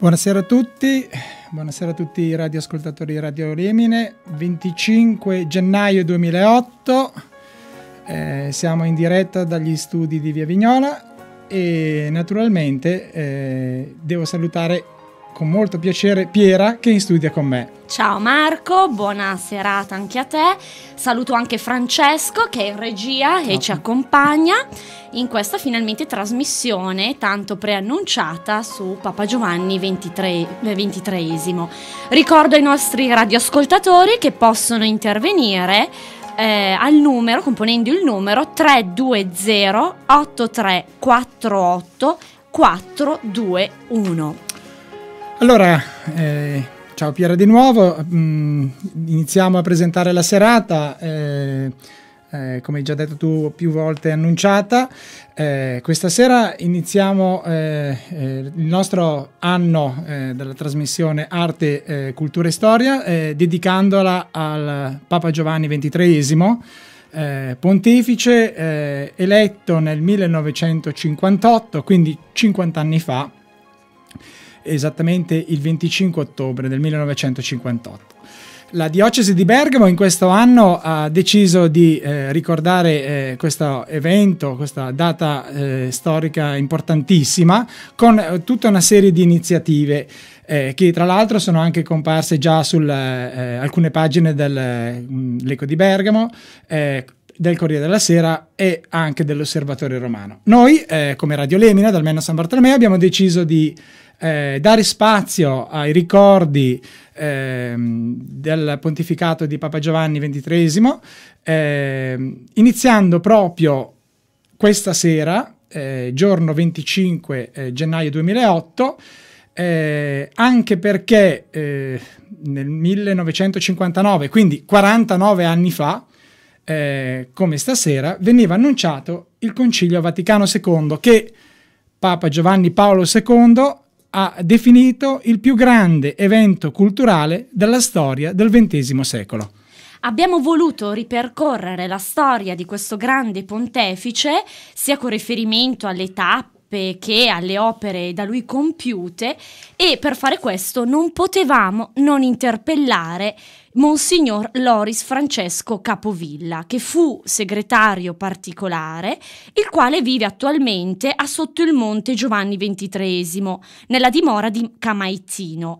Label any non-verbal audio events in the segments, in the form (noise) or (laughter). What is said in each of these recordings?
Buonasera a tutti, buonasera a tutti i radioascoltatori di Radio Lemine, 25 gennaio 2008, eh, siamo in diretta dagli studi di Via Vignola e naturalmente eh, devo salutare con molto piacere Piera che è in studio con me. Ciao Marco, buona serata anche a te. Saluto anche Francesco che è in regia Ciao. e ci accompagna in questa finalmente trasmissione tanto preannunciata su Papa Giovanni XXIII. Ricordo ai nostri radioascoltatori che possono intervenire eh, al numero, componendo il numero 320 8348 421. Allora, eh, ciao Piera di nuovo, mm, iniziamo a presentare la serata, eh, eh, come già detto tu più volte annunciata. Eh, questa sera iniziamo eh, eh, il nostro anno della trasmissione Arte, Cultura e Storia, dedicandola al Papa Giovanni XXIII. Eh, pontefice eh, eletto nel 1958, quindi 50 anni fa, esattamente il 25 ottobre del 1958. La diocesi di Bergamo in questo anno ha deciso di eh, ricordare eh, questo evento, questa data eh, storica importantissima, con eh, tutta una serie di iniziative eh, che tra l'altro sono anche comparse già su eh, alcune pagine dell'Eco di Bergamo del Corriere della Sera e anche dell'Osservatorio Romano. Noi, come Radio Lemina, dal Menno San Bartolomeo, abbiamo deciso di eh, dare spazio ai ricordi eh, del pontificato di Papa Giovanni XXIII, eh, iniziando proprio questa sera, eh, giorno 25 eh, gennaio 2008, eh, anche perché nel 1959, quindi 49 anni fa, come stasera, veniva annunciato il Concilio Vaticano II che Papa Giovanni Paolo II ha definito il più grande evento culturale della storia del XX secolo. Abbiamo voluto ripercorrere la storia di questo grande pontefice, sia con riferimento alle tappe che alle opere da lui compiute e per fare questo non potevamo non interpellare Monsignor Loris Francesco Capovilla, che fu segretario particolare, il quale vive attualmente a sotto il monte Giovanni XXIII, nella dimora di Camaizzino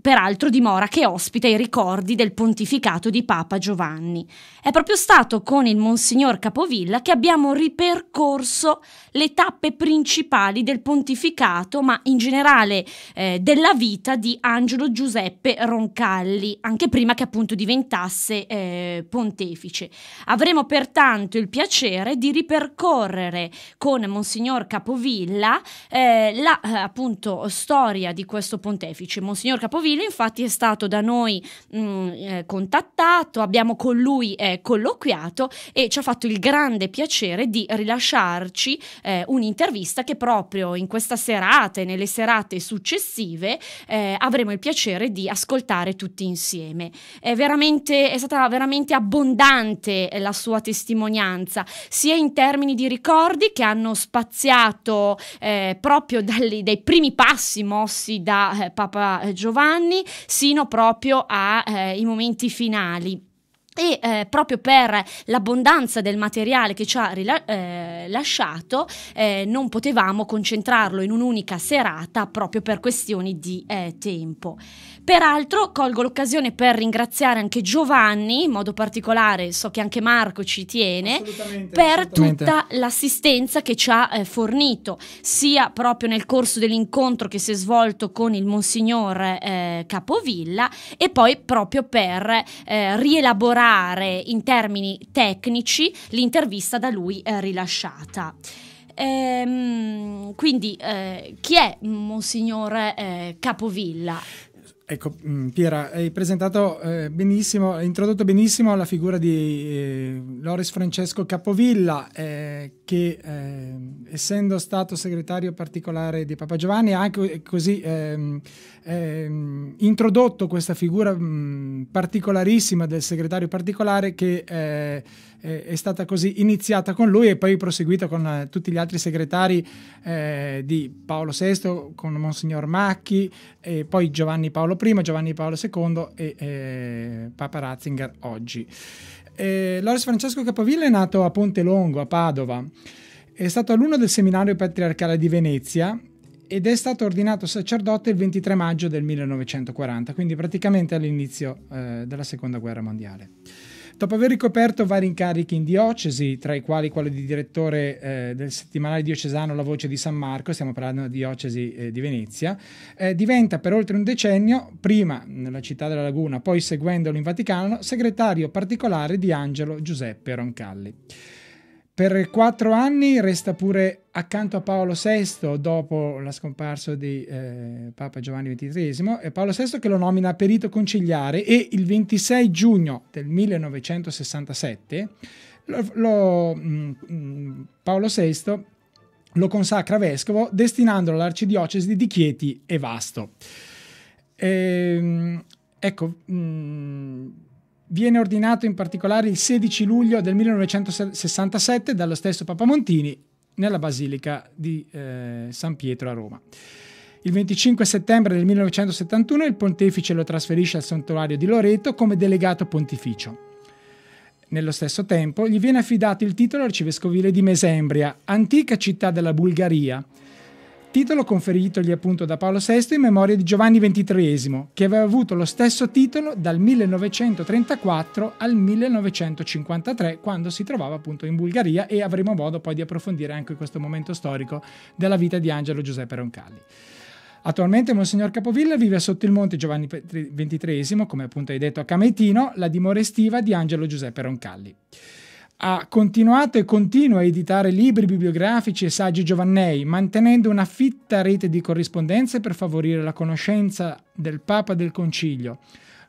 peraltro dimora che ospita i ricordi del pontificato di Papa Giovanni. È proprio stato con il Monsignor Capovilla che abbiamo ripercorso le tappe principali del pontificato, ma in generale eh, della vita di Angelo Giuseppe Roncalli, anche prima che appunto diventasse eh, pontefice. Avremo pertanto il piacere di ripercorrere con Monsignor Capovilla eh, la eh, appunto storia di questo pontefice. Monsignor Capovilla Capovilla infatti è stato da noi mh, mm, eh, contattato, abbiamo con lui eh, colloquiato e ci ha fatto il grande piacere di rilasciarci eh, un'intervista che proprio in questa serata e nelle serate successive eh, avremo il piacere di ascoltare tutti insieme. È, è stata veramente abbondante la sua testimonianza, sia in termini di ricordi che hanno spaziato eh, proprio dai, dai primi passi mossi da eh, Papa Giovanni anni sino proprio ai eh, momenti finali e eh, proprio per l'abbondanza del materiale che ci ha rila- eh, lasciato eh, non potevamo concentrarlo in un'unica serata proprio per questioni di eh, tempo. Peraltro colgo l'occasione per ringraziare anche Giovanni, in modo particolare so che anche Marco ci tiene, per assolutamente. tutta l'assistenza che ci ha eh, fornito, sia proprio nel corso dell'incontro che si è svolto con il Monsignor eh, Capovilla e poi proprio per eh, rielaborare in termini tecnici l'intervista da lui eh, rilasciata. Ehm, quindi eh, chi è Monsignor eh, Capovilla? Ecco, mm, Piera, hai presentato eh, benissimo, hai introdotto benissimo la figura di eh, Loris Francesco Capovilla, eh, che eh, essendo stato segretario particolare di Papa Giovanni ha anche così ehm, ehm, introdotto questa figura mh, mm, particolarissima del segretario particolare che è stata così iniziata con lui e poi proseguita con eh, tutti gli altri segretari eh, di Paolo VI, con Monsignor Macchi, poi Giovanni Paolo I, Giovanni Paolo II e eh, Papa Ratzinger oggi. Eh, Loris Francesco Capovilla è nato a Ponte Longo, a Padova. È stato alunno del seminario patriarcale di Venezia ed è stato ordinato sacerdote il 23 maggio del 1940, quindi praticamente all'inizio eh, della seconda guerra mondiale. Dopo aver ricoperto vari incarichi in diocesi, tra i quali quello di direttore eh, del settimanale diocesano La Voce di San Marco, stiamo parlando di diocesi eh, di Venezia, eh, diventa per oltre un decennio, prima nella città della Laguna, poi seguendolo in Vaticano, segretario particolare di Angelo Giuseppe Roncalli. Per quattro anni resta pure accanto a Paolo VI dopo la scomparsa di eh, Papa Giovanni XXIII e Paolo VI che lo nomina perito conciliare e il 26 giugno del 1967 lo, lo, mh, mm, Paolo VI lo consacra vescovo destinandolo all'arcidiocesi di Chieti e Vasto. Ehm, ecco, mh, mm, viene ordinato in particolare il 16 luglio del 1967 dallo stesso Papa Montini nella Basilica di eh, San Pietro a Roma. Il 25 settembre del 1971 il pontefice lo trasferisce al santuario di Loreto come delegato pontificio. Nello stesso tempo gli viene affidato il titolo arcivescovile di Mesembria, antica città della Bulgaria, titolo conferitogli appunto da Paolo VI in memoria di Giovanni XXIII, che aveva avuto lo stesso titolo dal 1934 al 1953, quando si trovava appunto in Bulgaria e avremo modo poi di approfondire anche questo momento storico della vita di Angelo Giuseppe Roncalli. Attualmente Monsignor Capovilla vive sotto il monte Giovanni XXIII, come appunto hai detto a Cametino, la dimora estiva di Angelo Giuseppe Roncalli ha continuato e continua a editare libri bibliografici e saggi giovannei, mantenendo una fitta rete di corrispondenze per favorire la conoscenza del Papa del Concilio,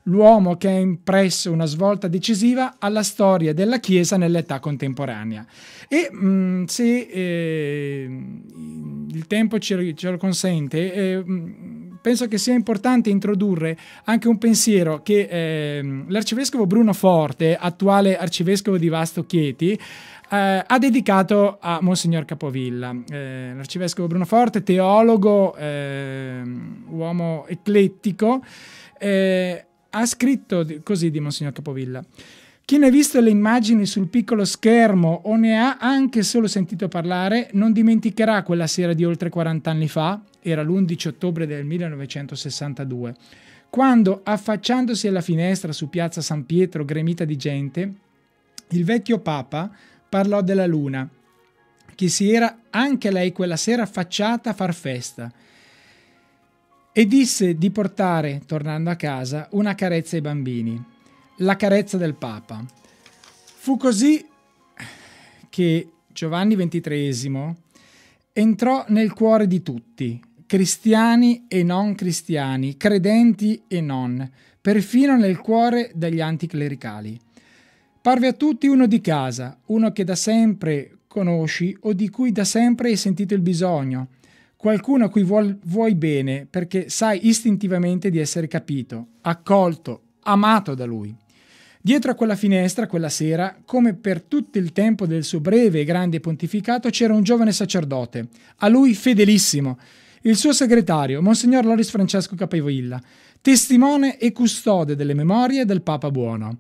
l'uomo che ha impresso una svolta decisiva alla storia della Chiesa nell'età contemporanea. E mh, mm, se eh, il tempo ce, lo consente, eh, penso che sia importante introdurre anche un pensiero che eh, l'arcivescovo Bruno Forte, attuale arcivescovo di Vasto Chieti, eh, ha dedicato a Monsignor Capovilla. Eh, l'arcivescovo Bruno Forte, teologo, ehm, uomo eclettico, eh, ha scritto così di Monsignor Capovilla. Chi ne ha visto le immagini sul piccolo schermo o ne ha anche solo sentito parlare non dimenticherà quella sera di oltre 40 anni fa, era l'11 ottobre del 1962, quando, affacciandosi alla finestra su piazza San Pietro gremita di gente, il vecchio Papa parlò della luna, che si era anche lei quella sera affacciata a far festa, e disse di portare, tornando a casa, una carezza ai bambini la carezza del Papa. Fu così che Giovanni XXIII entrò nel cuore di tutti, cristiani e non cristiani, credenti e non, perfino nel cuore degli anticlericali. Parve a tutti uno di casa, uno che da sempre conosci o di cui da sempre hai sentito il bisogno, qualcuno a cui vuol, vuoi bene perché sai istintivamente di essere capito, accolto, amato da lui. Dietro a quella finestra, quella sera, come per tutto il tempo del suo breve e grande pontificato, c'era un giovane sacerdote, a lui fedelissimo, il suo segretario, Monsignor Loris Francesco Capevilla, testimone e custode delle memorie del Papa Buono.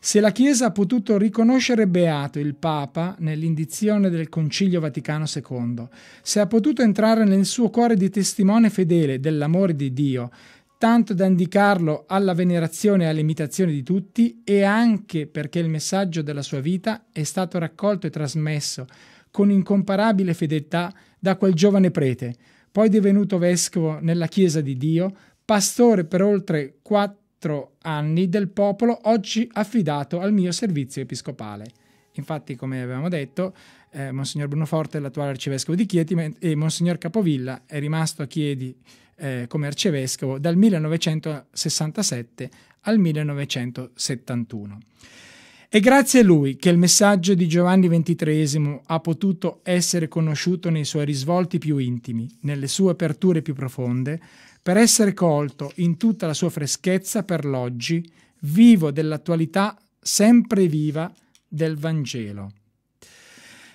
Se la Chiesa ha potuto riconoscere beato il Papa nell'indizione del Concilio Vaticano II, se ha potuto entrare nel suo cuore di testimone fedele dell'amore di Dio, tanto da indicarlo alla venerazione e all'imitazione di tutti e anche perché il messaggio della sua vita è stato raccolto e trasmesso con incomparabile fedeltà da quel giovane prete, poi divenuto vescovo nella Chiesa di Dio, pastore per oltre quattro anni del popolo, oggi affidato al mio servizio episcopale. Infatti, come avevamo detto, eh, Monsignor Bruno Forte è l'attuale arcivescovo di Chieti e Monsignor Capovilla è rimasto a Chiedi eh, come arcivescovo dal 1967 al 1971. È grazie a lui che il messaggio di Giovanni XXIII ha potuto essere conosciuto nei suoi risvolti più intimi, nelle sue aperture più profonde, per essere colto in tutta la sua freschezza per l'oggi, vivo dell'attualità sempre viva del Vangelo.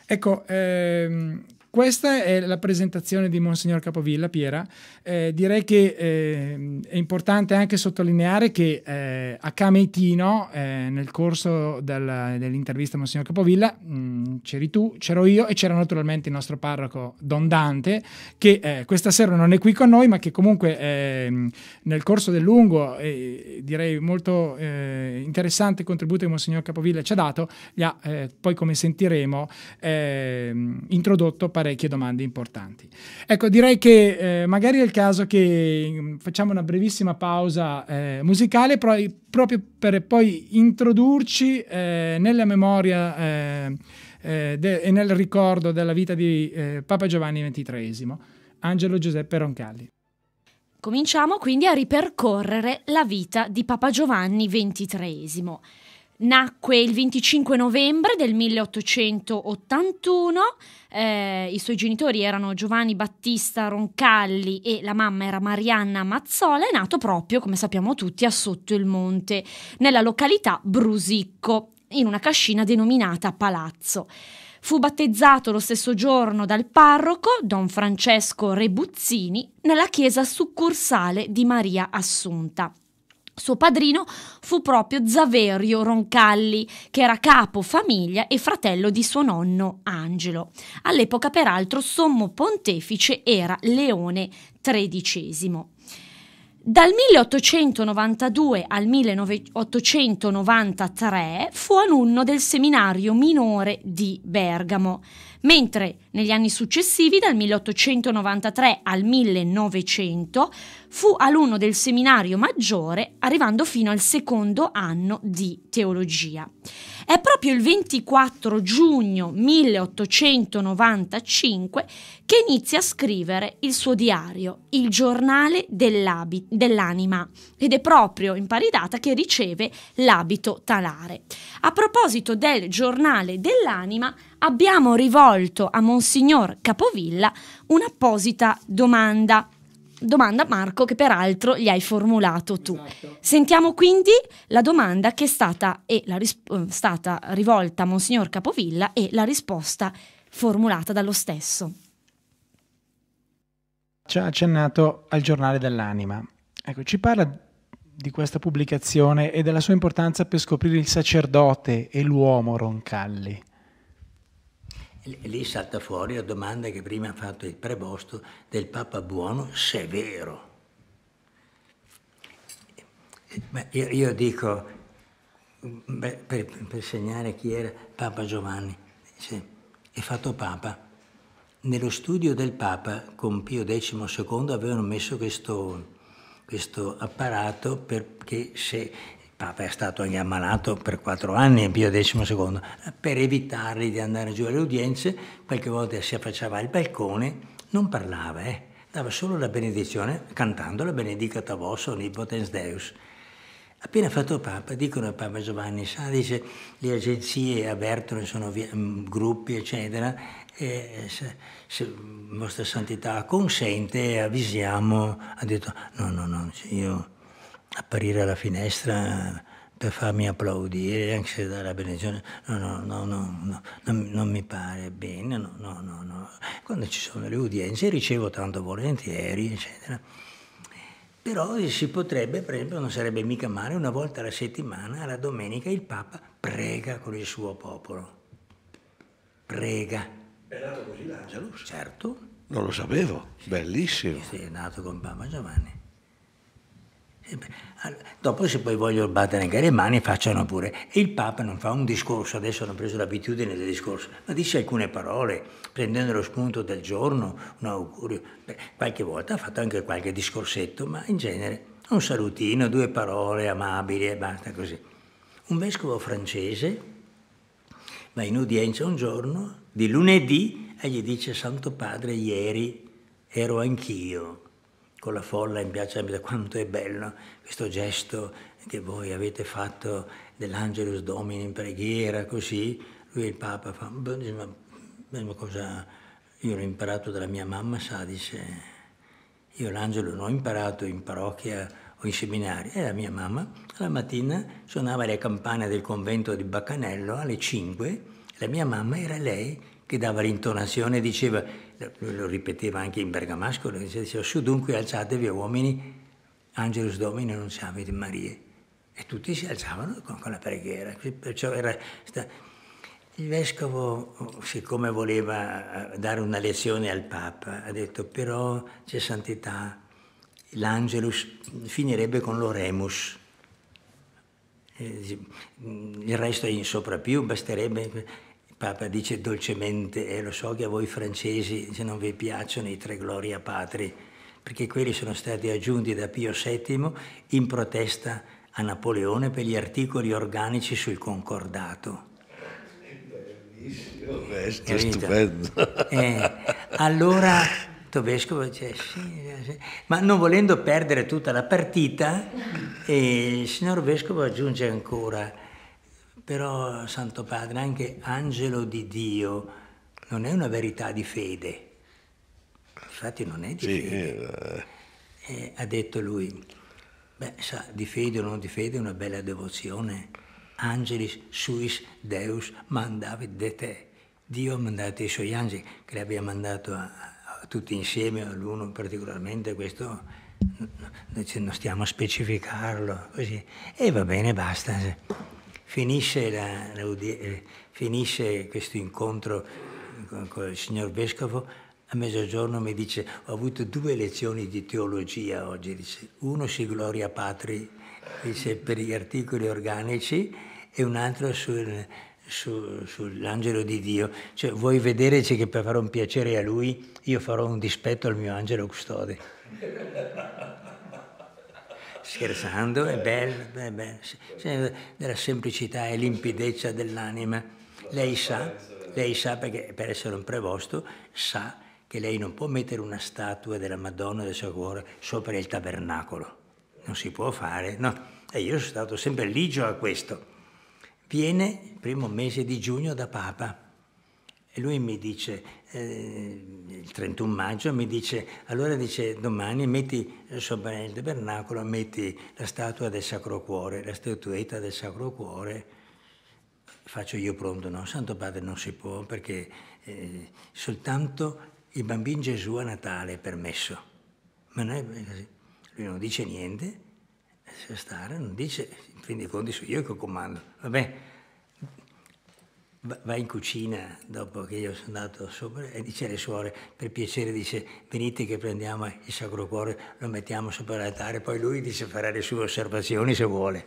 Ecco, ehm, questa è la presentazione di Monsignor Capovilla, Piera. Eh, direi che eh, è importante anche sottolineare che eh, a Cametino, eh, nel corso del, dell'intervista a Monsignor Capovilla, mh, mm, c'eri tu, c'ero io e c'era naturalmente il nostro parroco Don Dante, che eh, questa sera non è qui con noi, ma che comunque ehm, nel corso del lungo e direi molto eh, interessante contributo che Monsignor Capovilla ci ha dato, gli ha poi, come sentiremo, ehm, introdotto parecchie domande importanti. Ecco, direi che eh, magari è il caso che mm, facciamo una brevissima pausa eh, musicale pro- proprio per poi introdurci eh, nella memoria eh, eh, de- e nel ricordo della vita di eh, Papa Giovanni XXIII, Angelo Giuseppe Roncalli. Cominciamo quindi a ripercorrere la vita di Papa Giovanni XXIII. Nacque il 25 novembre del 1881, eh, i suoi genitori erano Giovanni Battista Roncalli e la mamma era Marianna Mazzola, è nato proprio, come sappiamo tutti, a Sotto il Monte, nella località Brusicco, in una cascina denominata Palazzo. Fu battezzato lo stesso giorno dal parroco, don Francesco Rebuzzini, nella chiesa succursale di Maria Assunta. Suo padrino fu proprio Zaverio Roncalli, che era capo famiglia e fratello di suo nonno Angelo. All'epoca, peraltro, sommo pontefice era Leone XIII. Dal 1892 al 1893 fu alunno del seminario minore di Bergamo mentre negli anni successivi, dal 1893 al 1900, fu alunno del seminario maggiore, arrivando fino al secondo anno di teologia. È proprio il 24 giugno 1895 che inizia a scrivere il suo diario, il giornale dell'anima, ed è proprio in pari data che riceve l'abito talare. A proposito del giornale dell'anima, abbiamo rivolto a Monsignor Capovilla un'apposita domanda domanda Marco che peraltro gli hai formulato tu. Esatto. Sentiamo quindi la domanda che è stata, è risp- eh, stata rivolta a Monsignor Capovilla e la risposta formulata dallo stesso. Ci ha accennato al giornale dell'anima. Ecco, ci parla di questa pubblicazione e della sua importanza per scoprire il sacerdote e l'uomo Roncalli. Lì salta fuori la domanda che prima ha fatto il preposto del Papa Buono, se è vero. Beh, io, io, dico, beh, per, per, segnare chi era Papa Giovanni, dice, è fatto Papa. Nello studio del Papa con Pio XII avevano messo questo, questo apparato perché se Papa è stato anche ammalato per quattro anni, Pio XII, per evitargli di andare giù alle udienze, qualche volta si affacciava al balcone, non parlava, eh, dava solo la benedizione cantando la Benedicat vos omnipotens Deus. Appena fatto Papa, dicono a Papa Giovanni, sa, dice, le agenzie avvertono, sono via, mm, gruppi, eccetera, e se, se Vostra Santità consente, avvisiamo, ha detto, no, no, no, io apparire alla finestra per farmi applaudire, anche se dare la benedizione, no, no, no, no, no non, non, mi pare bene, no, no, no, no. Quando ci sono le udienze ricevo tanto volentieri, eccetera. Però si potrebbe, per esempio, non sarebbe mica male, una volta alla settimana, alla domenica, il Papa prega con il suo popolo. Prega. È nato così l'Angelus? Certo. Non lo sapevo, bellissimo. Sì, è nato con Papa Giovanni. Dopo se poi vogliono battere anche le mani facciano pure. E il Papa non fa un discorso, adesso hanno preso l'abitudine del discorso, ma dice alcune parole, prendendo lo spunto del giorno, un augurio. Beh, qualche volta ha fatto anche qualche discorsetto, ma in genere un salutino, due parole amabili e basta così. Un vescovo francese va in udienza un giorno, di lunedì, e gli dice Santo Padre, ieri ero anch'io con la folla in piazza quanto è bello questo gesto che voi avete fatto dell'Angelus Domini in preghiera, così. Lui il Papa fa, ma, cosa, io l'ho imparato dalla mia mamma, sa, dice, io l'Angelo non ho imparato in parrocchia o in seminario, era mia mamma, la mattina suonava le campane del convento di Baccanello alle 5, la mia mamma era lei che dava l'intonazione, diceva, lo ripeteva anche in bergamasco, diceva su dunque alzatevi uomini, Angelus Domini non di Maria. E tutti si alzavano con, con la preghiera. Era, il vescovo, siccome voleva eh, dare una lezione al Papa, ha detto però c'è santità, l'Angelus finirebbe con l'Oremus. Il resto è in soprappiù, basterebbe. Papa dice dolcemente, e lo so che a voi francesi se non vi piacciono i tre gloria patri, perché quelli sono stati aggiunti da Pio VII in protesta a Napoleone per gli articoli organici sul concordato Bellissimo, è stupendo. Eh, allora Vescovo dice sì, sì, ma non volendo perdere tutta la partita, eh, il signor Vescovo aggiunge ancora, però Santo Padre, anche angelo di Dio non è una verità di fede, infatti non è di sì, fede. Eh. eh, ha detto lui, beh, sa, di fede o non di fede è una bella devozione angelis suis Deus mandavit de te. Dio ha mandato i suoi angeli, che li abbia mandato a, a tutti insieme, all'uno particolarmente, questo non stiamo a specificarlo, così. E va bene, basta. Finisce, la, la, eh, finisce questo incontro con, con il signor Vescovo, a mezzogiorno mi dice ho avuto due lezioni di teologia oggi, dice, uno si gloria patri, dice, per gli articoli organici e un altro sul, su, sull'angelo di Dio. Cioè, vuoi vedere che per fare un piacere a lui io farò un dispetto al mio angelo custode. Scherzando, è bello, è bello. Della semplicità e limpidezza dell'anima. Lei sa, lei sa perché per essere un prevosto, sa che lei non può mettere una statua della Madonna del suo cuore sopra il tabernacolo. Non si può fare, no. E io sono stato sempre ligio a questo viene il primo mese di giugno da Papa e lui mi dice, eh, il 31 maggio, mi dice, allora dice, domani metti sopra il tabernacolo, metti la statua del Sacro Cuore, la statuetta del Sacro Cuore, faccio io pronto, no, Santo Padre non si può perché eh, soltanto il bambino Gesù a Natale è permesso, ma noi. Lui non dice niente, lascia stare, non dice, in fin dei conti sono io che comando. Vabbè, va in cucina dopo che io sono andato sopra e dice alle suore, per piacere dice, venite che prendiamo il Sacro Cuore, lo mettiamo sopra l'altare, poi lui dice farà le sue osservazioni se vuole.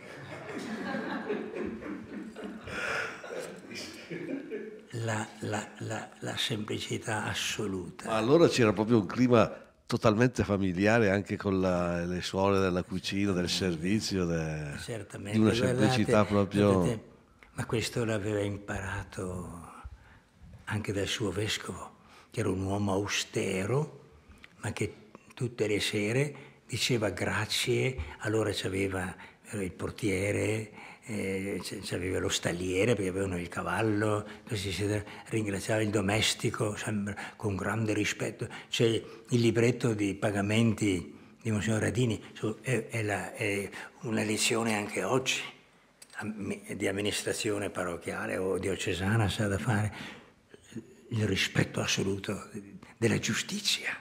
La, la, la, la semplicità assoluta. Ma allora c'era proprio un clima totalmente familiare anche con la, le suore della cucina, del servizio, de, di una semplicità guardate, proprio... Vedete, ma questo l'aveva imparato anche dal suo vescovo, che era un uomo austero, ma che tutte le sere diceva grazie, allora c'aveva il portiere, eh, c'aveva lo stalliere perché avevano il cavallo, così si ringraziava il domestico sempre con grande rispetto. C'è il libretto di pagamenti di Monsignor Radini, è, è, la, è una lezione anche oggi di amministrazione parrocchiale o diocesana, sa da fare il rispetto assoluto della giustizia,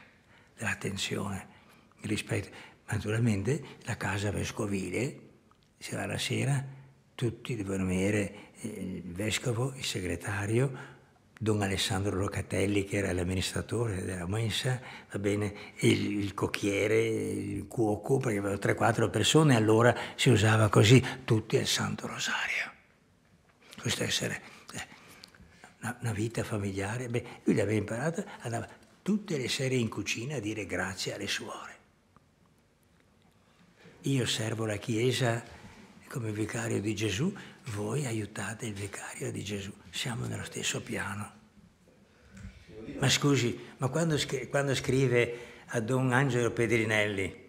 dell'attenzione, il rispetto. Naturalmente la casa vescovile, si va la sera, tutti devono avere eh, il vescovo, il segretario, Don Alessandro Locatelli che era l'amministratore della mensa, va bene, il, il cocchiere, il cuoco, perché avevano 3-4 persone, allora si usava così, tutti al Santo Rosario. Questo essere eh, una, una, vita familiare, beh, lui l'aveva imparato, andava tutte le sere in cucina a dire grazie alle suore. Io servo la Chiesa come vicario di Gesù, voi aiutate il vicario di Gesù, siamo nello stesso piano. Ma scusi, ma quando, quando scrive a Don Angelo Pedrinelli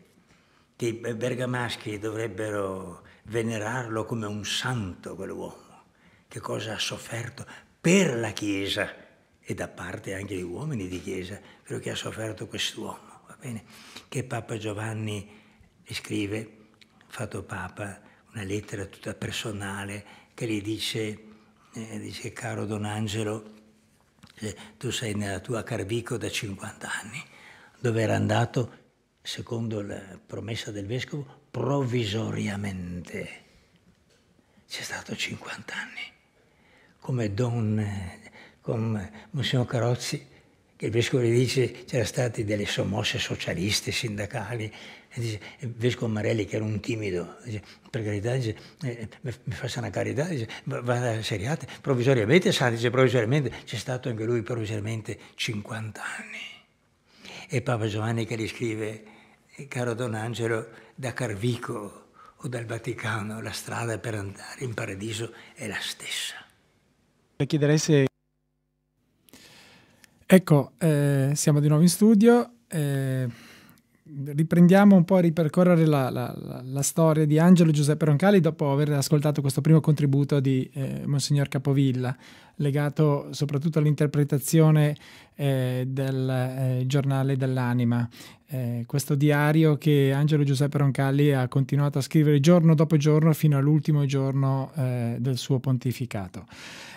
che i bergamaschi dovrebbero venerarlo come un santo quell'uomo, che cosa ha sofferto per la Chiesa e da parte anche degli uomini di Chiesa, quello che ha sofferto quest'uomo, va bene? Che Papa Giovanni scrive fatto Papa, una lettera tutta personale che gli dice, eh, dice caro Don Angelo, eh, tu sei nella tua Carvico da 50 anni, dove era andato, secondo la promessa del Vescovo, provvisoriamente. C'è stato 50 anni. Come Don, come Monsignor Carozzi, che il Vescovo gli dice c'erano state delle sommosse socialiste, sindacali, e dice, Vescovo Marelli che era un timido, dice, per carità, dice, eh, mi faccia una carità, dice, va a seriate, provvisoriamente, sa, dice provvisoriamente, c'è stato anche lui provvisoriamente 50 anni. E Papa Giovanni che gli scrive, caro Don Angelo, da Carvico o dal Vaticano la strada per andare in paradiso è la stessa. Le chiederei se... Ecco, eh, siamo di nuovo in studio. Eh, riprendiamo un po' a ripercorrere la, la, la, la, storia di Angelo Giuseppe Roncalli dopo aver ascoltato questo primo contributo di eh, Monsignor Capovilla, legato soprattutto all'interpretazione eh, del eh, giornale dell'anima. Eh, questo diario che Angelo Giuseppe Roncalli ha continuato a scrivere giorno dopo giorno fino all'ultimo giorno eh, del suo pontificato.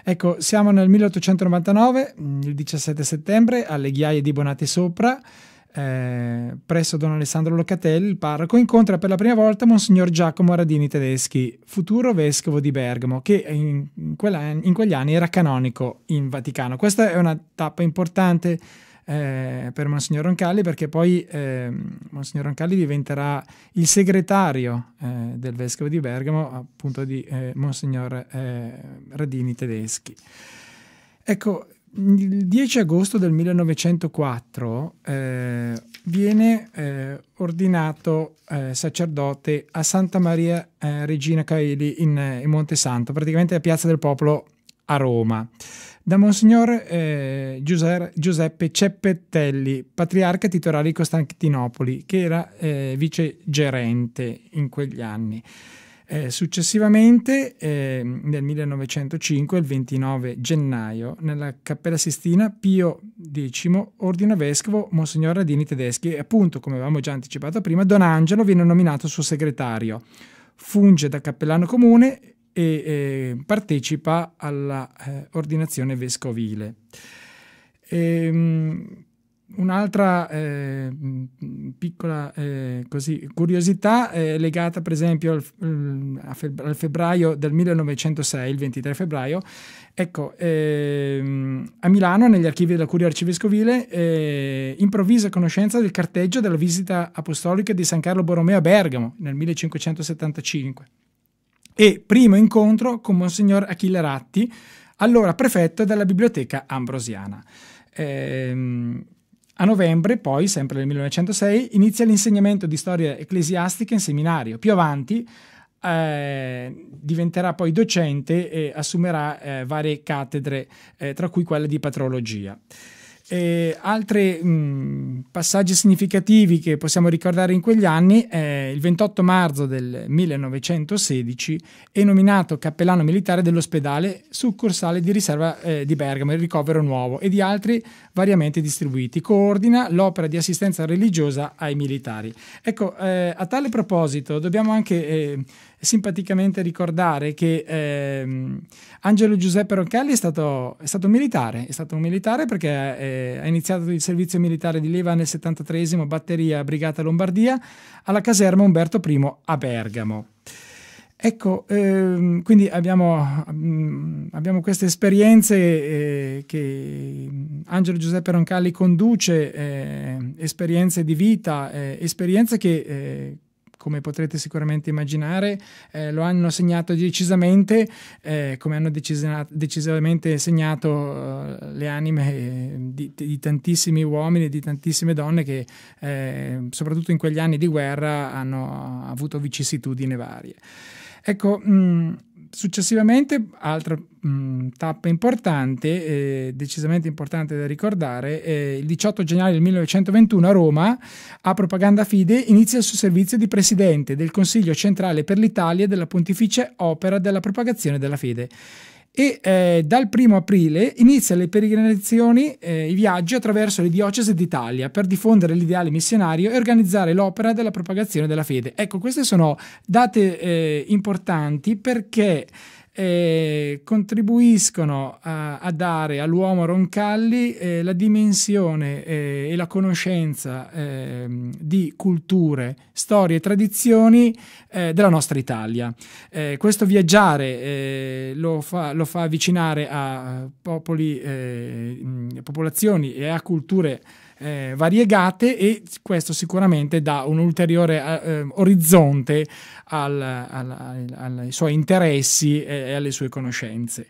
Ecco, siamo nel 1899, il 17 settembre, alle ghiaie di Bonate Sopra eh, presso Don Alessandro Locatelli, il parroco, incontra per la prima volta Monsignor Giacomo Radini Tedeschi, futuro vescovo di Bergamo, che in, in, quegli anni era canonico in Vaticano. Questa è una tappa importante eh, per Monsignor Roncalli perché poi eh, Monsignor Roncalli diventerà il segretario eh, del vescovo di Bergamo, appunto di eh, Monsignor Radini Tedeschi. Ecco, il 10 agosto del 1904 eh, viene eh, ordinato eh, sacerdote a Santa Maria eh, Regina Caeli in, in Monte Santo, praticamente a Piazza del Popolo a Roma, da Monsignor eh, Giuseppe Ceppettelli, patriarca titolare di Costantinopoli, che era eh, vicegerente in quegli anni. Eh, successivamente, eh, nel 1905, il 29 gennaio, nella Cappella Sistina, Pio X ordina vescovo Monsignor Radini Tedeschi e appunto, come avevamo già anticipato prima, Don Angelo viene nominato suo segretario. Funge da cappellano comune e eh, partecipa alla eh, ordinazione vescovile. E, ehm, Un'altra eh, piccola eh, così, curiosità è legata per esempio al, al, febbraio del 1906, il 23 febbraio, ecco, ehm, a Milano negli archivi della Curia Arcivescovile eh, improvvisa conoscenza del carteggio della visita apostolica di San Carlo Borromeo a Bergamo nel 1575 e primo incontro con Monsignor Achille Ratti, allora prefetto della Biblioteca Ambrosiana. Eh, a novembre, poi, sempre nel 1906, inizia l'insegnamento di storia ecclesiastica in seminario. Più avanti eh, diventerà poi docente e assumerà eh, varie cattedre, eh, tra cui quella di patrologia. E altri mh, passaggi significativi che possiamo ricordare in quegli anni, eh, il 28 marzo del 1916 è nominato cappellano militare dell'ospedale succursale di riserva eh, di Bergamo, il ricovero nuovo, e di altri variamente distribuiti. Coordina l'opera di assistenza religiosa ai militari. Ecco, eh, a tale proposito dobbiamo anche eh, simpaticamente ricordare che ehm, Angelo Giuseppe Roncalli è stato, è stato, militare, è stato un militare perché eh, ha iniziato il servizio militare di leva nel 73 batteria Brigata Lombardia alla caserma Umberto I a Bergamo. Ecco, ehm, quindi abbiamo, mm, abbiamo, queste esperienze eh, che Angelo Giuseppe Roncalli conduce, eh, esperienze di vita, eh, esperienze che eh, come potrete sicuramente immaginare, eh, lo hanno segnato decisamente, eh, come hanno decisa- decisamente segnato eh, le anime eh, di, di, tantissimi uomini e di tantissime donne che, eh, soprattutto in quegli anni di guerra, hanno avuto vicissitudini varie. Ecco, mh, successivamente, altra mh, tappa importante, eh, decisamente importante da ricordare, eh, il 18 gennaio del 1921 a Roma, a Propaganda Fide, inizia il suo servizio di presidente del Consiglio centrale per l'Italia della Pontificia Opera della Propagazione della Fede. E eh, dal primo aprile inizia le peregrinazioni, eh, i viaggi attraverso le diocesi d'Italia per diffondere l'ideale missionario e organizzare l'opera della propagazione della fede. Ecco, queste sono date eh, importanti perché eh, contribuiscono a, a, dare all'uomo Roncalli eh, la dimensione eh, e la conoscenza ehm, di culture, storie e tradizioni eh, della nostra Italia. Eh, questo viaggiare eh, lo fa, lo, fa, avvicinare a popoli, popolazioni e a culture eh, variegate e questo sicuramente dà un ulteriore eh, orizzonte al, al, al, ai suoi interessi e alle sue conoscenze.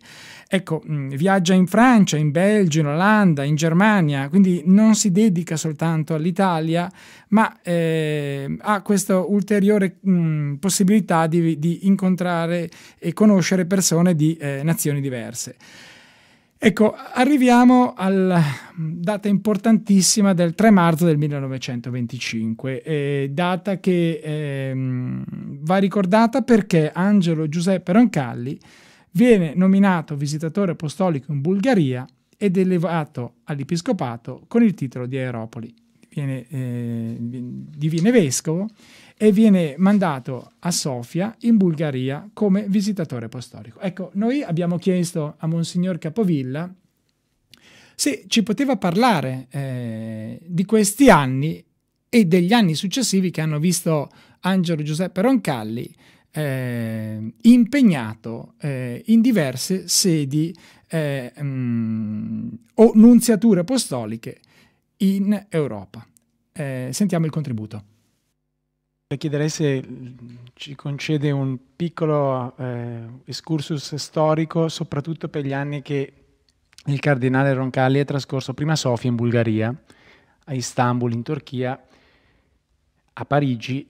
Ecco, mh, viaggia in Francia, in Belgio, in Olanda, in Germania, quindi non si dedica soltanto all'Italia, ma eh, ha questa ulteriore mh, possibilità di, di, incontrare e conoscere persone di eh, nazioni diverse. Ecco, arriviamo alla data importantissima del 3 marzo del 1925, eh, data che eh, va ricordata perché Angelo Giuseppe Roncalli viene nominato visitatore apostolico in Bulgaria ed elevato all'episcopato con il titolo di Aeropoli. Viene, eh, diviene vescovo e viene mandato a Sofia in Bulgaria come visitatore apostolico. Ecco, noi abbiamo chiesto a Monsignor Capovilla se ci poteva parlare eh, di questi anni e degli anni successivi che hanno visto Angelo Giuseppe Roncalli eh, impegnato eh, in diverse sedi mh, mm, o nunziature apostoliche in Europa. Eh, sentiamo il contributo. Le chiederei se ci concede un piccolo eh, excursus storico, soprattutto per gli anni che il cardinale Roncalli ha trascorso prima a Sofia in Bulgaria, a Istanbul in Turchia, a Parigi,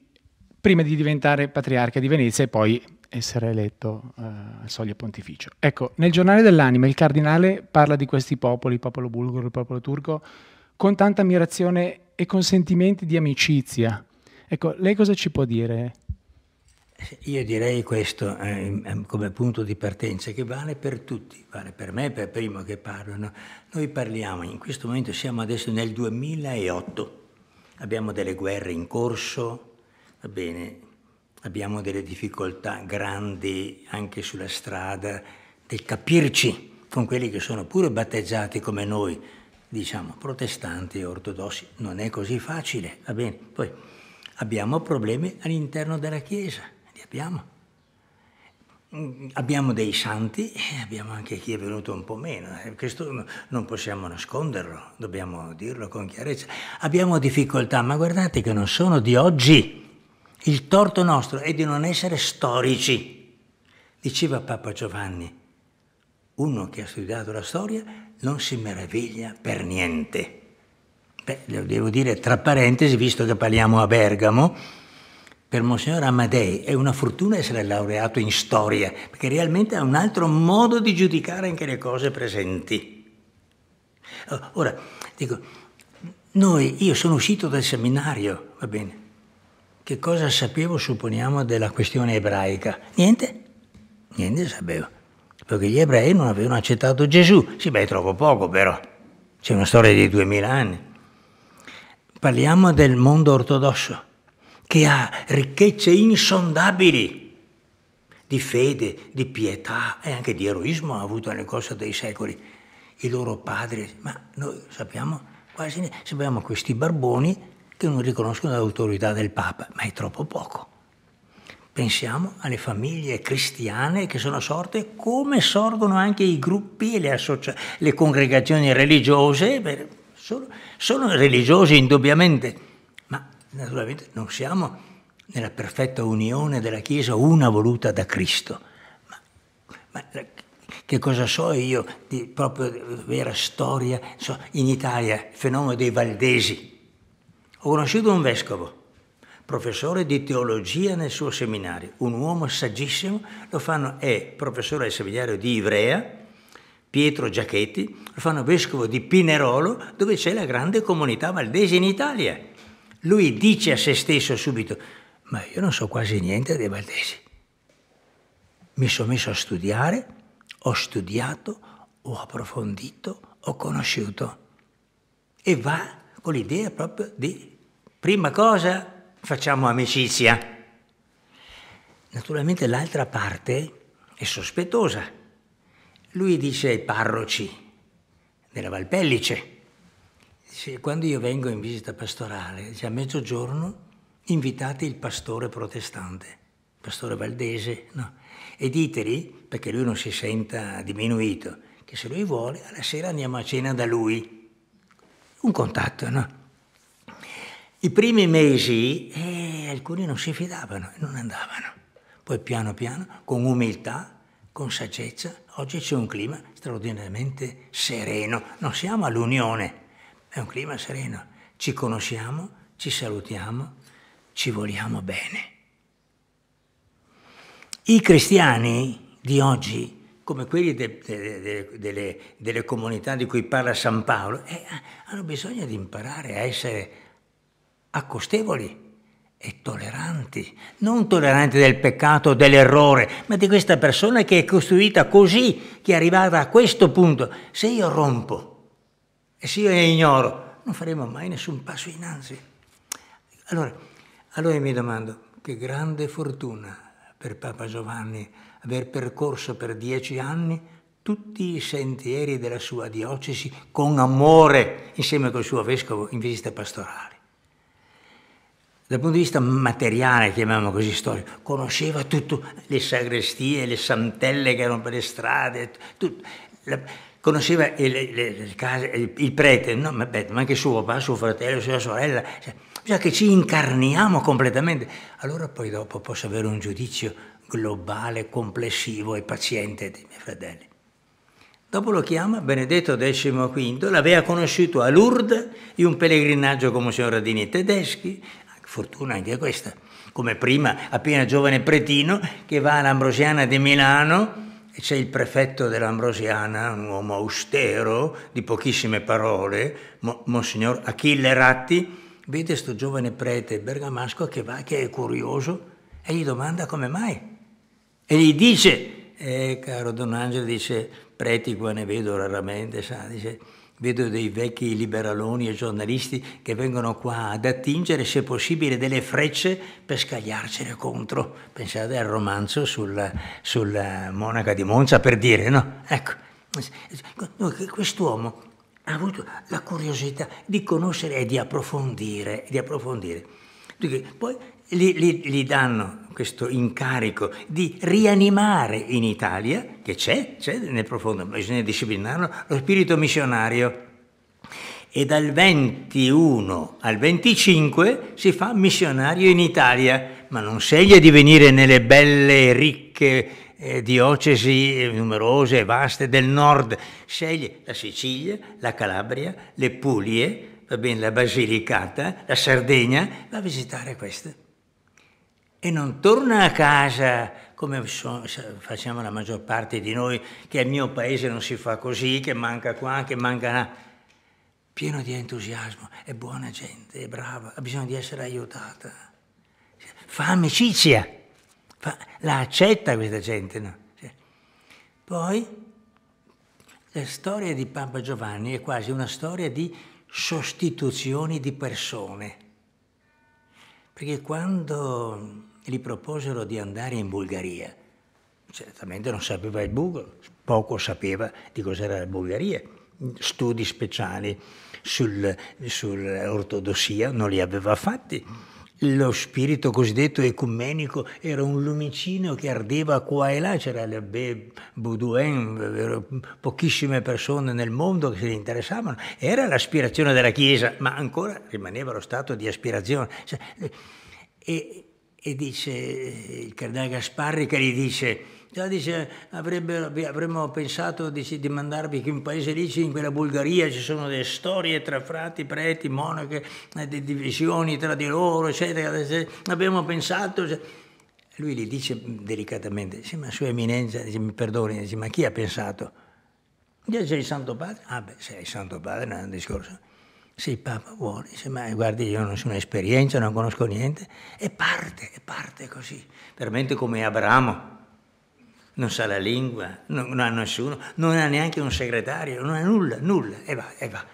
prima di diventare patriarca di Venezia e poi essere eletto eh, al Soglia Pontificio. Ecco, nel giornale dell'anima il cardinale parla di questi popoli, il popolo bulgaro, il popolo turco, con tanta ammirazione e con sentimenti di amicizia Ecco, lei cosa ci può dire? Io direi questo eh, come punto di partenza, che vale per tutti, vale per me per primo che parlano. Noi parliamo, in questo momento siamo adesso nel 2008, abbiamo delle guerre in corso, va bene, abbiamo delle difficoltà grandi anche sulla strada del capirci con quelli che sono pure battezzati come noi, diciamo protestanti e ortodossi. Non è così facile, va bene? Poi abbiamo problemi all'interno della Chiesa, li abbiamo. Abbiamo dei santi e abbiamo anche chi è venuto un po' meno, questo non possiamo nasconderlo, dobbiamo dirlo con chiarezza. Abbiamo difficoltà, ma guardate che non sono di oggi. Il torto nostro è di non essere storici. Diceva Papa Giovanni, uno che ha studiato la storia non si meraviglia per niente. Beh, devo dire tra parentesi, visto che parliamo a Bergamo, per Monsignor Amadei è una fortuna essere laureato in storia, perché realmente ha un altro modo di giudicare anche le cose presenti. Ora, dico, noi, io sono uscito dal seminario, va bene, che cosa sapevo, supponiamo, della questione ebraica? Niente, niente sapevo, perché gli ebrei non avevano accettato Gesù, sì beh, troppo poco però, c'è una storia di duemila anni. Parliamo del mondo ortodosso, che ha ricchezze insondabili di fede, di pietà e anche di eroismo ha avuto nel corso dei secoli i loro padri, ma noi sappiamo quasi niente, sappiamo questi barboni che non riconoscono l'autorità del Papa, ma è troppo poco. Pensiamo alle famiglie cristiane che sono sorte come sorgono anche i gruppi e le, le congregazioni religiose per sono, sono religiosi indubbiamente, ma naturalmente non siamo nella perfetta unione della Chiesa, una voluta da Cristo. Ma, ma che cosa so io di proprio vera storia? So, in Italia, il fenomeno dei valdesi. Ho conosciuto un vescovo, professore di teologia nel suo seminario, un uomo saggissimo, lo fanno, è professore del seminario di Ivrea, Pietro Giachetti, lo fanno vescovo di Pinerolo, dove c'è la grande comunità valdese in Italia. Lui dice a se stesso subito, ma io non so quasi niente dei valdesi. Mi sono messo a studiare, ho studiato, ho approfondito, ho conosciuto. E va con l'idea proprio di, prima cosa, facciamo amicizia. Naturalmente l'altra parte è sospettosa. Lui dice ai parroci della Valpellice, dice, quando io vengo in visita pastorale, dice, a mezzogiorno invitate il pastore protestante, il pastore valdese, no? e diteli, perché lui non si senta diminuito, che se lui vuole, alla sera andiamo a cena da lui. Un contatto, no? I primi mesi eh, alcuni non si fidavano non andavano. Poi piano piano, con umiltà, con saggezza, oggi c'è un clima straordinariamente sereno. Non siamo all'unione, è un clima sereno. Ci conosciamo, ci salutiamo, ci vogliamo bene. I cristiani di oggi, come quelli de, de, de, delle, delle, comunità di cui parla San Paolo, eh, hanno bisogno di imparare a essere accostevoli e tolleranti, non tolleranti del peccato, dell'errore, ma di questa persona che è costruita così, che è arrivata a questo punto. Se io rompo e se io ignoro, non faremo mai nessun passo innanzi. Allora, allora mi domando, che grande fortuna per Papa Giovanni aver percorso per dieci anni tutti i sentieri della sua diocesi con amore insieme col suo vescovo in visite pastorali dal punto di vista materiale, chiamiamolo così, storico, conosceva tutto, le sagrestie, le santelle che erano per le strade, tutto, la, conosceva le case, il, il, prete, no, ma, beh, ma anche suo papà, suo fratello, sua sorella, cioè, bisogna che ci incarniamo completamente, allora poi dopo posso avere un giudizio globale, complessivo e paziente dei miei fratelli. Dopo lo chiama Benedetto XV, l'aveva conosciuto a Lourdes in un pellegrinaggio con Monsignor Radini tedeschi, fortuna anche questa, come prima appena giovane pretino che va all'Ambrosiana di Milano e c'è il prefetto dell'Ambrosiana, un uomo austero, di pochissime parole, Mo, Monsignor Achille Ratti, vede questo giovane prete bergamasco che va, che è curioso, e gli domanda come mai. E gli dice, eh, caro Don Angelo, dice, preti qua ne vedo raramente, sa, dice, Vedo dei vecchi liberaloni e giornalisti che vengono qua ad attingere, se possibile, delle frecce per scagliarcene contro. Pensate al romanzo sulla, sulla monaca di Monza, per dire, no? Ecco, quest'uomo ha avuto la curiosità di conoscere e di approfondire. Di approfondire. Poi gli, danno questo incarico di rianimare in Italia, che c'è, c'è nel profondo, bisogna disciplinarlo, lo spirito missionario. E dal 21 al 25 si fa missionario in Italia, ma non sceglie di venire nelle belle, ricche eh, diocesi numerose e vaste del nord, sceglie la Sicilia, la Calabria, le Puglie, va bene, la Basilicata, la Sardegna, va a visitare queste e non torna a casa come facciamo la maggior parte di noi, che al mio paese non si fa così, che manca qua, che manca là. Pieno di entusiasmo, è buona gente, è brava, ha bisogno di essere aiutata. Fa amicizia, fa, la accetta questa gente. No? Poi la storia di Papa Giovanni è quasi una storia di sostituzioni di persone. Perché quando gli proposero di andare in Bulgaria. Certamente non sapeva il bulgaro, poco sapeva di cos'era la Bulgaria, studi speciali sul, sull'ortodossia non li aveva fatti. Lo spirito cosiddetto ecumenico era un lumicino che ardeva qua e là, c'era l'Abbé Boudouin, pochissime persone nel mondo che se ne interessavano, era l'aspirazione della Chiesa, ma ancora rimaneva lo stato di aspirazione. E, e dice il cardinale Gasparri che gli dice, già dice avremmo pensato dice, di mandarvi in un paese lì, in quella Bulgaria ci sono delle storie tra frati, preti, monache, eh, delle divisioni tra di loro, eccetera, abbiamo pensato... Lui gli dice delicatamente, dice, ma sua eminenza, dice, mi perdoni, dice, ma chi ha pensato? Dice il Santo Padre? Ah beh, sei il Santo Padre, non è un discorso. Il Papa vuole, dice, ma guardi, io non sono esperienza, non conosco niente, e parte, e parte così, veramente come Abramo. non sa la lingua, non, non ha nessuno, non ha neanche un segretario, non ha nulla, nulla, e va, e va.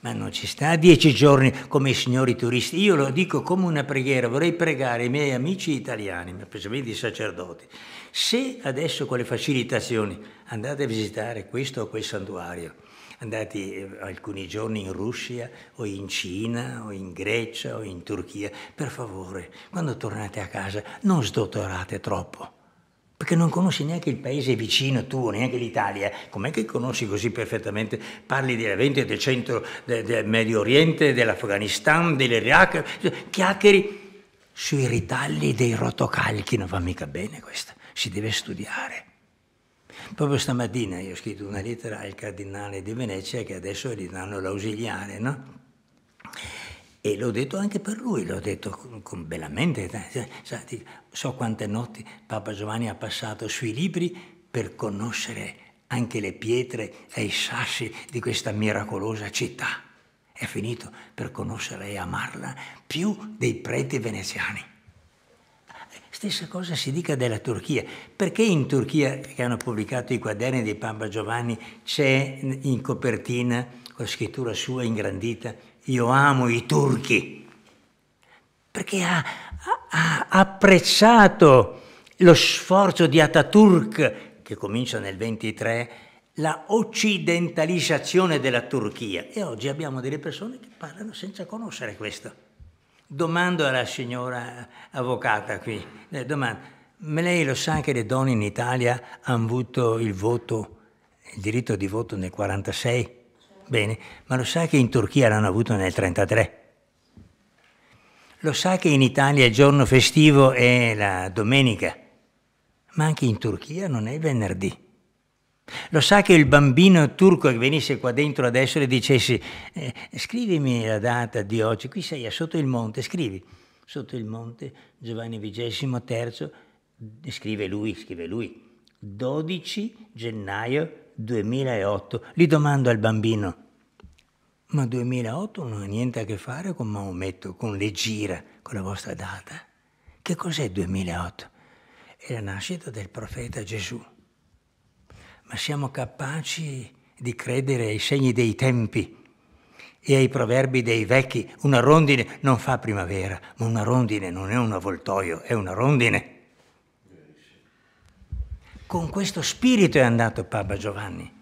Ma non ci sta dieci giorni come i signori turisti. Io lo dico come una preghiera, vorrei pregare i miei amici italiani, specialmente i sacerdoti. Se adesso con le facilitazioni andate a visitare questo o quel santuario, andate eh, alcuni giorni in Russia o in Cina o in Grecia o in Turchia, per favore, quando tornate a casa non sdottorate troppo perché non conosci neanche il paese vicino tuo, neanche l'Italia. Com'è che conosci così perfettamente? Parli dell'evento del centro del, del Medio Oriente, dell'Afghanistan, dell'Iraq, chiacchieri sui ritalli dei rotocalchi, non va mica bene questo, si deve studiare. Proprio stamattina io ho scritto una lettera al cardinale di Venezia che adesso gli danno l'ausiliare, no? E l'ho detto anche per lui, l'ho detto con, con bellamente. So quante notti Papa Giovanni ha passato sui libri per conoscere anche le pietre e i sassi di questa miracolosa città. È finito per conoscerla e amarla più dei preti veneziani. Stessa cosa si dica della Turchia. Perché in Turchia, che hanno pubblicato i quaderni di Papa Giovanni, c'è in copertina, con scrittura sua ingrandita, io amo i turchi, perché ha, ha, apprezzato lo sforzo di Ataturk, che comincia nel 23, la occidentalizzazione della Turchia. E oggi abbiamo delle persone che parlano senza conoscere questo. Domando alla signora avvocata qui, eh, domando, ma lei lo sa che le donne in Italia hanno avuto il voto, il diritto di voto nel 46? Bene, ma lo sa che in Turchia l'hanno avuto nel 1933? Lo sa che in Italia il giorno festivo è la domenica, ma anche in Turchia non è venerdì. Lo sa che il bambino turco che venisse qua dentro adesso le dicessi eh, scrivimi la data di oggi, qui sei sotto il monte, scrivi. Sotto il monte Giovanni XXIII, scrive lui, scrive lui, 12 gennaio 2008. Gli domando al bambino, ma 2008 non ha niente a che fare con Maometto, con le gira, con la vostra data. Che cos'è 2008? È la nascita del profeta Gesù. Ma siamo capaci di credere ai segni dei tempi e ai proverbi dei vecchi. Una rondine non fa primavera, ma una rondine non è un avvoltoio, è una rondine. Con questo spirito è andato Papa Giovanni.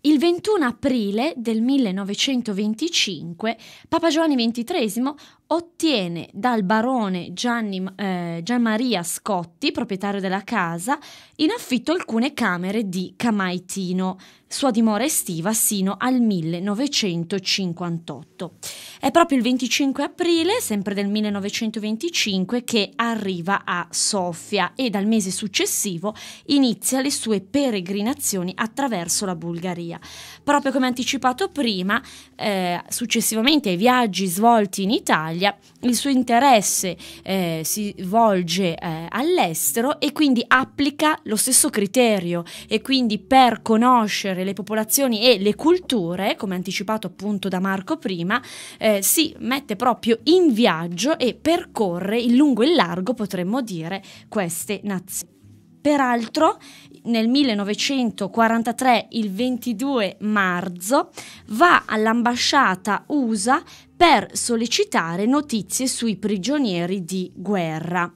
Il 21 aprile del 1925 Papa Giovanni XXIII ottiene dal barone Gianni, eh, Gian Maria Scotti, proprietario della casa, in affitto alcune camere di Camaitino, sua dimora estiva sino al 1958. È proprio il 25 aprile, sempre del 1925, che arriva a Sofia e dal mese successivo inizia le sue peregrinazioni attraverso la Bulgaria. Proprio come anticipato prima, eh, successivamente ai viaggi svolti in Italia, il suo interesse eh, si volge eh, all'estero e quindi applica lo stesso criterio e quindi per conoscere le popolazioni e le culture, come anticipato appunto da Marco prima, eh, si mette proprio in viaggio e percorre in lungo e in largo, potremmo dire, queste nazioni. Peraltro, nel 1943, il 22 marzo, va all'ambasciata USA per sollecitare notizie sui prigionieri di guerra.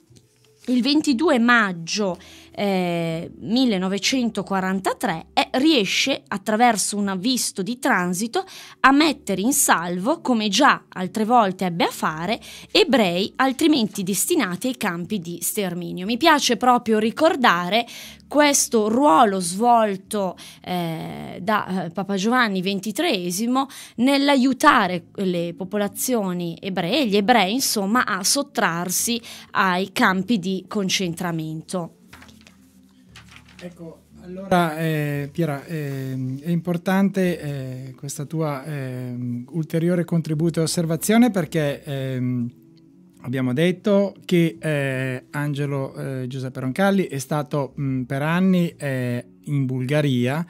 Il 22 maggio eh, 1943 eh, riesce attraverso un avvisto di transito a mettere in salvo, come già altre volte ebbe a fare, ebrei altrimenti destinati ai campi di sterminio. Mi piace proprio ricordare questo ruolo svolto eh, da eh, Papa Giovanni XXIII nell'aiutare le popolazioni ebree, gli ebrei insomma, a sottrarsi ai campi di concentramento. Ecco, allora eh, Piera, eh, è importante eh, questa tua ehm, ulteriore contributo e osservazione perché ehm, abbiamo detto che eh, Angelo eh, Giuseppe Roncalli è stato mh, per anni eh, in Bulgaria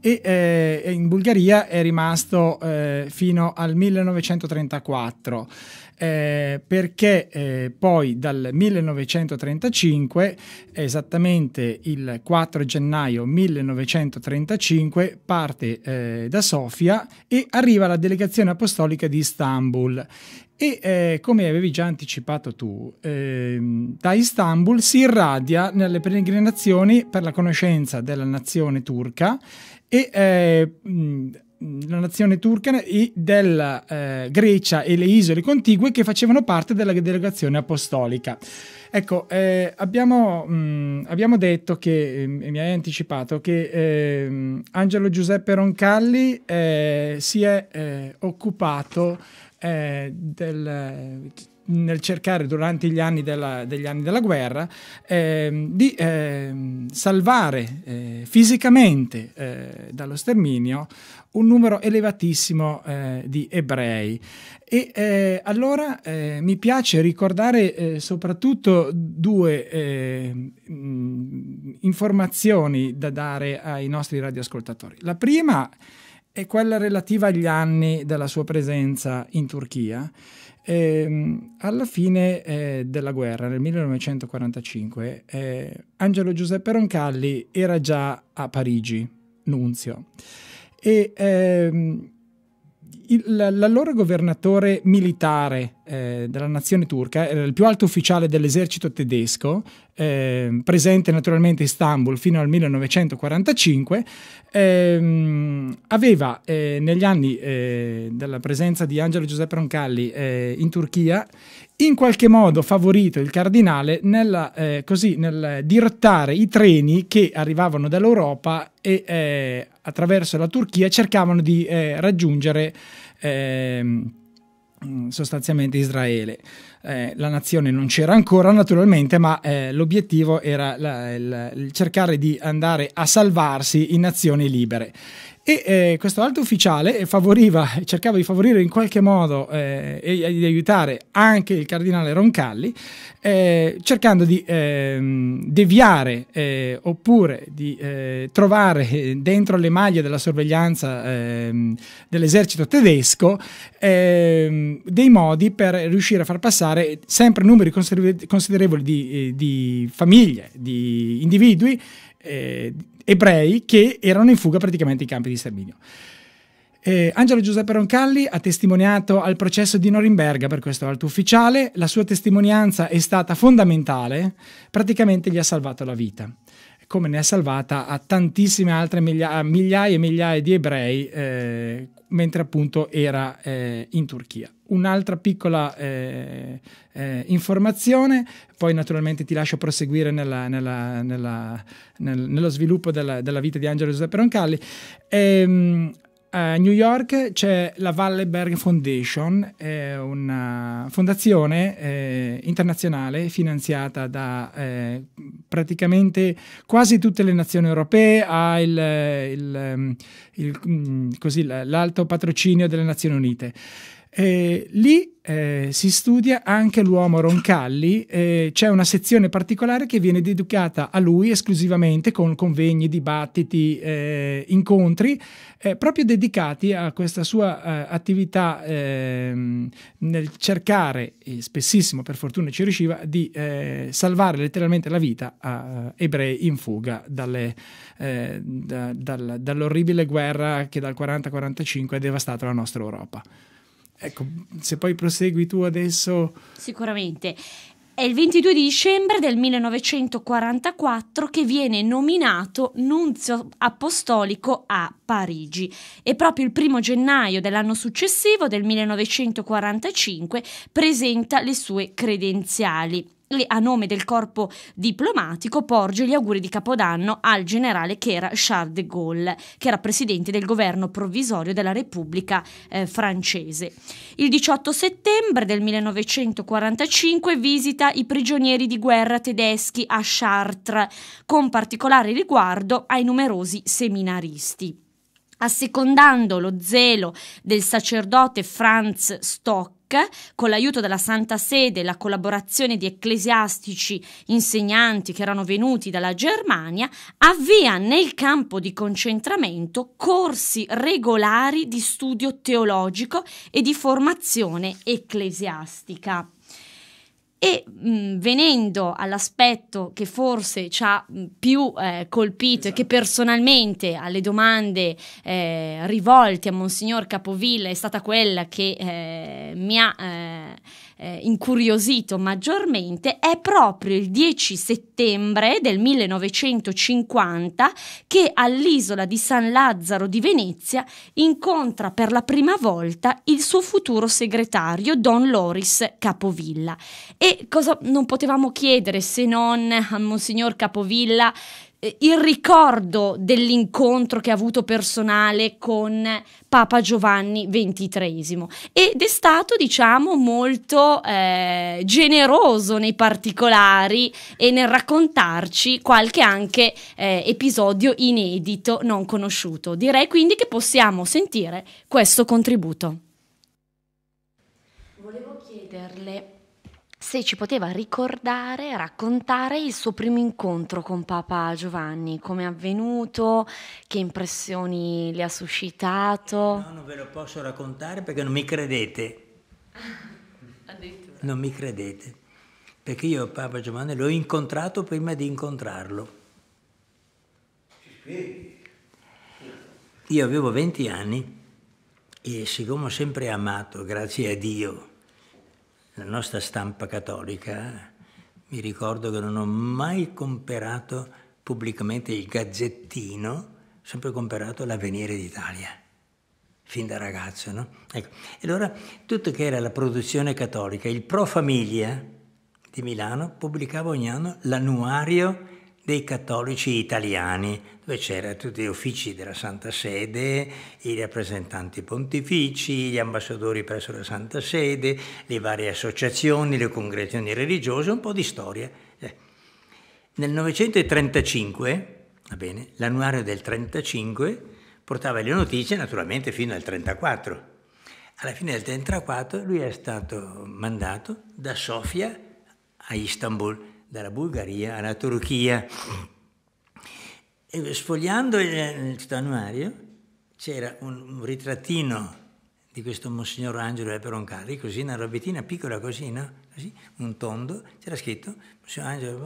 e eh, in Bulgaria è rimasto eh, fino al 1934 eh, perché eh, poi dal 1935, esattamente il 4 gennaio 1935, parte eh, da Sofia e arriva la delegazione apostolica di Istanbul. E eh, come avevi già anticipato tu, ehm, da Istanbul si irradia nelle peregrinazioni per la conoscenza della nazione turca e eh, la nazione turca e della eh, Grecia e le isole contigue che facevano parte della delegazione apostolica. Ecco, eh, abbiamo, mh, abbiamo, detto che, eh, mi hai anticipato, che eh, Angelo Giuseppe Roncalli eh, si è eh, occupato del nel cercare durante gli anni della, degli anni della guerra eh, di eh, salvare eh, fisicamente eh, dallo sterminio un numero elevatissimo eh, di ebrei. E eh, allora mi piace ricordare soprattutto due mh, informazioni da dare ai nostri radioascoltatori. La prima è quella relativa agli anni della sua presenza in Turchia ehm, alla fine eh, della guerra, nel 1945, eh, Angelo Giuseppe Roncalli era già a Parigi, nunzio, e ehm, l'allora governatore militare eh, della nazione turca, era il più alto ufficiale dell'esercito tedesco, eh, presente naturalmente a Istanbul fino al 1945, ehm, aveva eh, negli anni eh, della presenza di Angelo Giuseppe Roncalli eh, in Turchia in qualche modo favorito il cardinale nella, eh, così, nel dirottare i treni che arrivavano dall'Europa e eh, attraverso la Turchia cercavano di eh, raggiungere ehm, sostanzialmente Israele. Eh, la nazione non c'era ancora naturalmente, ma eh, l'obiettivo era la, il, il cercare di andare a salvarsi in nazioni libere. E eh, questo alto ufficiale favoriva, cercava di favorire in qualche modo eh, e di aiutare anche il cardinale Roncalli, eh, cercando di ehm, deviare eh, oppure di eh, trovare dentro le maglie della sorveglianza ehm, dell'esercito tedesco ehm, dei modi per riuscire a far passare sempre numeri considerevoli di, eh, di famiglie, di individui ebrei che erano in fuga praticamente in campi di sterminio. Eh, Angelo Giuseppe Roncalli ha testimoniato al processo di Norimberga per questo alto ufficiale, la sua testimonianza è stata fondamentale, praticamente gli ha salvato la vita, come ne ha salvata a tantissime altre migliaia, migliaia e migliaia di ebrei eh, mentre appunto era eh, in Turchia. Un'altra piccola eh, eh, informazione, poi naturalmente ti lascio proseguire nella, nella, nella, nel, nello sviluppo della, della, vita di Angelo Giuseppe Roncalli. Ehm, a New York c'è la Wallenberg Foundation, è una fondazione eh, internazionale finanziata da eh, praticamente quasi tutte le nazioni europee, ha il, il, il, mm, così, l'alto patrocinio delle Nazioni Unite. Eh, lì eh, si studia anche l'uomo Roncalli, eh, c'è una sezione particolare che viene dedicata a lui esclusivamente con convegni, dibattiti, eh, incontri, eh, proprio dedicati a questa sua eh, attività ehm, nel cercare, e spessissimo per fortuna ci riusciva, di salvare letteralmente la vita a ebrei in fuga dalle, da, dal, dall'orribile guerra che dal 40-45 ha devastato la nostra Europa. Ecco, se poi prosegui tu adesso... Sicuramente. È il 22 di dicembre del 1944 che viene nominato nunzio apostolico a Parigi e proprio il primo gennaio dell'anno successivo, del 1945, presenta le sue credenziali a nome del corpo diplomatico porge gli auguri di Capodanno al generale che era Charles de Gaulle, che era presidente del governo provvisorio della Repubblica eh, francese. Il 18 settembre del 1945 visita i prigionieri di guerra tedeschi a Chartres, con particolare riguardo ai numerosi seminaristi assecondando lo zelo del sacerdote Franz Stock con l'aiuto della Santa Sede e la collaborazione di ecclesiastici insegnanti che erano venuti dalla Germania, avvia nel campo di concentramento corsi regolari di studio teologico e di formazione ecclesiastica. E mh, venendo all'aspetto che forse ci ha mh, più eh, colpito esatto. e che esatto. personalmente alle domande eh, rivolte a Monsignor Capovilla è stata quella che eh, mi ha eh, incuriosito maggiormente è proprio il 10 settembre del 1950 che all'isola di San Lazzaro di Venezia incontra per la prima volta il suo futuro segretario Don Loris Capovilla. E cosa non potevamo chiedere se non a Monsignor Capovilla eh, il ricordo dell'incontro che ha avuto personale con Papa Giovanni XXIII ed è stato diciamo molto eh, generoso nei particolari e nel raccontarci qualche anche eh, episodio inedito non conosciuto. Direi quindi che possiamo sentire questo contributo. Se ci poteva ricordare, raccontare il suo primo incontro con Papa Giovanni, come è avvenuto, che impressioni le ha suscitato. No, non ve lo posso raccontare perché non mi credete. (laughs) Non mi credete, perché io Papa Giovanni l'ho incontrato prima di incontrarlo. Io avevo 20 anni e siccome ho sempre amato, grazie a Dio, la nostra stampa cattolica, mi ricordo che non ho mai comperato pubblicamente il gazzettino, ho sempre comperato l'Avvenire d'Italia, fin da ragazzo. No? Ecco. E allora tutto che era la produzione cattolica, il Pro Famiglia di Milano pubblicava ogni anno l'annuario dei cattolici italiani, dove c'erano tutti gli uffici della Santa Sede, i rappresentanti pontifici, gli ambasciatori presso la Santa Sede, le varie associazioni, le congregazioni religiose, un po' di storia. Eh. Nel 1935, va bene, l'annuario del 35 portava le notizie naturalmente fino al 34. Alla fine del 34 lui è stato mandato da Sofia a Istanbul dalla Bulgaria alla Turchia. E sfogliando il annuario c'era un, un, ritrattino di questo Monsignor Angelo del così una robettina piccola così, no? Così, un tondo, c'era scritto Monsignor Angelo del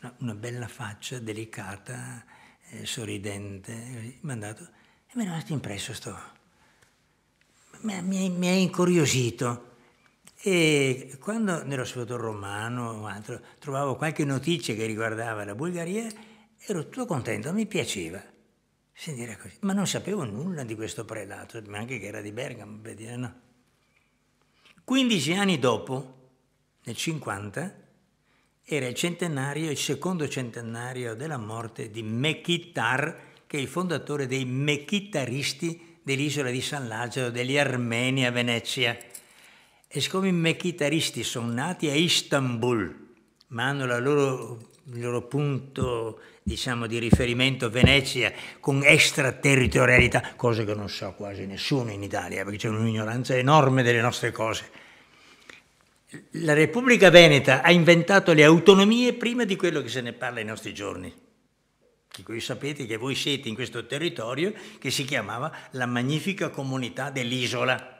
una, una bella faccia delicata, eh, sorridente, così, mandato. E mi è rimasto impresso sto. Mi ha incuriosito. E quando nello sfoto romano o altro trovavo qualche notizia che riguardava la Bulgaria, ero tutto contento, mi piaceva sentire così. Ma non sapevo nulla di questo prelato, anche che era di Bergamo, per dire no. 15 anni dopo, nel 50, era il centenario, il secondo centenario della morte di Mekhitar, che è il fondatore dei Mekhitaristi dell'isola di San Lazzaro, degli Armeni a Venezia. E siccome i mechitaristi sono nati a Istanbul, ma hanno loro, il loro punto diciamo, di riferimento Venezia con extraterritorialità, cosa che non sa quasi nessuno in Italia, perché c'è un'ignoranza enorme delle nostre cose. La Repubblica Veneta ha inventato le autonomie prima di quello che se ne parla ai nostri giorni. Che voi sapete che voi siete in questo territorio che si chiamava la magnifica comunità dell'isola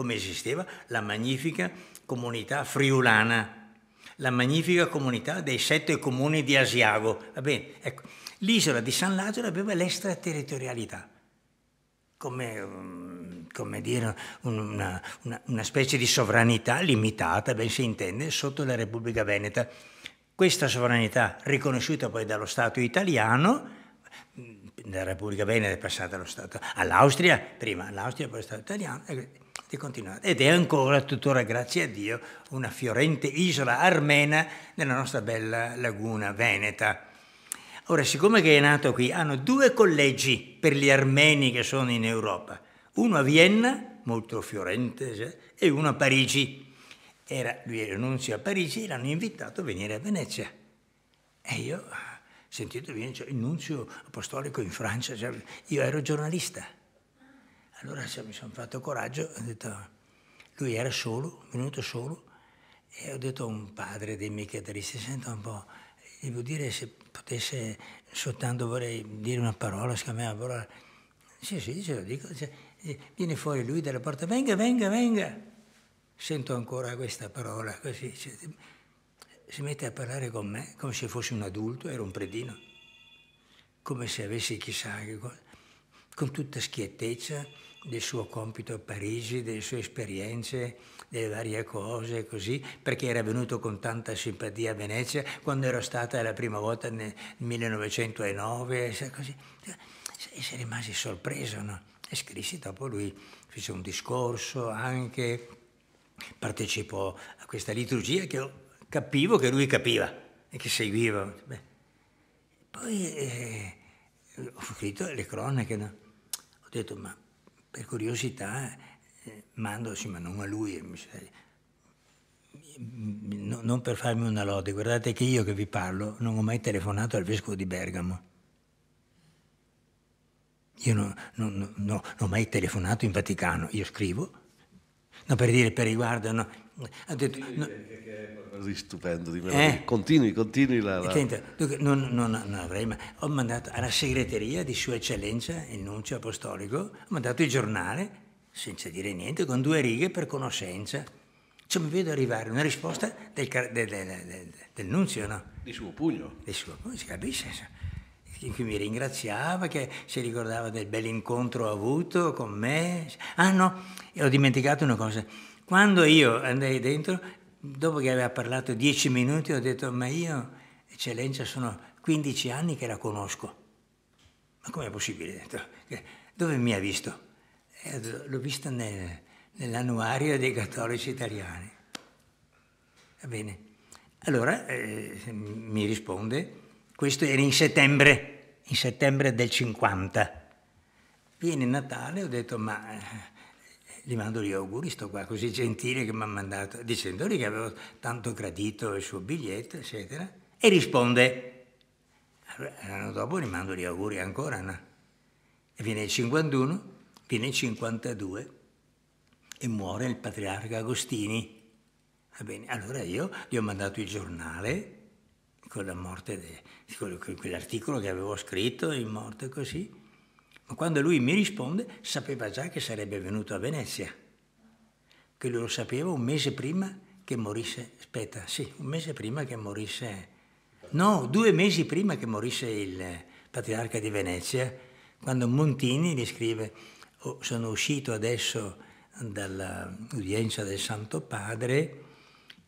come esisteva la magnifica comunità friulana, la magnifica comunità dei sette comuni di Asiago. Ecco, l'isola di San Lazzaro aveva l'extraterritorialità, come, mm, come dire, una, una, una, specie di sovranità limitata, ben si intende, sotto la Repubblica Veneta. Questa sovranità, riconosciuta poi dallo Stato italiano, mm, la Repubblica Veneta è passata allo Stato, all'Austria, prima all'Austria, poi allo Stato italiano, di continuare. Ed è ancora, tuttora grazie a Dio, una fiorente isola armena nella nostra bella laguna veneta. Ora, siccome che è nato qui, hanno due collegi per gli armeni che sono in Europa. Uno a Vienna, molto fiorente, e uno a Parigi. Era, lui era nunzio a Parigi e l'hanno invitato a venire a Venezia. E io sentito viene cioè, il nunzio apostolico in Francia, cioè, io ero giornalista allora mi sono fatto coraggio ho detto, lui era solo, venuto solo, e ho detto a un padre dei miei chitarristi, senta un po', devo dire se potesse, soltanto vorrei dire una parola, scambiare una parola. Sì, sì, ce lo dico. Cioè, viene fuori lui dalla porta, venga, venga, venga. Sento ancora questa parola, così. Cioè, si mette a parlare con me come se fossi un adulto, era un predino, come se avessi chissà che cosa, con tutta schiettezza del suo compito a Parigi, delle sue esperienze, delle varie cose, così, perché era venuto con tanta simpatia a Venezia quando ero stata la prima volta nel 1909, così. E si rimasi sorpreso, no? E scrissi, dopo lui fece un discorso anche, partecipò a questa liturgia che capivo che lui capiva e che seguiva. Beh. Poi eh, ho scritto le cronache, no? ho detto ma per curiosità eh, mando, sì, ma non a lui, no, non per farmi una lode, guardate che io che vi parlo non ho mai telefonato al vescovo di Bergamo. Io non, non, non, non ho mai telefonato in Vaticano, io scrivo, no, per dire, per riguardo, no. Ha detto, no, così stupendo di me. Eh? Continui, continui la... la... Senta, non, non, non, avrei mai... Ho mandato alla segreteria di Sua Eccellenza, il nuncio apostolico, ho mandato il giornale, senza dire niente, con due righe per conoscenza. Cioè mi vedo arrivare una risposta del, del, del, del, del nunzio, no? Di suo pugno. Di suo pugno, si capisce? In cui mi ringraziava, che si ricordava del bel incontro avuto con me. Ah no, ho dimenticato una cosa. Quando io andai dentro, dopo che aveva parlato dieci minuti, ho detto, ma io, eccellenza, sono 15 anni che la conosco. Ma com'è possibile? Dove mi ha visto? L'ho vista nel, nell'annuario dei cattolici italiani. Va bene. Allora eh, mi risponde, questo era in settembre, in settembre del 50. Viene Natale, ho detto, ma eh, gli mando gli auguri, sto qua così gentile che mi ha mandato, dicendogli che avevo tanto gradito il suo biglietto, eccetera, e risponde, l'anno dopo gli mando gli auguri ancora, no? E viene il 51, viene il 52 e muore il patriarca Agostini. Va bene, allora io gli ho mandato il giornale con la morte, di quell'articolo che avevo scritto in morte così, ma quando lui mi risponde, sapeva già che sarebbe venuto a Venezia, che lo sapeva un mese prima che morisse, aspetta, sì, un mese prima che morisse, no, due mesi prima che morisse il patriarca di Venezia, quando Montini gli scrive, oh, sono uscito adesso dall'udienza del Santo Padre,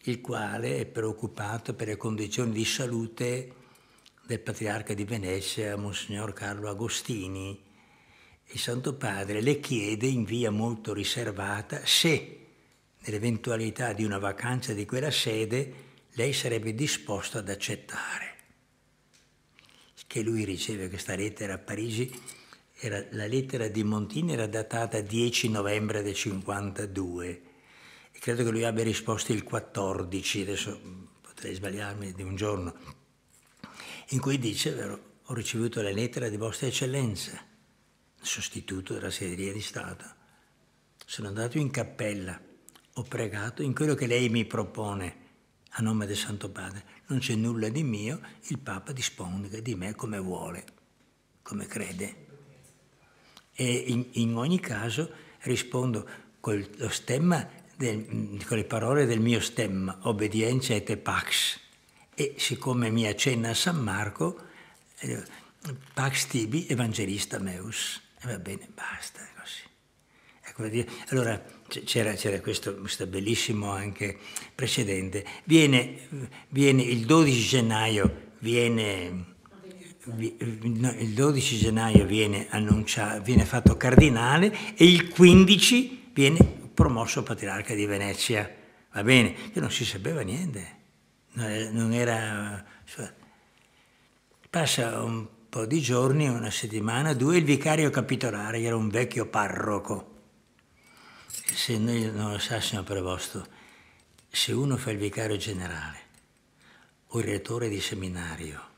il quale è preoccupato per le condizioni di salute del patriarca di Venezia, Monsignor Carlo Agostini, il Santo Padre le chiede in via molto riservata se, nell'eventualità di una vacanza di quella sede, lei sarebbe disposto ad accettare. Che lui riceve questa lettera a Parigi, era, la lettera di Montini era datata 10 novembre del 52 e credo che lui abbia risposto il 14, adesso potrei sbagliarmi di un giorno, in cui dice, vero, ho ricevuto la lettera di vostra eccellenza sostituto della segreteria di Stato. Sono andato in cappella, ho pregato in quello che lei mi propone a nome del Santo Padre. Non c'è nulla di mio, il Papa disponga di me come vuole, come crede. E in, in ogni caso rispondo con lo stemma, del, con le parole del mio stemma, obbedienza et pax. E siccome mi accenna a San Marco, eh, pax tibi evangelista meus. E va bene, basta, così. Ecco, allora c'era, c'era questo, questo, bellissimo anche precedente. Viene, viene il 12 gennaio, viene, il 12 gennaio viene, viene fatto cardinale e il 15 viene promosso patriarca di Venezia. Va bene, che non si sapeva niente, non era... Passa un po' di giorni, una settimana, due, il vicario capitolare, era un vecchio parroco. Se noi non lo sassimo prevosto, se uno fa il vicario generale, o il rettore di seminario,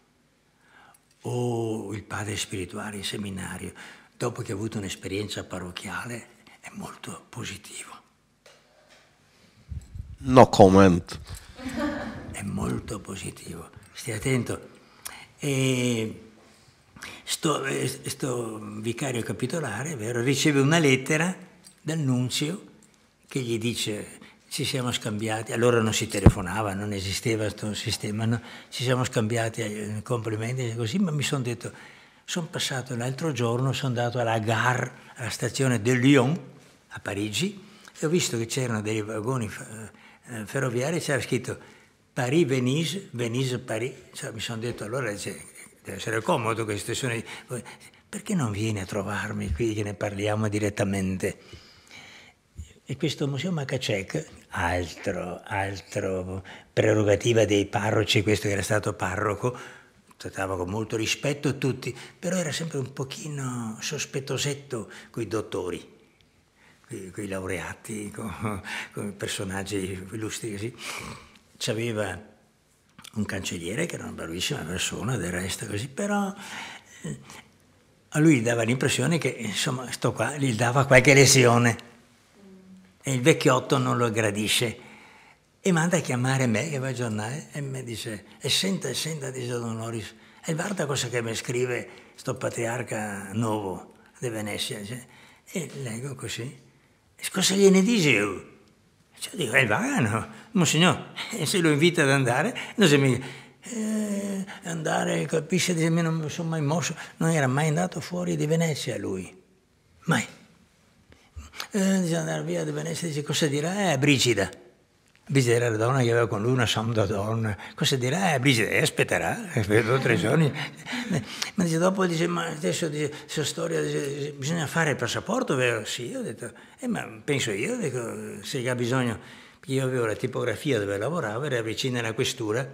o il padre spirituale in seminario, dopo che ha avuto un'esperienza parrocchiale, è molto positivo. No comment. È molto positivo, stia attento. E sto, eh, sto vicario capitolare vero, riceve una lettera dal nunzio che gli dice ci siamo scambiati, allora non si telefonava, non esisteva questo sistema, no? ci siamo scambiati eh, complimenti così, ma mi sono detto, sono passato l'altro giorno, sono andato alla gare, alla stazione de Lyon, a Parigi, e ho visto che c'erano dei vagoni eh, ferroviari, c'era scritto Paris-Venise, Venise-Paris, cioè, mi sono detto allora deve essere comodo queste sono... Perché non vieni a trovarmi qui che ne parliamo direttamente? E questo Museo Makacek, altro, altro prerogativa dei parroci, questo che era stato parroco, trattava con molto rispetto tutti, però era sempre un pochino sospettosetto con i dottori, con i laureati, con, con personaggi illustri così. C'aveva un cancelliere che era una bravissima persona, del resto così, però eh, a lui dava l'impressione che insomma sto qua gli dava qualche lesione e il vecchiotto non lo gradisce. E manda a chiamare me che va al giornale e mi dice e senta, e senta, dice Don Loris e guarda cosa che mi scrive sto patriarca nuovo di Venezia e leggo così cosa gliene dice io? Cioè, dico, è vagano, monsignor, e se lo invita ad andare, non si mi... Eh, andare, capisce, dice, non mi sono mai mosso, non era mai andato fuori di Venezia lui, mai eh, dice andare via di Venezia, dice cosa dirà? Eh, Brigida. Brigida era la donna che aveva con lui una sonda donna. Cosa dirà? Eh, Brigida, eh, aspetterà, per due o tre giorni. Ma dice, dopo dice, ma adesso dice, questa storia, dice, bisogna fare il passaporto, vero? Sì, ho detto, eh, ma penso io, dico, se ha bisogno, io avevo la tipografia dove lavoravo, era vicino alla questura,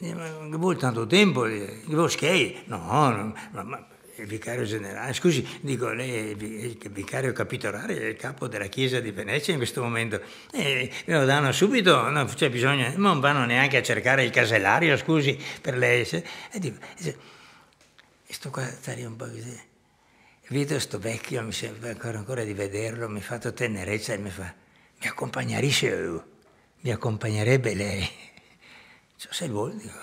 ma, ma vuole tanto tempo? Vuoi schei? No, no ma, il vicario generale, scusi, dico, lei il vicario capitolare, è il capo della chiesa di Venezia in questo momento, e lo danno subito, non c'è bisogno, non vanno neanche a cercare il casellario, scusi, per lei. E dico, e sto qua, stare un po' così, vedo sto vecchio, mi sembra ancora, ancora di vederlo, mi fa tenerezza e mi fa, mi accompagnerebbe, mi accompagnerebbe lei. Cioè, se vuole, dico,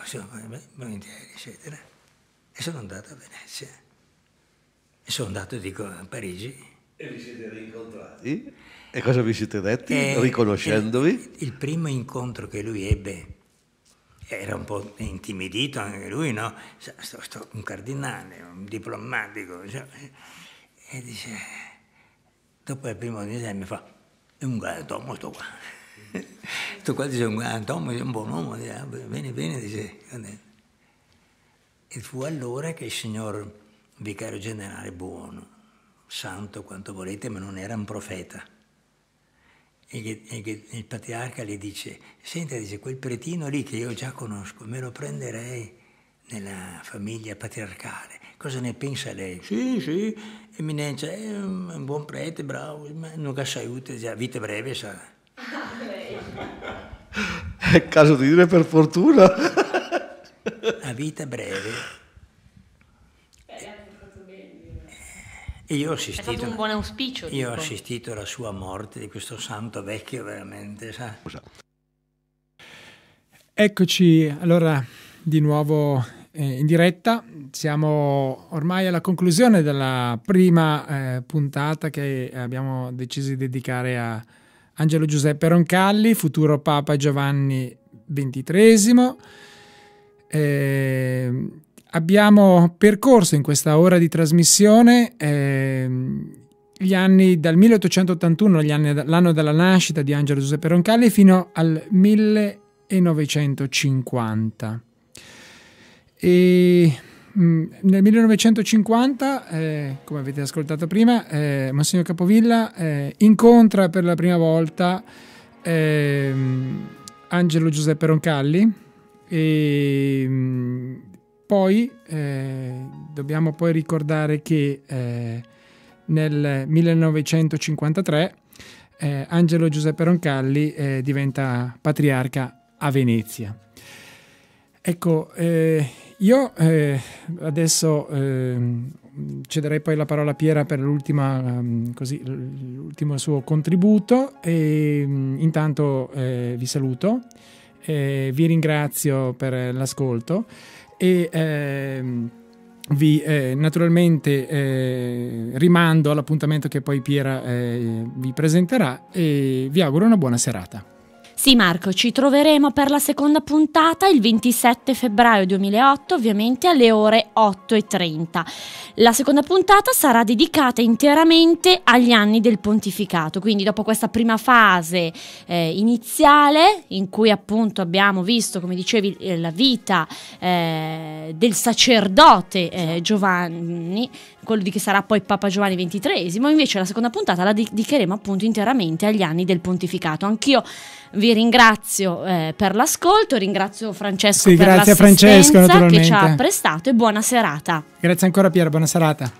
volentieri, eccetera. E sono andato a Venezia. E sono andato, dico, a Parigi. E vi siete rincontrati? E cosa vi siete detti, e, riconoscendovi? Il, il, primo incontro che lui ebbe, era un po' intimidito anche lui, no? Sto, sto, un cardinale, un diplomatico. Cioè, e dice, dopo il primo mese mi fa, è un galantomo sto qua. (laughs) sto qua dice un galantomo, è un buon uomo, dice, ah, bene, bene, dice. E fu allora che il signor vicario generale buono, santo quanto volete, ma non era un profeta. E, che, e che il patriarca gli dice, senta, dice, quel pretino lì che io già conosco, me lo prenderei nella famiglia patriarcale. Cosa ne pensa lei? Sì, sì, eminenza, è un buon prete, bravo, ma non che aiuta, già vita breve sa. (laughs) È caso di dire per fortuna. (laughs) A vita breve E io ho assistito. È stato un buon auspicio. Io dico. ho assistito alla sua morte di questo santo vecchio, veramente. Sa? Eccoci allora di nuovo eh, in diretta. Siamo ormai alla conclusione della prima eh, puntata che abbiamo deciso di dedicare a Angelo Giuseppe Roncalli, futuro Papa Giovanni XXIII. Eh, abbiamo percorso in questa ora di trasmissione eh, gli anni dal 1881, anni, l'anno della nascita di Angelo Giuseppe Roncalli, fino al 1950. E mm, nel 1950, eh, come avete ascoltato prima, eh, Monsignor Capovilla eh, incontra per la prima volta ehm, Angelo Giuseppe Roncalli e mm, poi eh, dobbiamo poi ricordare che eh, nel 1953 eh, Angelo Giuseppe Roncalli eh, diventa patriarca a Venezia. Ecco, eh, io eh, adesso cederei poi la parola a Piera per um, così, l'ultimo suo contributo e um, intanto vi saluto, vi ringrazio per l'ascolto e eh, vi eh, naturalmente eh, rimando all'appuntamento che poi Piera eh, vi presenterà e vi auguro una buona serata. Sì Marco, ci troveremo per la seconda puntata il 27 febbraio 2008, ovviamente alle ore 8.30. La seconda puntata sarà dedicata interamente agli anni del pontificato, quindi dopo questa prima fase eh, iniziale in cui appunto abbiamo visto, come dicevi, eh, la vita eh, del sacerdote eh, Giovanni, quello di che sarà poi Papa Giovanni XXIII, invece la seconda puntata la dedicheremo appunto interamente agli anni del pontificato. Anch'io vi ringrazio eh, per l'ascolto, ringrazio Francesco sì, per grazie l'assistenza Francesco, che ci ha prestato e buona serata. Grazie ancora Piero, buona serata.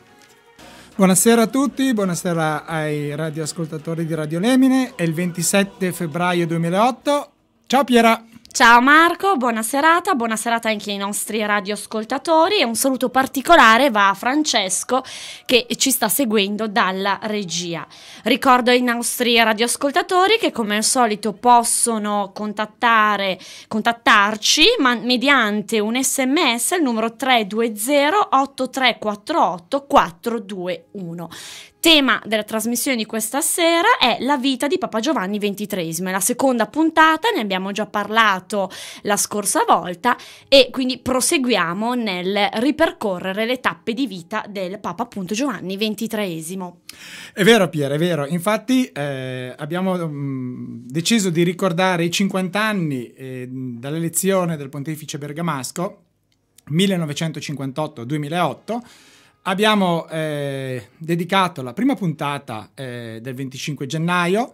Buonasera a tutti, buonasera ai radioascoltatori di Radio Lemine, è il 27 febbraio 2008. Ciao Piera! Ciao Marco, buona serata, buona serata anche ai nostri radioascoltatori e un saluto particolare va a Francesco che ci sta seguendo dalla regia. Ricordo ai nostri radioascoltatori che come al solito possono contattarci mediante un sms al numero 320 8348 421. Tema della trasmissione di questa sera è la vita di Papa Giovanni XXIII. È la seconda puntata, ne abbiamo già parlato la scorsa volta e quindi proseguiamo nel ripercorrere le tappe di vita del Papa appunto Giovanni XXIII. È vero Pier, è vero. Infatti eh, abbiamo mh, mm, deciso di ricordare i 50 anni eh, dall'elezione del pontefice bergamasco 1958-2008 abbiamo eh, dedicato la prima puntata eh, del 25 gennaio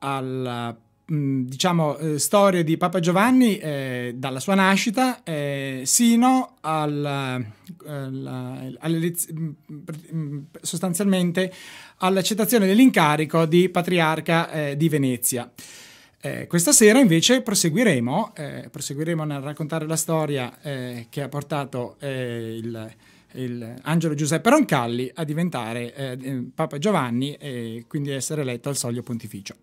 alla mm, diciamo, eh, storia di Papa Giovanni eh, dalla sua nascita eh, sino al, mm, sostanzialmente all'accettazione dell'incarico di patriarca eh, di Venezia. questa sera invece proseguiremo, proseguiremo nel raccontare la storia che ha portato il il Angelo Giuseppe Roncalli a diventare eh, eh, Papa Giovanni e quindi essere eletto al soglio pontificio.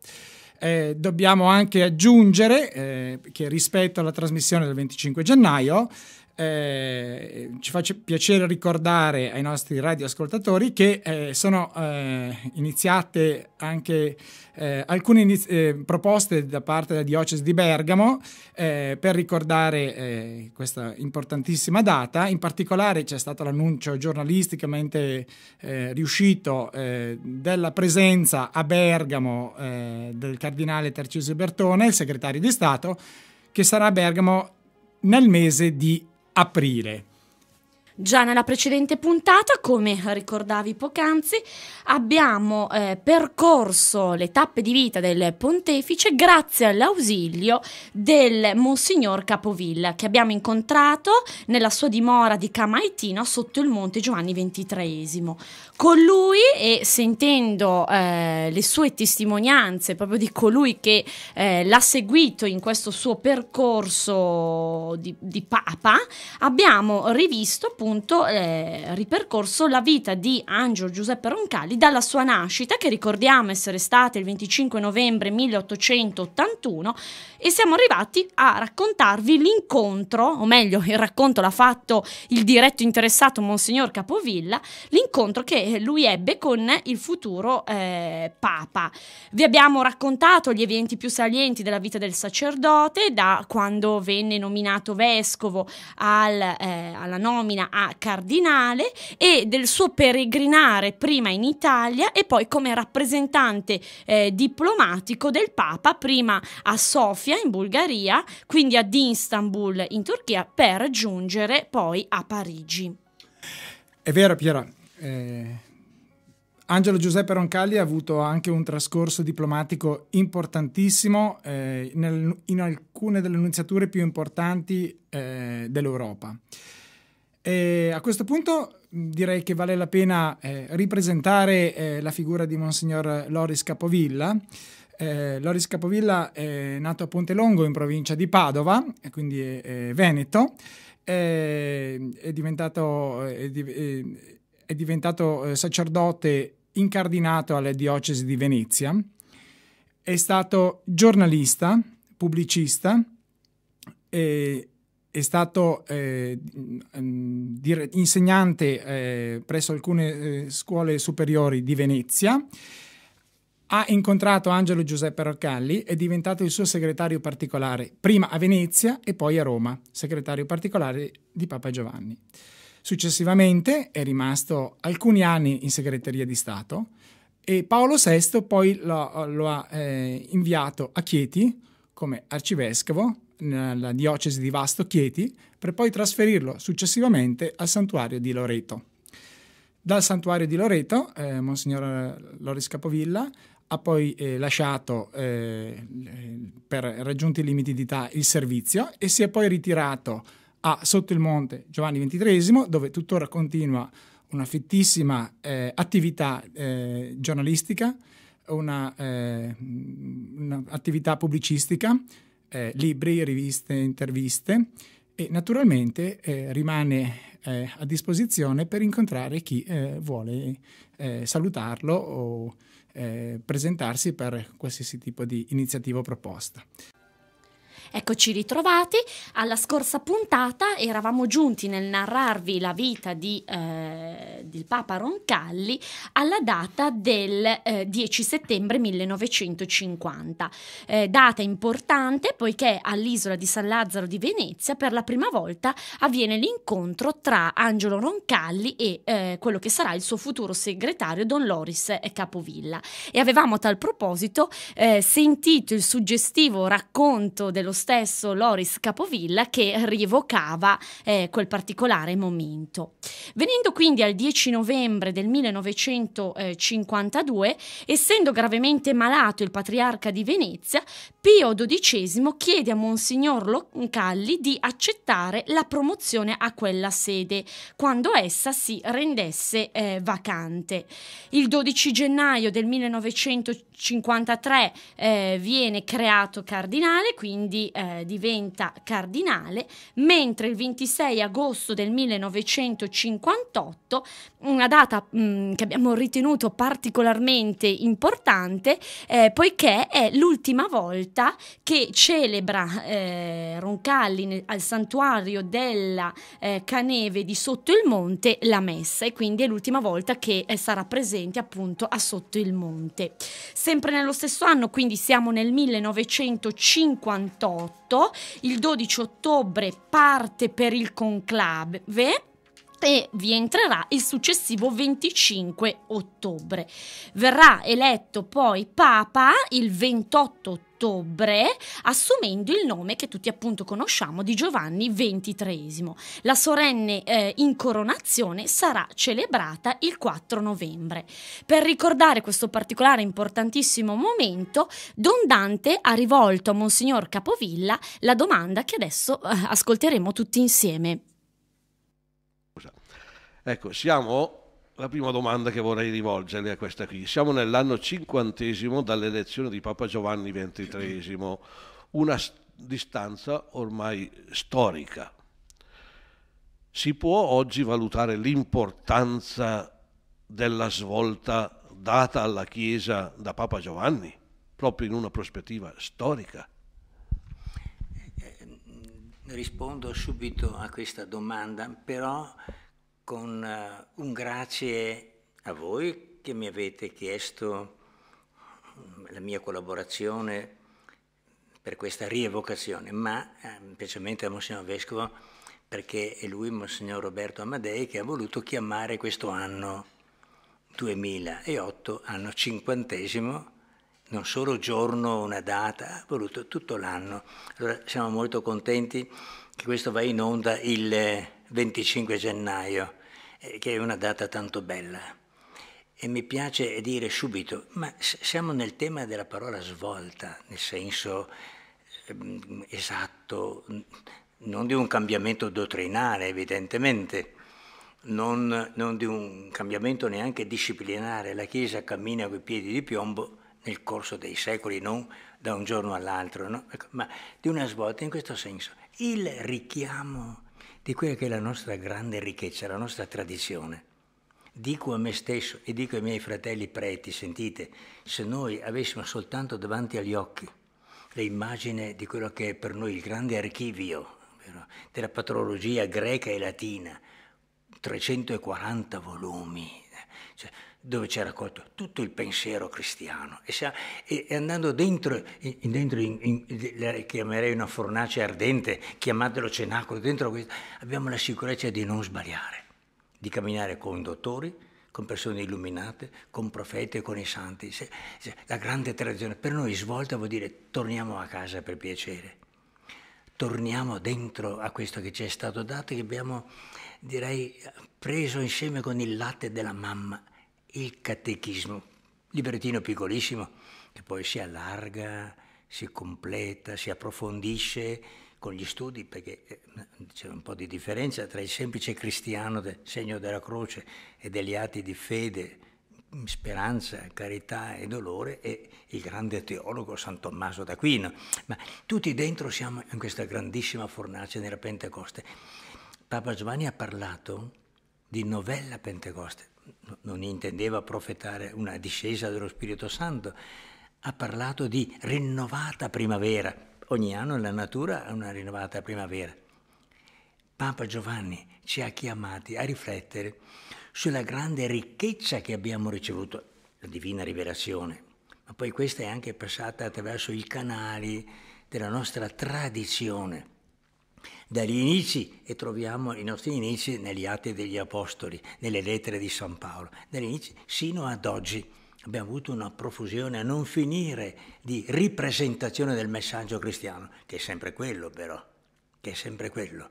Eh, dobbiamo anche aggiungere eh, che rispetto alla trasmissione del 25 gennaio eh, ci faccia piacere ricordare ai nostri radioascoltatori che eh, sono eh, iniziate anche eh, alcune iniz- eh, proposte da parte della diocesi di Bergamo eh, per ricordare questa importantissima data. In particolare c'è stato l'annuncio giornalisticamente riuscito della presenza a Bergamo del cardinale Tercisio Bertone, il segretario di Stato, che sarà a Bergamo nel mese di aprile. Già nella precedente puntata, come ricordavi poc'anzi, abbiamo eh, percorso le tappe di vita del pontefice grazie all'ausilio del Monsignor Capovilla che abbiamo incontrato nella sua dimora di Camaitino sotto il monte Giovanni XXIII. Con lui e sentendo eh, le sue testimonianze proprio di colui che eh, l'ha seguito in questo suo percorso di, di Papa, abbiamo rivisto appunto eh, ripercorso la vita di Angelo Giuseppe Roncalli dalla sua nascita, che ricordiamo essere stata il 25 novembre 1881, e siamo arrivati a raccontarvi l'incontro, o meglio, il racconto l'ha fatto il diretto interessato Monsignor Capovilla, l'incontro che lui ebbe con il futuro eh, Papa. Vi abbiamo raccontato gli eventi più salienti della vita del sacerdote, da quando venne nominato vescovo al, eh, alla nomina a cardinale e del suo peregrinare prima in Italia e poi come rappresentante eh, diplomatico del Papa, prima a Sofia in Bulgaria, quindi ad Istanbul in Turchia, per giungere poi a Parigi. È vero Piera, eh, Angelo Giuseppe Roncalli ha avuto anche un trascorso diplomatico importantissimo eh, nel, in alcune delle annunziature più importanti eh, dell'Europa. E a questo punto direi che vale la pena eh, ripresentare eh, la figura di Monsignor Loris Capovilla. Eh, Loris Capovilla è nato a Ponte Longo in provincia di Padova, quindi è, è Veneto, è diventato è, è diventato eh, sacerdote incardinato alla diocesi di Venezia, è stato giornalista, pubblicista, è stato eh, insegnante eh, presso alcune eh, scuole superiori di Venezia, ha incontrato Angelo Giuseppe Roccalli, è diventato il suo segretario particolare, prima a Venezia e poi a Roma, segretario particolare di Papa Giovanni. Successivamente è rimasto alcuni anni in segreteria di Stato e Paolo VI poi lo, lo ha eh, inviato a Chieti come arcivescovo nella diocesi di Vasto Chieti per poi trasferirlo successivamente al santuario di Loreto. Dal santuario di Loreto, eh, Monsignor Loris Capovilla ha poi eh, lasciato, eh, per raggiunti i limiti di età, il servizio e si è poi ritirato a Sotto il Monte Giovanni XXIII, dove tuttora continua una fittissima eh, attività eh, giornalistica, un'attività eh, pubblicistica, eh, libri, riviste, interviste e naturalmente eh, rimane a disposizione per incontrare chi vuole salutarlo o presentarsi per qualsiasi tipo di iniziativa o proposta. Eccoci ritrovati. Alla scorsa puntata eravamo giunti nel narrarvi la vita di, eh, del Papa Roncalli alla data del eh, 10 settembre 1950. Eh, data importante poiché all'isola di San Lazzaro di Venezia per la prima volta avviene l'incontro tra Angelo Roncalli e eh, quello che sarà il suo futuro segretario Don Loris Capovilla. E avevamo a tal proposito eh, sentito il suggestivo racconto dello stesso Loris Capovilla che rievocava eh, quel particolare momento. Venendo quindi al 10 novembre del 1952, essendo gravemente malato il patriarca di Venezia, Pio XII chiede a Monsignor Loncalli di accettare la promozione a quella sede quando essa si rendesse eh, vacante. Il 12 gennaio del 1953 eh, viene creato cardinale, quindi eh, diventa cardinale, mentre il 26 agosto del 1958, una data mh, mm, che abbiamo ritenuto particolarmente importante, eh, poiché è l'ultima volta che celebra eh, Roncalli al santuario della eh, Caneve di Sotto il Monte la messa e quindi è l'ultima volta che eh, sarà presente appunto a Sotto il Monte. Sempre nello stesso anno, quindi siamo nel 1958, 18, il 12 ottobre parte per il conclave e vi entrerà il successivo 25 ottobre. Verrà eletto poi Papa il 28 ottobre ottobre, assumendo il nome che tutti appunto conosciamo di Giovanni XXIII. La sorenne eh, incoronazione sarà celebrata il 4 novembre. Per ricordare questo particolare importantissimo momento, Don Dante ha rivolto a Monsignor Capovilla la domanda che adesso eh, ascolteremo tutti insieme. Ecco, siamo la prima domanda che vorrei rivolgerle è questa qui. Siamo nell'anno cinquantesimo dall'elezione di Papa Giovanni XXIII, una distanza ormai storica. Si può oggi valutare l'importanza della svolta data alla Chiesa da Papa Giovanni, proprio in una prospettiva storica? Eh, rispondo subito a questa domanda, però con uh, un grazie a voi che mi avete chiesto mm, la mia collaborazione per questa rievocazione, ma eh, specialmente a Monsignor Vescovo perché è lui, Monsignor Roberto Amadei, che ha voluto chiamare questo anno 2008 anno cinquantesimo, non solo giorno, una data, ha voluto tutto l'anno. Allora siamo molto contenti che questo va in onda il 25 gennaio eh, che è una data tanto bella. E mi piace dire subito, ma siamo nel tema della parola svolta, nel senso eh, esatto, non di un cambiamento dottrinale evidentemente, non, non, di un cambiamento neanche disciplinare. La Chiesa cammina coi piedi di piombo nel corso dei secoli, non da un giorno all'altro, no? ecco, ma di una svolta in questo senso. Il richiamo di quella che è la nostra grande ricchezza, la nostra tradizione. Dico a me stesso e dico ai miei fratelli preti, sentite, se noi avessimo soltanto davanti agli occhi l'immagine di quello che è per noi il grande archivio della patrologia greca e latina, 340 volumi, dove c'è raccolto tutto il pensiero cristiano. E, sa, e, e andando dentro, in, dentro in, in, chiamerei una fornace ardente, chiamatelo cenacolo, dentro questo abbiamo la sicurezza di non sbagliare, di camminare con dottori, con persone illuminate, con profeti e con i santi. La grande tradizione per noi svolta vuol dire torniamo a casa per piacere, torniamo dentro a questo che ci è stato dato, che abbiamo, direi, preso insieme con il latte della mamma il catechismo, librettino piccolissimo che poi si allarga, si completa, si approfondisce con gli studi perché eh, c'è un po' di differenza tra il semplice cristiano del segno della croce e degli atti di fede, speranza, carità e dolore e il grande teologo San Tommaso d'Aquino. Ma tutti dentro siamo in questa grandissima fornace nella Pentecoste. Papa Giovanni ha parlato di novella Pentecoste non intendeva profetare una discesa dello Spirito Santo, ha parlato di rinnovata primavera. Ogni anno la natura ha una rinnovata primavera. Papa Giovanni ci ha chiamati a riflettere sulla grande ricchezza che abbiamo ricevuto, la divina rivelazione, ma poi questa è anche passata attraverso i canali della nostra tradizione dagli inizi e troviamo i nostri inizi negli atti degli Apostoli, nelle lettere di San Paolo, dagli inizi sino ad oggi. Abbiamo avuto una profusione a non finire di ripresentazione del messaggio cristiano, che è sempre quello però, che è sempre quello.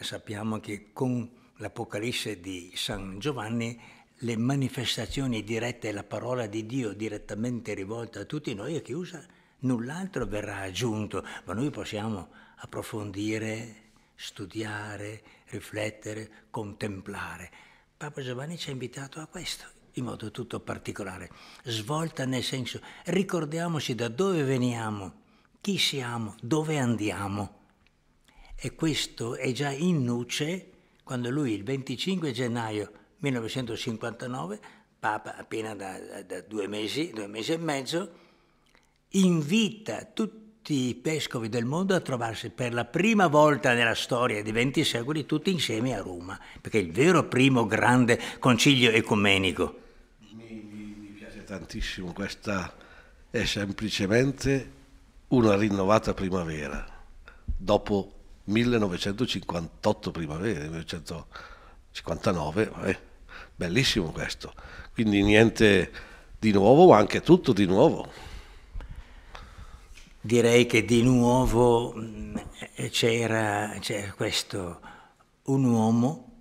Sappiamo che con l'Apocalisse di San Giovanni le manifestazioni dirette la parola di Dio direttamente rivolta a tutti noi è chiusa, null'altro verrà aggiunto, ma noi possiamo approfondire, studiare, riflettere, contemplare. Papa Giovanni ci ha invitato a questo in modo tutto particolare. Svolta nel senso, ricordiamoci da dove veniamo, chi siamo, dove andiamo. E questo è già in nuce quando lui il 25 gennaio 1959, Papa appena da, da due mesi, due mesi e mezzo, invita tutti tutti i vescovi del mondo a trovarsi per la prima volta nella storia di 20 secoli tutti insieme a Roma, perché è il vero primo grande concilio ecumenico. Mi, mi, piace tantissimo, questa è semplicemente una rinnovata primavera, dopo 1958 primavera, 1959, vabbè, bellissimo questo, quindi niente di nuovo, ma anche tutto di nuovo direi che di nuovo mm, c'era, c'era questo, un uomo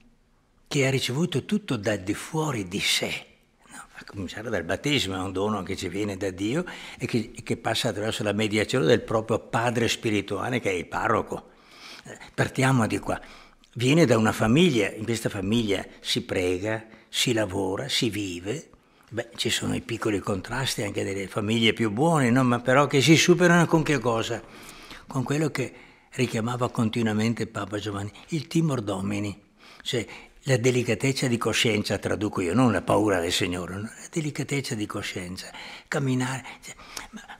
che ha ricevuto tutto da di fuori di sé, a cominciare dal battesimo, è un dono che ci viene da Dio e che, che passa attraverso la mediazione del proprio padre spirituale che è il parroco. Eh, partiamo di qua. Viene da una famiglia, in questa famiglia si prega, si lavora, si vive, Beh, ci sono i piccoli contrasti anche delle famiglie più buone, no? ma però che si superano con che cosa? Con quello che richiamava continuamente Papa Giovanni, il timor domini, cioè la delicatezza di coscienza, traduco io, non la paura del Signore, no? la delicatezza di coscienza, camminare. Cioè,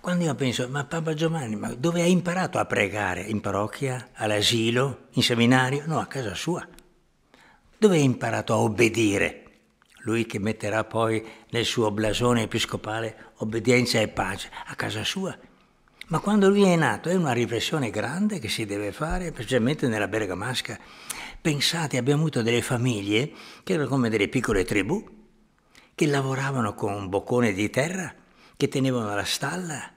quando io penso, ma Papa Giovanni, ma dove ha imparato a pregare? In parrocchia, all'asilo, in seminario? No, a casa sua. Dove ha imparato a obbedire? Lui che metterà poi nel suo blasone episcopale obbedienza e pace a casa sua. Ma quando lui è nato è una riflessione grande che si deve fare, specialmente nella Bergamasca. Pensate, abbiamo avuto delle famiglie che erano come delle piccole tribù, che lavoravano con un boccone di terra, che tenevano la stalla.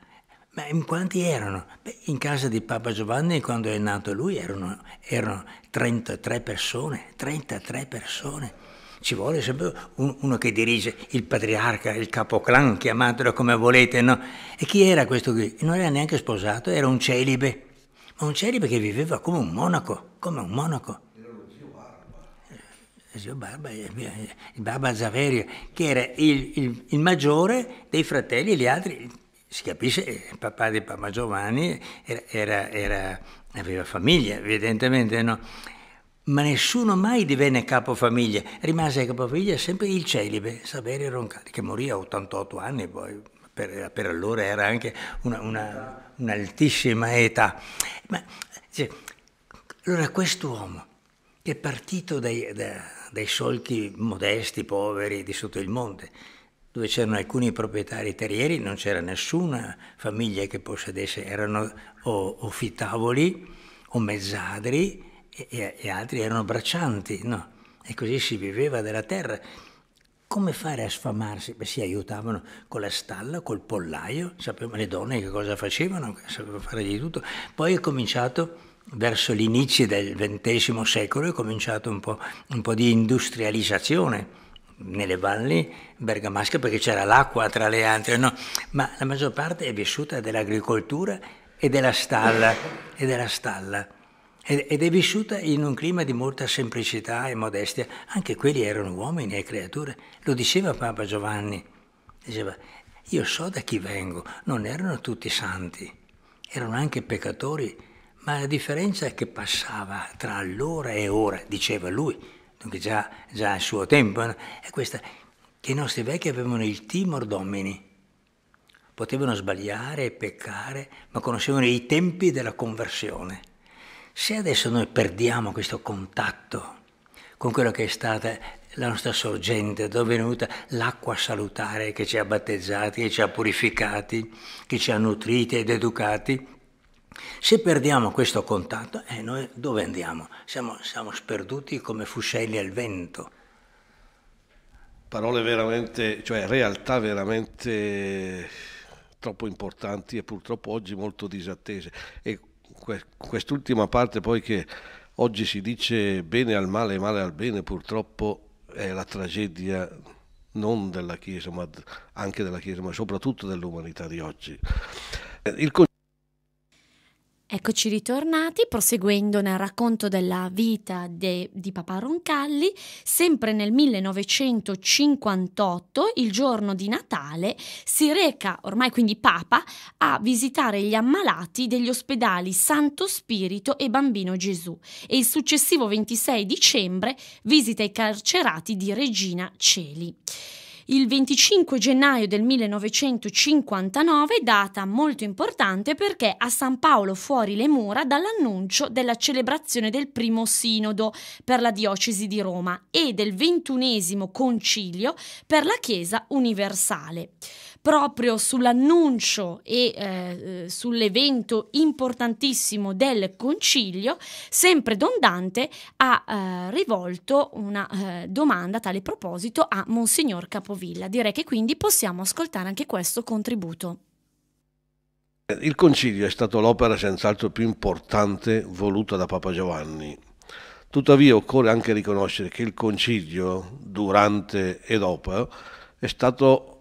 Ma in quanti erano? Beh, in casa di Papa Giovanni, quando è nato lui, erano, erano 33 persone, 33 persone ci vuole sempre uno che dirige il patriarca, il capoclan, chiamatelo come volete, no? E chi era questo qui? Non era neanche sposato, era un celibe, ma un celibe che viveva come un monaco, come un monaco. Era lo zio Barba. Eh, zio Barba, eh, il Barba Zaverio, che era il, il, il maggiore dei fratelli e gli altri, si capisce, il papà di Papa Giovanni era, era, era, aveva famiglia, evidentemente, no? Ma nessuno mai divenne capofamiglia. Rimase capofamiglia sempre il celibe, Saverio Roncalli, che morì a 88 anni poi. Per, per allora era anche una, una, un'altissima età. Ma, cioè, allora quest'uomo che è partito dai, da, dai solchi modesti, poveri di sotto il monte, dove c'erano alcuni proprietari terrieri, non c'era nessuna famiglia che possedesse, erano o, o fittavoli o mezzadri e, e, altri erano braccianti, no? E così si viveva della terra. Come fare a sfamarsi? Beh, si aiutavano con la stalla, col pollaio, sapevano le donne che cosa facevano, sapevano fare di tutto. Poi è cominciato verso gli inizi del XX secolo, è cominciato un po', un po di industrializzazione nelle valli bergamasche perché c'era l'acqua tra le altre, no? ma la maggior parte è vissuta dell'agricoltura e della stalla, e della stalla. Ed è vissuta in un clima di molta semplicità e modestia. Anche quelli erano uomini e creature. Lo diceva Papa Giovanni. Diceva, io so da chi vengo, non erano tutti santi, erano anche peccatori, ma la differenza che passava tra allora e ora, diceva lui, dunque già, già al suo tempo, è questa, che i nostri vecchi avevano il timor domini, potevano sbagliare e peccare, ma conoscevano i tempi della conversione. Se adesso noi perdiamo questo contatto con quello che è stata la nostra sorgente, dove è venuta l'acqua salutare che ci ha battezzati, che ci ha purificati, che ci ha nutriti ed educati, se perdiamo questo contatto, eh, noi dove andiamo? Siamo, siamo sperduti come fuscelli al vento. Parole veramente, cioè realtà veramente troppo importanti e purtroppo oggi molto disattese. E quest'ultima parte poi che oggi si dice bene al male e male al bene, purtroppo è la tragedia non della Chiesa, ma anche della Chiesa, ma soprattutto dell'umanità di oggi. Il Eccoci ritornati, proseguendo nel racconto della vita de, di Papa Roncalli, sempre nel 1958, il giorno di Natale, si reca, ormai quindi Papa, a visitare gli ammalati degli ospedali Santo Spirito e Bambino Gesù e il successivo 26 dicembre visita i carcerati di Regina Celi il 25 gennaio del 1959, data molto importante perché a San Paolo fuori le mura dall'annuncio della celebrazione del primo sinodo per la diocesi di Roma e del ventunesimo concilio per la Chiesa universale proprio sull'annuncio e eh, sull'evento importantissimo del concilio, sempre Don Dante ha eh, rivolto una eh, domanda a tale proposito a Monsignor Capovilla. Direi che quindi possiamo ascoltare anche questo contributo. Il concilio è stato l'opera senz'altro più importante voluta da Papa Giovanni. Tuttavia occorre anche riconoscere che il concilio, durante e dopo, è stato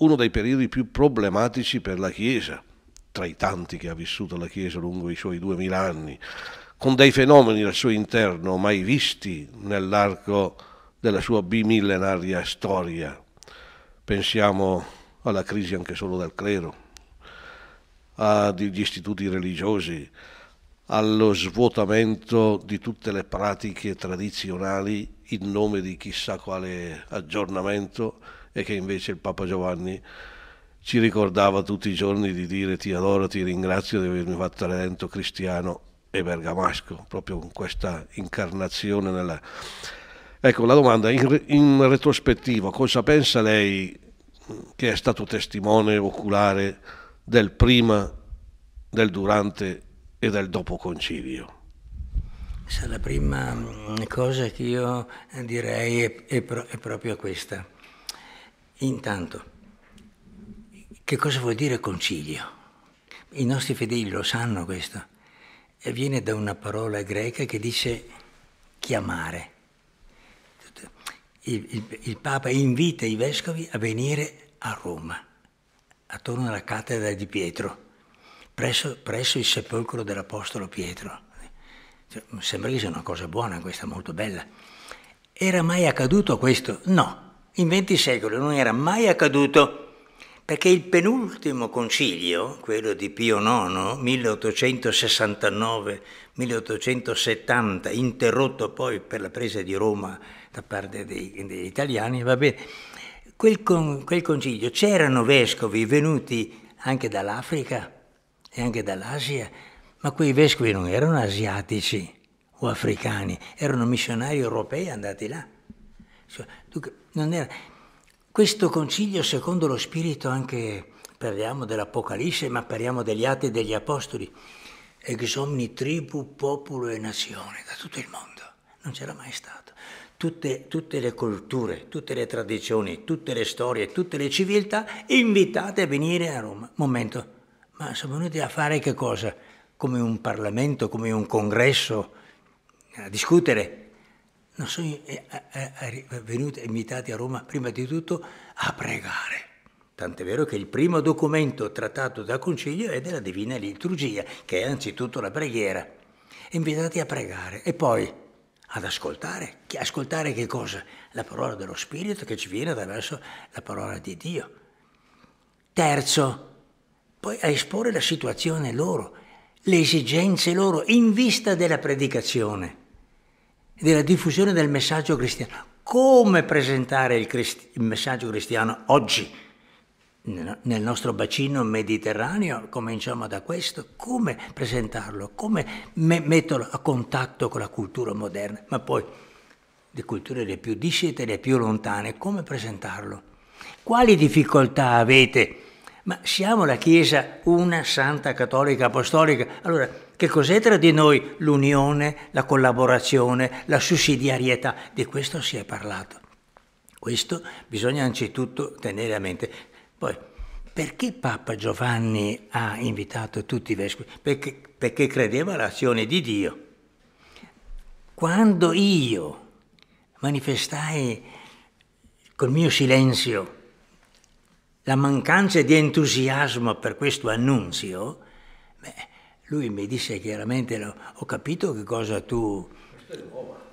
uno dei periodi più problematici per la Chiesa, tra i tanti che ha vissuto la Chiesa lungo i suoi duemila anni, con dei fenomeni al suo interno mai visti nell'arco della sua bimillenaria storia. Pensiamo alla crisi anche solo del clero, agli istituti religiosi, allo svuotamento di tutte le pratiche tradizionali in nome di chissà quale aggiornamento e che invece il Papa Giovanni ci ricordava tutti i giorni di dire ti adoro, ti ringrazio di avermi fatto redento cristiano e bergamasco, proprio con questa incarnazione nella... Ecco, la domanda, in, in retrospettiva, cosa pensa lei che è stato testimone oculare del prima, del durante e del dopo concilio? La prima cosa che io direi è, è, è proprio questa Intanto, che cosa vuol dire concilio? I nostri fedeli lo sanno questo. E viene da una parola greca che dice chiamare. Il, il, il Papa invita i vescovi a venire a Roma, attorno alla cattedra di Pietro, presso, presso il sepolcro dell'Apostolo Pietro. Cioè, sembra che sia una cosa buona questa, molto bella. Era mai accaduto questo? No in 20 secoli non era mai accaduto, perché il penultimo concilio, quello di Pio IX, 1869-1870, interrotto poi per la presa di Roma da parte dei, degli italiani, bene, quel, con, quel concilio c'erano vescovi venuti anche dall'Africa e anche dall'Asia, ma quei vescovi non erano asiatici o africani, erano missionari europei andati là. Cioè, era... Questo concilio, secondo lo spirito, anche parliamo dell'Apocalisse, ma parliamo degli atti degli Apostoli, ex omni tribu, popolo e nazione, da tutto il mondo, non c'era mai stato. Tutte, tutte, le culture, tutte le tradizioni, tutte le storie, tutte le civiltà invitate a venire a Roma. Momento, ma sono venuti a fare che cosa? Come un Parlamento, come un congresso, a discutere non sono eh, eh, eh, venuti invitati a Roma prima di tutto a pregare. Tant'è vero che il primo documento trattato dal Concilio è della Divina Liturgia, che è anzitutto la preghiera. Invitati a pregare e poi ad ascoltare. Ascoltare che cosa? La parola dello Spirito che ci viene attraverso la parola di Dio. Terzo, poi a esporre la situazione loro, le esigenze loro in vista della predicazione della diffusione del messaggio cristiano. Come presentare il, cristi- il messaggio cristiano oggi nel nostro bacino mediterraneo? Cominciamo da questo. Come presentarlo? Come me- metterlo a contatto con la cultura moderna? Ma poi le culture le più discete, le più lontane, come presentarlo? Quali difficoltà avete? Ma siamo la Chiesa una, santa, cattolica, apostolica. Allora, che cos'è tra di noi l'unione, la collaborazione, la sussidiarietà? Di questo si è parlato. Questo bisogna anzitutto tenere a mente. Poi, perché Papa Giovanni ha invitato tutti i vescovi? Perché, perché credeva all'azione di Dio. Quando io manifestai col mio silenzio la mancanza di entusiasmo per questo annunzio, beh, lui mi disse chiaramente, ho capito che cosa tu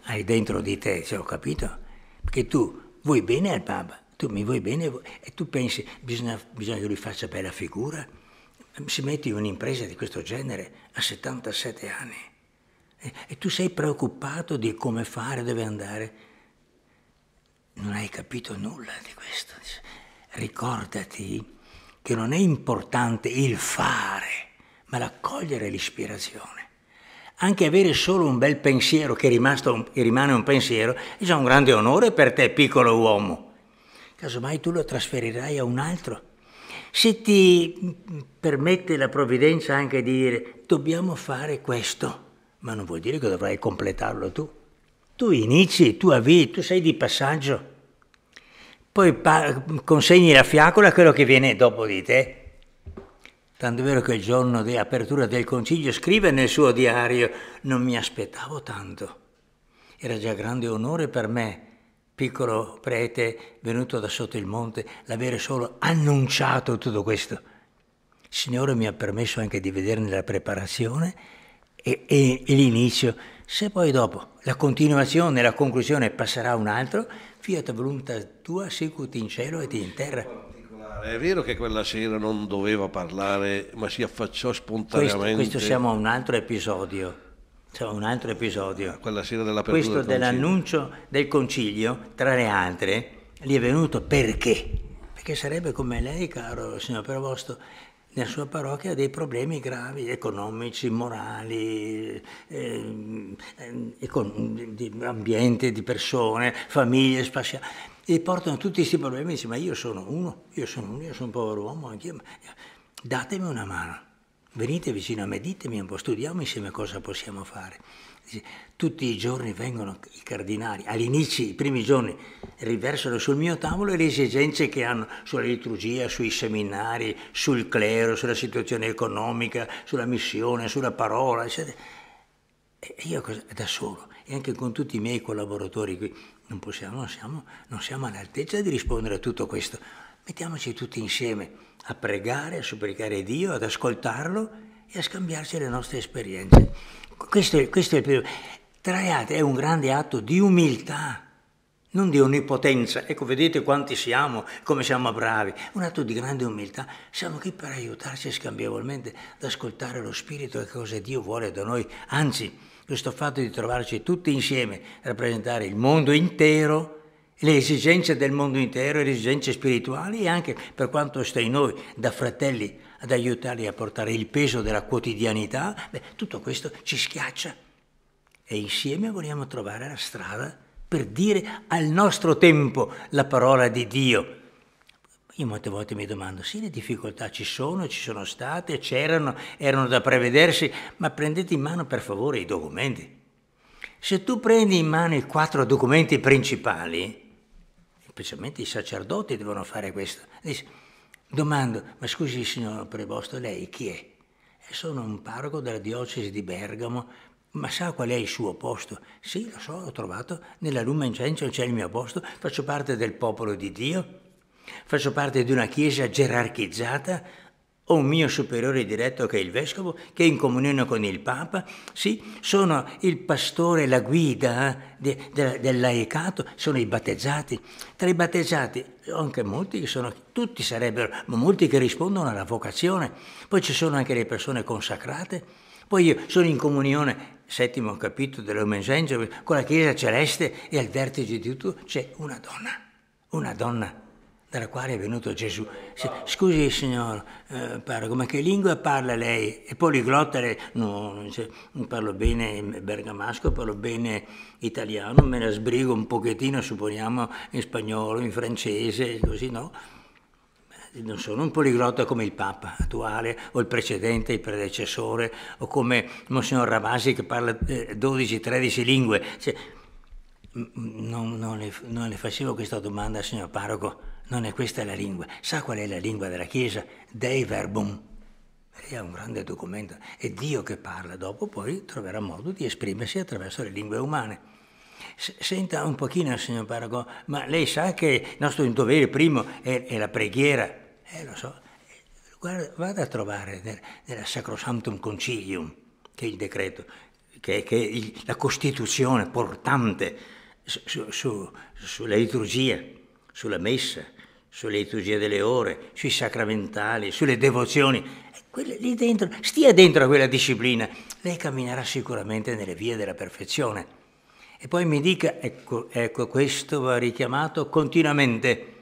hai dentro di te, cioè, ho capito, perché tu vuoi bene al Papa, tu mi vuoi bene e tu pensi bisogna, bisogna che lui faccia bella figura, si metti in un'impresa di questo genere a 77 anni. E, e tu sei preoccupato di come fare, dove andare, non hai capito nulla di questo. Ricordati che non è importante il fare, ma l'accogliere l'ispirazione. Anche avere solo un bel pensiero che, un, che rimane un pensiero è già un grande onore per te, piccolo uomo. Casomai tu lo trasferirai a un altro. Se ti permette la provvidenza anche di dire dobbiamo fare questo, ma non vuol dire che dovrai completarlo tu. Tu inizi, tu avvii, tu sei di passaggio. Poi consegni la fiacola a quello che viene dopo di te Tanto è vero che il giorno di apertura del concilio scrive nel suo diario, non mi aspettavo tanto. Era già grande onore per me, piccolo prete venuto da sotto il monte, l'avere solo annunciato tutto questo. Il Signore mi ha permesso anche di vederne la preparazione e, e, e l'inizio. Se poi dopo la continuazione e la conclusione passerà un altro, fiat voluntas tua sicut in cielo et in terra. È vero che quella sera non doveva parlare, ma si affacciò spontaneamente. Questo, questo siamo a un altro episodio. Siamo un altro episodio. Quella sera dell'apertura Questo del dell'annuncio del concilio, tra le altre, gli è venuto perché? Perché sarebbe come lei, caro signor Prevosto, nella sua parrocchia dei problemi gravi, economici, morali, eh, eh, di ambiente, di persone, famiglie spaziali e portano tutti questi problemi dice ma io sono uno, io sono uno, io sono un povero uomo, anch'io, datemi una mano, venite vicino a me, ditemi un po', studiamo insieme cosa possiamo fare. Dice, tutti i giorni vengono i cardinali, all'inizio, i primi giorni, riversano sul mio tavolo le esigenze che hanno sulla liturgia, sui seminari, sul clero, sulla situazione economica, sulla missione, sulla parola, eccetera. E io da solo, e anche con tutti i miei collaboratori qui, non possiamo, non siamo, non siamo all'altezza di rispondere a tutto questo. Mettiamoci tutti insieme a pregare, a supplicare Dio, ad ascoltarlo e a scambiarci le nostre esperienze. Questo è, questo è il primo. Traiate è un grande atto di umiltà. non di onnipotenza. Ecco, vedete quanti siamo, come siamo bravi. Un atto di grande umiltà. Siamo qui per aiutarci scambievolmente ad ascoltare lo Spirito e cosa Dio vuole da noi. Anzi, questo fatto di trovarci tutti insieme, rappresentare il mondo intero, le esigenze del mondo intero, le esigenze spirituali e anche per quanto sta in noi da fratelli ad aiutarli a portare il peso della quotidianità, beh, tutto questo ci schiaccia e insieme vogliamo trovare la strada per dire al nostro tempo la parola di Dio. Io molte volte mi domando, sì, le difficoltà ci sono, ci sono state, c'erano, erano da prevedersi, ma prendete in mano per favore i documenti. Se tu prendi in mano i quattro documenti principali, specialmente i sacerdoti devono fare questo, dice, domando, ma scusi signor Preposto, lei chi è? E sono un parroco della diocesi di Bergamo, ma sa qual è il suo posto? Sì, lo so, ho trovato nella Lumen Gentium c'è il mio posto, faccio parte del popolo di Dio, faccio parte di una chiesa gerarchizzata, ho un mio superiore diretto che è il vescovo, che è in comunione con il Papa, sì, sono il pastore, la guida eh, de, de, del laicato, sono i battezzati. Tra i battezzati ho anche molti che sono, tutti sarebbero, ma molti che rispondono alla vocazione. Poi ci sono anche le persone consacrate. Poi io sono in comunione settimo capitolo dell'Omengenzo, con la Chiesa celeste e al vertice di tutto c'è una donna, una donna dalla quale è venuto Gesù. Scusi signor eh, parroco, ma che lingua parla lei? È poliglotta lei? No, cioè, parlo bene bergamasco, parlo bene italiano, me la sbrigo un pochettino, supponiamo, in spagnolo, in francese, così no? non sono un poliglotta come il Papa attuale o il precedente, il predecessore o come Monsignor Ravasi che parla 12-13 eh, lingue. Cioè, non, non, le, non, le, facevo questa domanda, signor Parroco, non è questa la lingua. Sa qual è la lingua della Chiesa? Dei verbum. È un grande documento, è Dio che parla, dopo poi troverà modo di esprimersi attraverso le lingue umane. Senta un pochino, signor Parroco, ma lei sa che il nostro dovere primo è, è la preghiera eh, lo so. Guarda, vada a trovare nel, nella Sacrosanctum Concilium, che è il decreto, che, che è il, la Costituzione portante su, su, sulla liturgia, sulla messa, sulle liturgie delle ore, sui sacramentali, sulle devozioni. lì dentro, stia dentro a quella disciplina, lei camminerà sicuramente nelle vie della perfezione. E poi mi dica, ecco, ecco questo va richiamato continuamente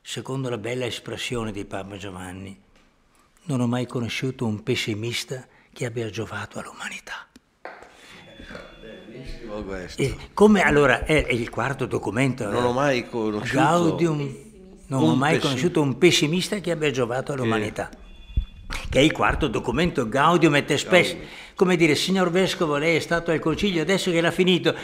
secondo la bella espressione di Papa Giovanni, non ho mai conosciuto un pessimista che abbia giovato all'umanità. Bellissimo questo. E come allora è, è il quarto documento? Non ho mai conosciuto Gaudium, non ho mai conosciuto un pessimista che abbia giovato all'umanità. Che... che è il quarto documento, Gaudium et Spes. Come dire, signor Vescovo, lei è stato al concilio, adesso che l'ha finito,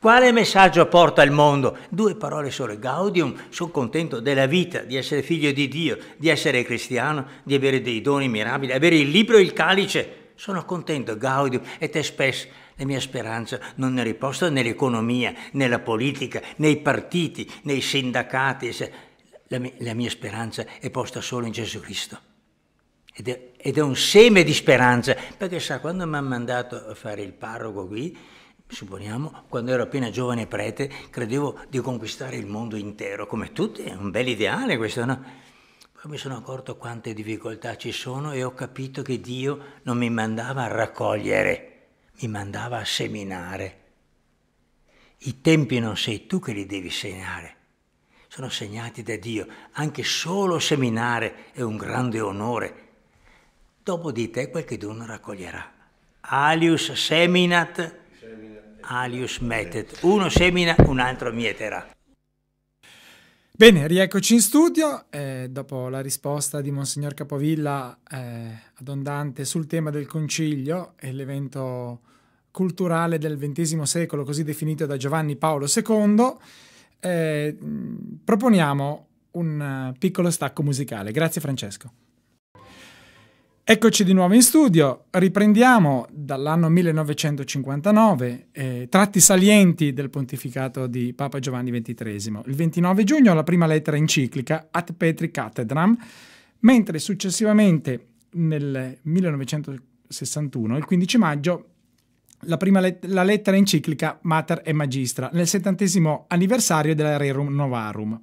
quale messaggio porta al mondo? Due parole sole. Gaudium, sono contento della vita, di essere figlio di Dio, di essere cristiano, di avere dei doni mirabili, avere il libro e il calice. Sono contento, Gaudium, e te. La mia speranza non è riposta nell'economia, nella politica, nei partiti, nei sindacati. La mia, la mia speranza è posta solo in Gesù Cristo. Ed è, ed è un seme di speranza, perché sa, quando mi ha mandato a fare il parroco qui, supponiamo, quando ero appena giovane prete, credevo di conquistare il mondo intero, come tutti, è un bel ideale questo, no? Poi mi sono accorto quante difficoltà ci sono e ho capito che Dio non mi mandava a raccogliere, mi mandava a seminare. I tempi non sei tu che li devi segnare, sono segnati da Dio. Anche solo seminare è un grande onore. Dopo di te qualcheduno raccoglierà. Alius seminat alius metet. Uno semina, un altro mieterà. Bene, rieccoci in studio. Eh, dopo la risposta di Monsignor Capovilla eh, ad Ondante sul tema del concilio e l'evento culturale del XX secolo, così definito da Giovanni Paolo II, eh, proponiamo un piccolo stacco musicale. Grazie Francesco. Eccoci di nuovo in studio, riprendiamo dall'anno 1959 eh, tratti salienti del pontificato di Papa Giovanni XXIII. Il 29 giugno la prima lettera enciclica At Petri Cathedram, mentre successivamente nel 1961, il 15 maggio, la, prima let- la lettera enciclica Mater e Magistra nel settantesimo anniversario della Rerum Novarum.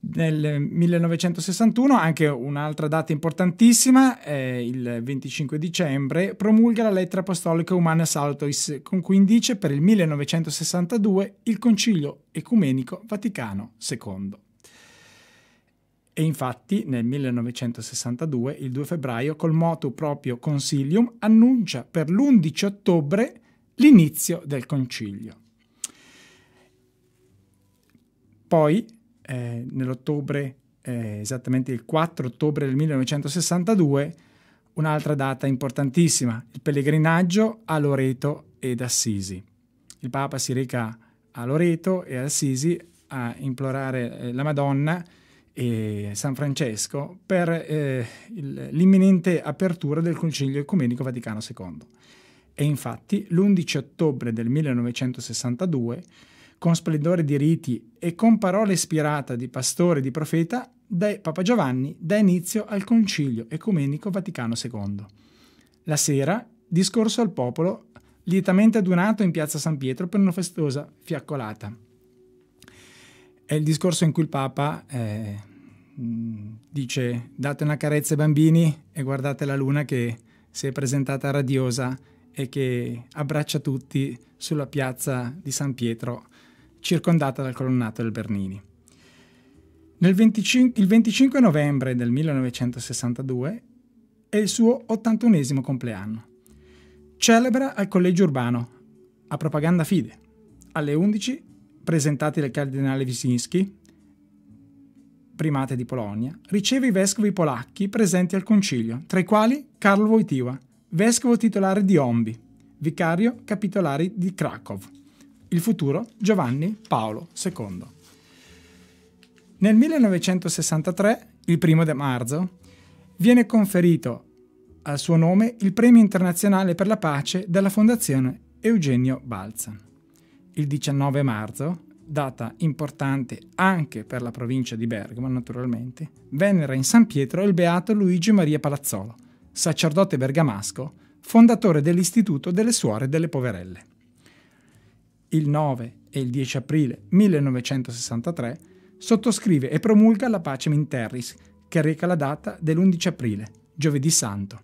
Nel 1961, anche un'altra data importantissima, eh, il 25 dicembre, promulga la lettera apostolica Humana Saltois, con cui indice per il 1962 il Concilio Ecumenico Vaticano II. E infatti nel 1962, il 2 febbraio, col moto proprio Consilium, annuncia per l'11 ottobre l'inizio del concilio. Poi, eh, nell'ottobre, eh, esattamente il 4 ottobre del 1962, un'altra data importantissima, il pellegrinaggio a Loreto ed Assisi. Il Papa si reca a Loreto e Assisi a implorare eh, la Madonna e San Francesco per eh, il, l'imminente apertura del Concilio Ecumenico Vaticano II. E infatti l'11 ottobre del 1962, con splendore di riti e con parole ispirate di pastore e di profeta, Papa Giovanni dà inizio al Concilio Ecumenico Vaticano II. La sera, discorso al popolo, lietamente adunato in piazza San Pietro per una festosa fiaccolata. È il discorso in cui il Papa eh, dice date una carezza ai bambini e guardate la luna che si è presentata radiosa e che abbraccia tutti sulla piazza di San Pietro, circondata dal colonnato del Bernini. 25, il 25 novembre del 1962 è il suo 81 compleanno. Celebra al collegio urbano, a propaganda fide, alle 11 presentati dal cardinale Wisinski, primate di Polonia, riceve i vescovi polacchi presenti al concilio, tra i quali Carlo Wojtyła, vescovo titolare di Ombi, vicario capitolare di Krakow, il futuro Giovanni Paolo II. Nel 1963, il primo di marzo, viene conferito al suo nome il Premio internazionale per la pace della Fondazione Eugenio Balza. Il 19 marzo data importante anche per la provincia di Bergamo, naturalmente, venera in San Pietro il beato Luigi Maria Palazzolo, sacerdote bergamasco, fondatore dell'Istituto delle Suore delle Poverelle. Il 9 e il 10 aprile 1963 sottoscrive e promulga la Pace Minterris, che reca la data dell'11 aprile, giovedì santo.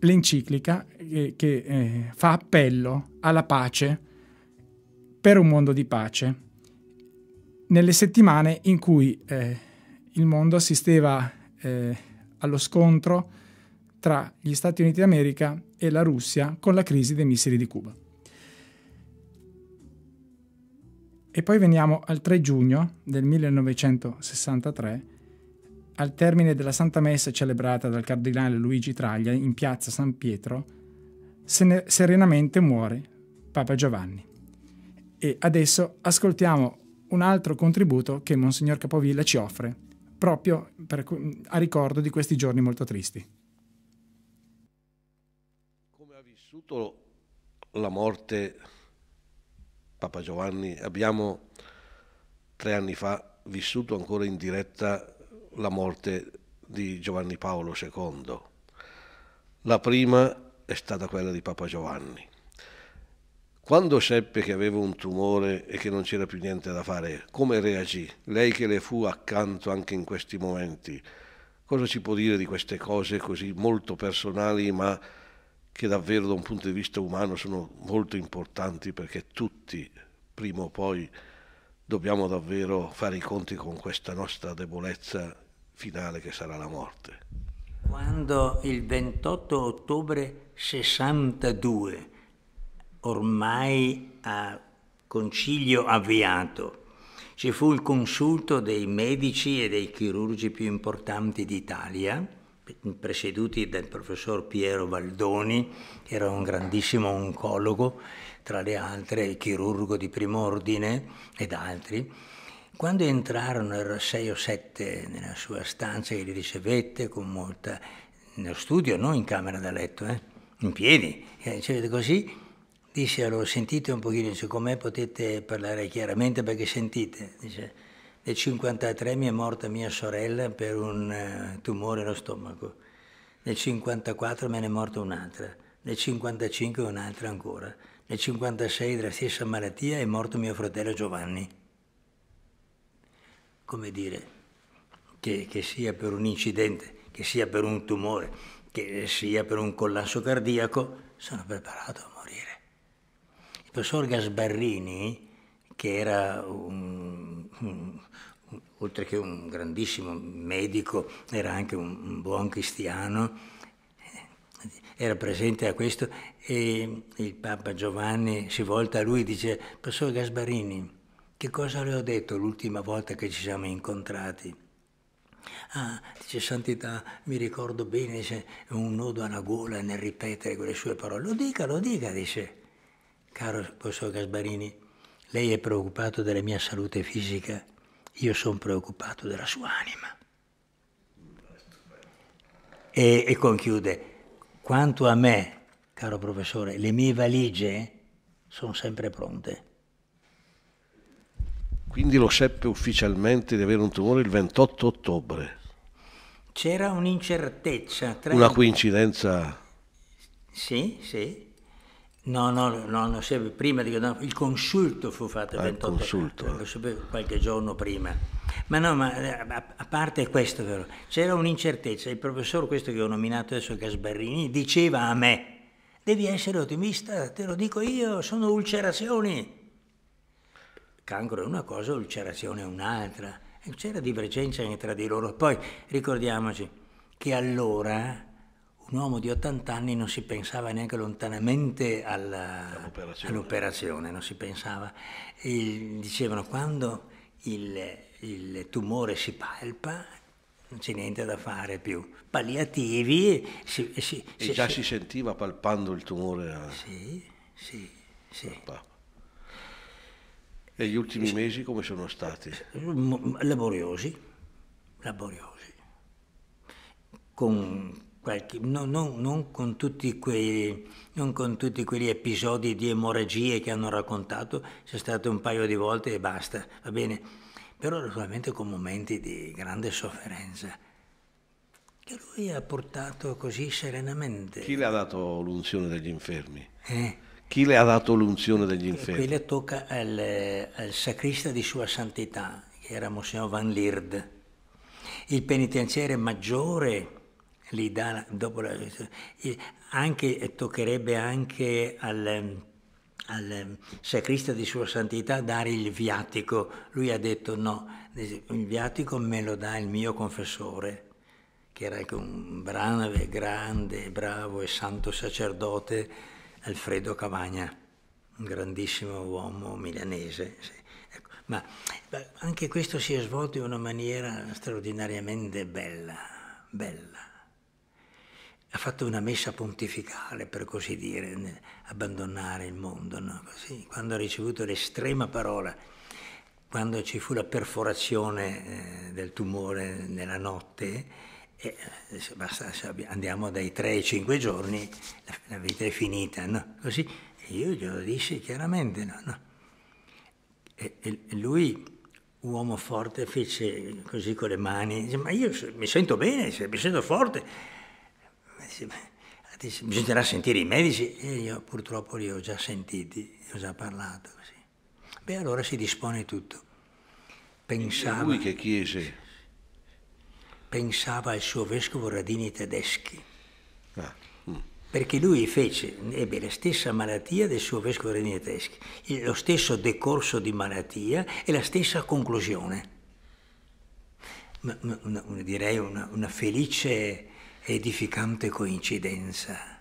L'enciclica eh, che eh, fa appello alla pace per un mondo di pace. Nelle settimane in cui eh, il mondo assisteva eh, allo scontro tra gli Stati Uniti d'America e la Russia con la crisi dei missili di Cuba. E poi veniamo al 3 giugno del 1963, al termine della Santa Messa celebrata dal cardinale Luigi Traglia in piazza San Pietro, serenamente muore Papa Giovanni. E adesso ascoltiamo un altro contributo che Monsignor Capovilla ci offre, proprio per, a ricordo di questi giorni molto tristi. Come ha vissuto la morte Papa Giovanni? Abbiamo tre anni fa vissuto ancora in diretta la morte di Giovanni Paolo II. La prima è stata quella di Papa Giovanni. Quando seppe che aveva un tumore e che non c'era più niente da fare, come reagì? Lei che le fu accanto anche in questi momenti, cosa ci può dire di queste cose così molto personali, ma che davvero da un punto di vista umano sono molto importanti perché tutti, prima o poi, dobbiamo davvero fare i conti con questa nostra debolezza finale che sarà la morte. Quando il 28 ottobre 62 ormai a concilio avviato. Ci fu il consulto dei medici e dei chirurgi più importanti d'Italia, presieduti dal professor Piero Valdoni, che era un grandissimo oncologo, tra le altre chirurgo di primo ordine ed altri. Quando entrarono, erano sei o sette nella sua stanza che li ricevette con molta... nello studio, non in camera da letto, eh? in piedi, e così Dice, allora sentite un pochino, dice, me potete parlare chiaramente perché sentite, dice, nel 53 mi è morta mia sorella per un uh, tumore allo stomaco, nel 54 me ne è morta un'altra, nel nel 55 un'altra ancora, nel 56 della stessa malattia è morto mio fratello Giovanni. Come dire, che, che sia per un incidente, che sia per un tumore, che sia per un collasso cardiaco, sono preparato a morire. Il professor Gasbarrini, che era un, un, oltre che un grandissimo medico, era anche un, buon cristiano, era presente a questo e il Papa Giovanni si volta a lui e dice, Professor Gasbarini, che cosa le ho detto l'ultima volta che ci siamo incontrati? Ah, dice Santità, mi ricordo bene, dice, un nodo alla gola nel ripetere quelle sue parole. Lo dica, lo dica, dice. Caro professor Gasbarini, lei è preoccupato della mia salute fisica, io sono preoccupato della sua anima. E, e conchiude, quanto a me, caro professore, le mie valigie sono sempre pronte. Quindi lo seppe ufficialmente di avere un tumore il 28 ottobre. C'era un'incertezza. Tra... Una coincidenza? Sì, sì. No, no, no, no prima di, no, il consulto fu fatto il 28 ah, consulto. Lo sapevo qualche giorno prima. Ma no, ma eh, a, parte questo, vero, c'era un'incertezza. Il professore, questo che ho nominato adesso Gasbarrini, diceva a me, devi essere ottimista, te lo dico io, sono ulcerazioni. Cancro è una cosa, ulcerazione è un'altra. C'era divergenza tra di loro. Poi ricordiamoci che allora un uomo di 80 anni non si pensava neanche lontanamente alla, all'operazione. all'operazione, non si pensava. E dicevano quando il, il tumore si palpa non c'è niente da fare più. Palliativi. Si, si, e si, già si, sentiva palpando il tumore? A... Sì, sì, sì. E gli ultimi mesi come sono stati? Laboriosi, laboriosi. Con qualche, no, no, non, con quei, non, con tutti quegli episodi di emorragie che hanno raccontato, c'è stato un paio di volte e basta, va bene, però naturalmente con momenti di grande sofferenza che lui ha portato così serenamente. Chi le ha dato l'unzione degli infermi? Eh? Chi le ha dato l'unzione degli infermi? Quella tocca al, al sacrista di Sua Santità, che era Monsignor Van Lierd. Il penitenziere maggiore li dà dopo la, anche, toccherebbe anche al, al sacrista di Sua Santità dare il viatico. Lui ha detto no, il viatico me lo dà il mio confessore, che era un brave, grande, bravo e santo sacerdote, Alfredo Cavagna, un grandissimo uomo milanese. Sì. Ecco, ma anche questo si è svolto in una maniera straordinariamente bella, bella ha fatto una messa pontificale, per così dire, abbandonare il mondo, no? così, quando ha ricevuto l'estrema parola, quando ci fu la perforazione eh, del tumore nella notte, eh, basta, andiamo dai 3 ai 5 giorni, la, la vita è finita, no? Così, io glielo dissi chiaramente, no? no. E, e lui uomo forte fece così con le mani, dice, ma io mi sento bene, mi sento forte, dice, bisognerà sentire i medici e io purtroppo li ho già sentiti, ho già parlato così. Beh, allora si dispone tutto. Pensava, lui che chiese? Pensava al suo vescovo Radini tedeschi. Ah, mm. Perché lui fece, ebbe la stessa malattia del suo vescovo Radini tedeschi, lo stesso decorso di malattia e la stessa conclusione. Una, una, direi una, una felice edificante coincidenza.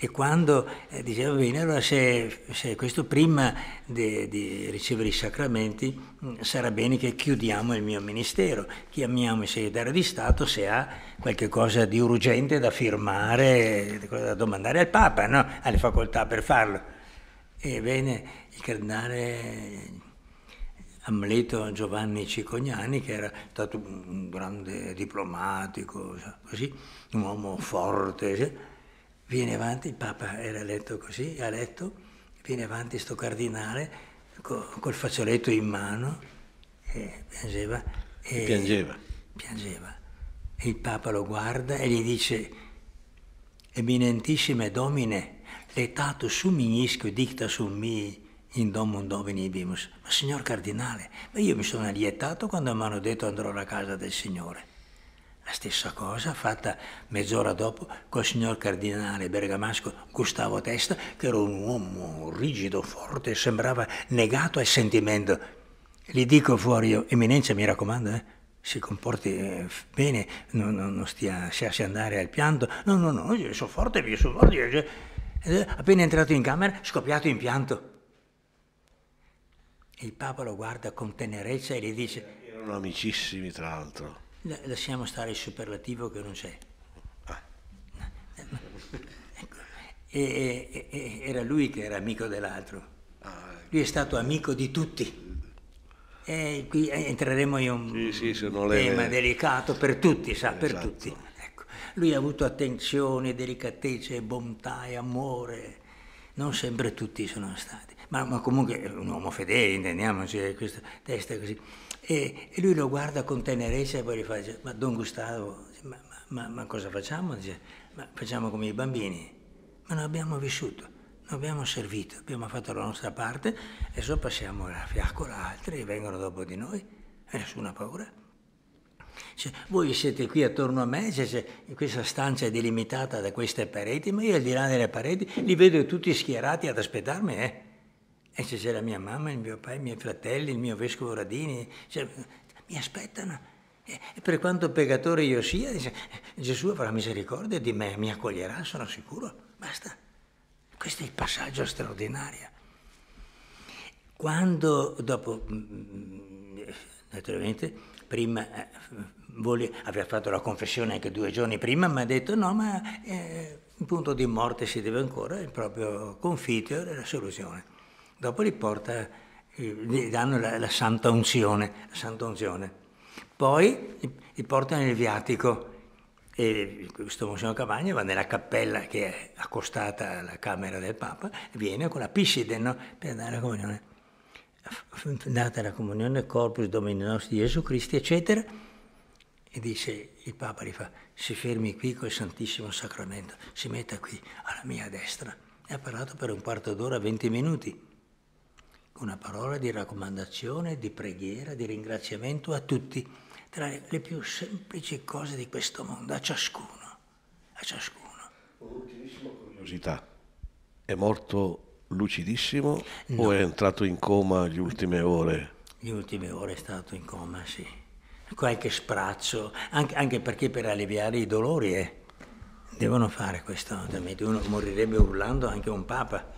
E quando eh, diceva bene, allora se, se questo prima di, ricevere i sacramenti mm, sarà bene che chiudiamo il mio ministero, chiamiamo il segretario di Stato se ha qualche cosa di urgente da firmare, da domandare al Papa, no? ha le facoltà per farlo. Ebbene, il cardinale Amleto Giovanni Cicognani, che era stato un grande diplomatico, così, un uomo forte, viene avanti, il Papa era eletto così, ha letto, viene avanti sto cardinale col fazzoletto in mano e piangeva. E piangeva. Piangeva. E il Papa lo guarda e gli dice, eminentissime domine, letato sum ignisco dicta sum mi in domum domini bimus. Ma signor cardinale, ma io mi sono allietato quando mi hanno detto andrò alla casa del Signore. La stessa cosa fatta mezz'ora dopo col signor cardinale bergamasco Gustavo Testa, che era un uomo rigido, forte, sembrava negato al sentimento. Gli dico fuori io, eminenza mi raccomando, eh, si comporti eh, bene, non, non, non stia, si andare al pianto. No, no, no, io sono forte, io sono forte. Io, eh, appena entrato in camera, scoppiato in pianto. Il Papa lo guarda con tenerezza e gli dice... Erano amicissimi, tra l'altro. Lasciamo stare il superlativo che non c'è. Ah. (laughs) Ecco. E, e, e, era lui che era amico dell'altro. Ah, ecco. Lui è stato amico di tutti. E qui entreremo in un sì, sì, tema le... delicato per tutti, sa, esatto. per tutti. Ecco. Lui ha avuto attenzione, delicatezza, bontà e amore. Non sempre tutti sono stati ma, ma comunque è un uomo fedele, intendiamoci, questa testa così. E, e, lui lo guarda con tenerezza e poi gli fa, dice, ma Don Gustavo, ma, ma, ma cosa facciamo? Dice, ma facciamo come i bambini. Ma non abbiamo vissuto, non abbiamo servito, abbiamo fatto la nostra parte adesso passiamo la fiaccola altri vengono dopo di noi e nessuna paura. Cioè, voi siete qui attorno a me, cioè, questa stanza è delimitata da queste pareti, ma io al di là delle pareti li vedo tutti schierati ad aspettarmi, eh. E c'è la mia mamma, il mio papà, i miei fratelli, il mio vescovo Radini, cioè, mi aspettano. E per quanto peccatore io sia, dice, Gesù avrà misericordia di me, mi accoglierà, sono sicuro. Basta. Questo è il passaggio straordinario. Quando dopo, mm, naturalmente, prima eh, aveva fatto la confessione anche due giorni prima, mi ha detto no, ma eh, in punto di morte si deve ancora, il proprio confitio e la soluzione dopo li porta, gli danno la, la santa unzione, la santa unzione. Poi li portano il viatico e questo Monsignor Cavagna va nella cappella che è accostata alla camera del Papa e viene con la piscide no? per dare la comunione. Data la comunione, corpus domini nostri Gesù Cristo, eccetera. E dice il Papa, gli fa, si fermi qui col Santissimo Sacramento, si metta qui alla mia destra. E ha parlato per un quarto d'ora, 20 minuti una parola di raccomandazione, di preghiera, di ringraziamento a tutti, tra le più semplici cose di questo mondo, a ciascuno, a ciascuno. Un'ultimissima curiosità, è morto lucidissimo no. o è entrato in coma le ultime ore? Le ultime ore è stato in coma, sì. Qualche sprazzo, anche, anche perché per alleviare i dolori eh, devono fare questo, altrimenti uno morirebbe urlando anche un papa.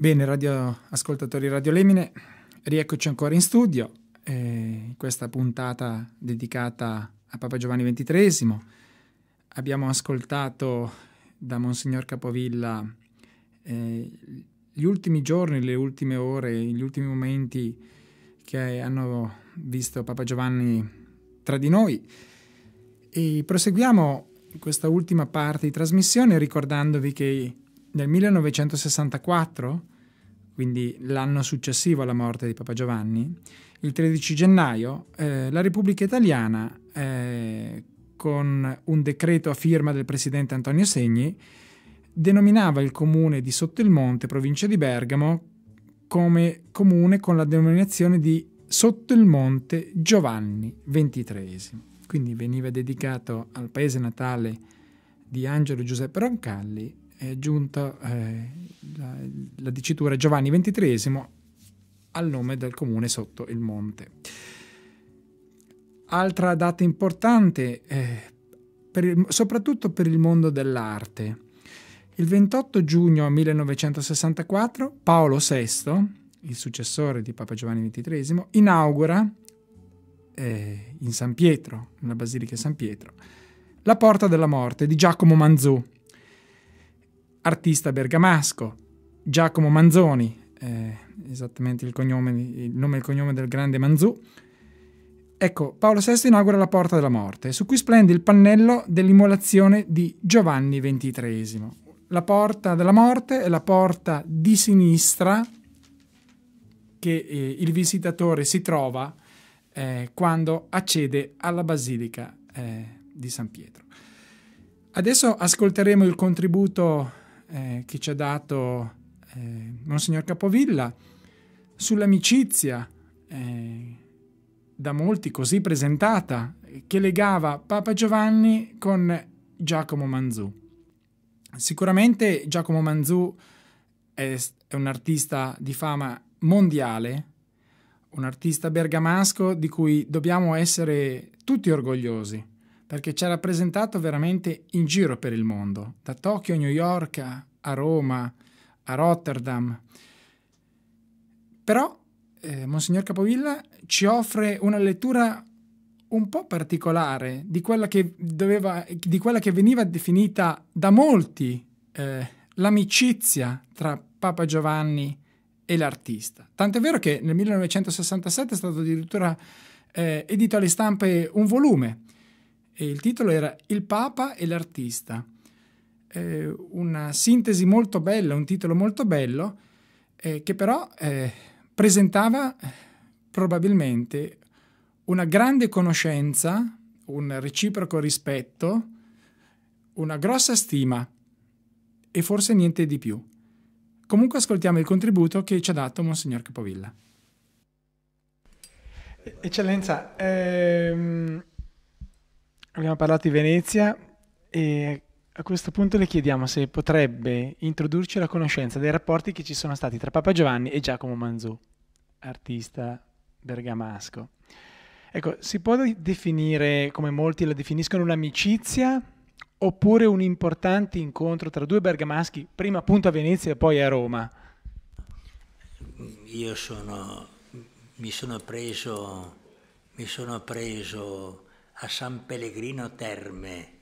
Bene, radio, ascoltatori Radio Lemine, rieccoci ancora in studio, eh, questa puntata dedicata a Papa Giovanni XXIII. Abbiamo ascoltato da Monsignor Capovilla eh, gli ultimi giorni, le ultime ore, gli ultimi momenti che hanno visto Papa Giovanni tra di noi e proseguiamo questa ultima parte di trasmissione ricordandovi che nel 1964, quindi l'anno successivo alla morte di Papa Giovanni, il 13 gennaio, eh, la Repubblica Italiana, eh, con un decreto a firma del presidente Antonio Segni, denominava il comune di Sottoilmonte, provincia di Bergamo, come comune con la denominazione di Sottoilmonte Giovanni XXIII. Quindi veniva dedicato al paese natale di Angelo Giuseppe Roncalli è giunta eh, la, la, dicitura Giovanni XXIII al nome del comune sotto il monte. Altra data importante, eh, per il, soprattutto per il mondo dell'arte. Il 28 giugno 1964 Paolo VI, il successore di Papa Giovanni XXIII, inaugura eh, in San Pietro, nella Basilica San Pietro, la Porta della Morte di Giacomo Manzù, artista bergamasco, Giacomo Manzoni, eh, esattamente il, cognome, il nome e il cognome del grande Manzù. Ecco, Paolo VI inaugura la Porta della Morte, su cui splende il pannello dell'immolazione di Giovanni XXIII. La Porta della Morte è la porta di sinistra che eh, il visitatore si trova eh, quando accede alla Basilica eh, di San Pietro. Adesso ascolteremo il contributo eh, che ci ha dato eh, Monsignor Capovilla sull'amicizia eh, da molti così presentata che legava Papa Giovanni con Giacomo Manzù. Sicuramente Giacomo Manzù è, è un artista di fama mondiale, un artista bergamasco di cui dobbiamo essere tutti orgogliosi, perché ci ha rappresentato veramente in giro per il mondo, da Tokyo a New York a Roma, a Rotterdam. Però eh, Monsignor Capovilla ci offre una lettura un po' particolare di quella che, doveva, di quella che veniva definita da molti eh, l'amicizia tra Papa Giovanni e l'artista. Tant'è vero che nel 1967 è stato addirittura eh, edito alle stampe un volume e il titolo era Il Papa e l'artista. Eh, una sintesi molto bella, un titolo molto bello, eh, che però eh, presentava probabilmente una grande conoscenza, un reciproco rispetto, una grossa stima e forse niente di più. Comunque ascoltiamo il contributo che ci ha dato Monsignor Capovilla. Eccellenza, ehm, abbiamo parlato di Venezia e a questo punto le chiediamo se potrebbe introdurci la conoscenza dei rapporti che ci sono stati tra Papa Giovanni e Giacomo Manzù, artista bergamasco. Ecco, si può definire, come molti la definiscono, un'amicizia oppure un importante incontro tra due bergamaschi, prima appunto a Venezia e poi a Roma? Io sono, mi, sono preso, mi sono preso a San Pellegrino Terme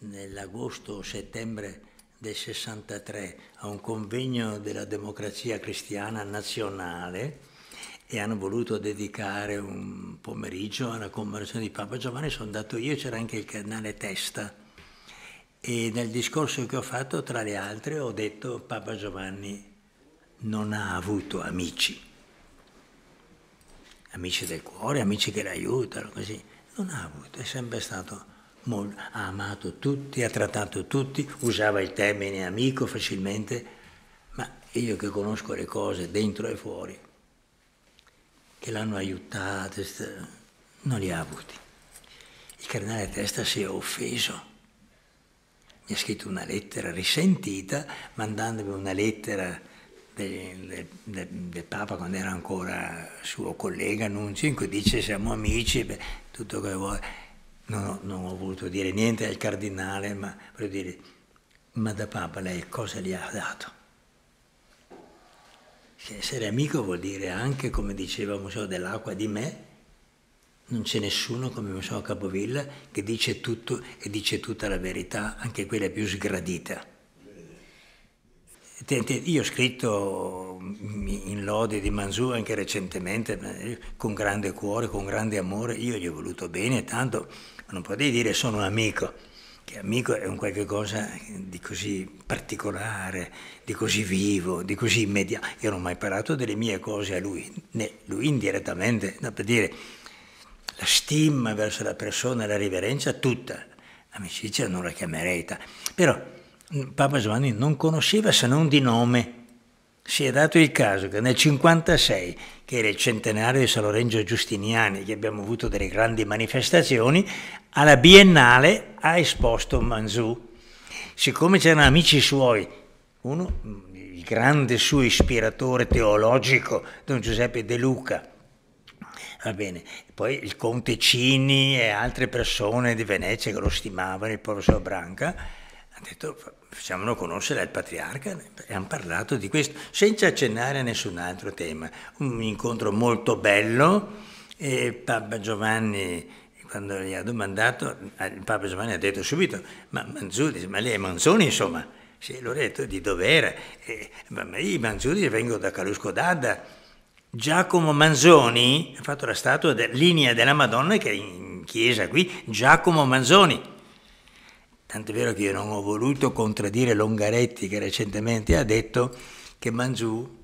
nell'agosto o settembre del 63 a un convegno della democrazia cristiana nazionale e hanno voluto dedicare un pomeriggio alla commemorazione di Papa Giovanni, sono andato io, c'era anche il cardinale Testa. E nel discorso che ho fatto, tra le altre, ho detto Papa Giovanni non ha avuto amici, amici del cuore, amici che l'aiutano, così, non ha avuto, è sempre stato molto, ha amato tutti, ha trattato tutti, usava il termine amico facilmente, ma io che conosco le cose dentro e fuori, che l'hanno aiutato, non li ha avuti. Il cardinale Testa si è offeso mi ha scritto una lettera risentita, mandandomi una lettera del, del, del, Papa quando era ancora suo collega Nunzio, in cui dice siamo amici, tutto quello che vuoi. Non ho, non ho, voluto dire niente al cardinale, ma voglio dire, ma da Papa lei cosa gli ha dato? essere amico vuol dire anche, come diceva Museo dell'Acqua di me, non c'è nessuno come Monsignor Capovilla che dice tutto e dice tutta la verità, anche quella più sgradita. Io ho scritto in lode di Manzù anche recentemente, con grande cuore, con grande amore, io gli ho voluto bene, tanto non potevi dire sono un amico, che amico è un qualche cosa di così particolare, di così vivo, di così immediato. Io non ho mai parlato delle mie cose a lui, né lui indirettamente, no, per dire la stima verso la persona, la riverenza, tutta. L'amicizia non la chiamerei, però mm, Papa Giovanni non conosceva se non di nome. Si è dato il caso che nel 56, che era il centenario di San Lorenzo Giustiniani, che abbiamo avuto delle grandi manifestazioni, alla Biennale ha esposto Manzù. Siccome c'erano amici suoi, uno, mm, il grande suo ispiratore teologico, Don Giuseppe De Luca, Va bene. Poi il conte Cini e altre persone di Venezia che lo stimavano, il professor Branca, hanno detto facciamolo conoscere al patriarca e hanno parlato di questo senza accennare a nessun altro tema. Un incontro molto bello e Papa Giovanni quando gli ha domandato, il Papa Giovanni ha detto subito, ma Manzudi, ma lei è Manzoni insomma? Sì, l'ho detto di dov'era. E, ma io Manzudi vengo da Calusco d'Adda Giacomo Manzoni ha fatto la statua della linea della Madonna che è in chiesa qui, Giacomo Manzoni. Tant'è vero che io non ho voluto contraddire Longaretti che recentemente ha detto che Manzù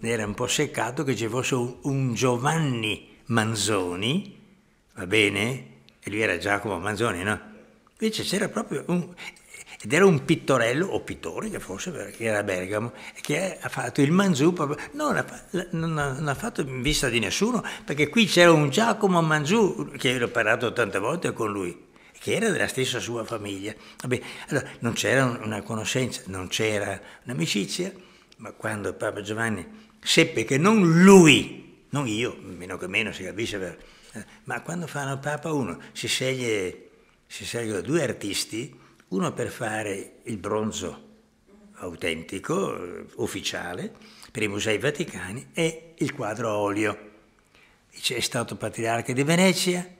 era un po' seccato che ci fosse un, un Giovanni Manzoni, va bene? E lui era Giacomo Manzoni, no? Invece c'era proprio un... Ed era un pittorello, o pittore che fosse, perché era a Bergamo, che ha fatto il Manzù, proprio, non, ha, non, ha, non ha fatto in vista di nessuno, perché qui c'era un Giacomo Manzù, che io ho parlato tante volte con lui, che era della stessa sua famiglia. Vabbè, allora, non c'era una conoscenza, non c'era un'amicizia, ma quando Papa Giovanni seppe che non lui, non io, meno che meno si capisce, per, eh, ma quando fanno Papa uno si sceglie si scelgono due artisti, uno per fare il bronzo autentico, eh, ufficiale, per i musei vaticani, e il quadro a olio. Dice, è stato patriarca di Venezia,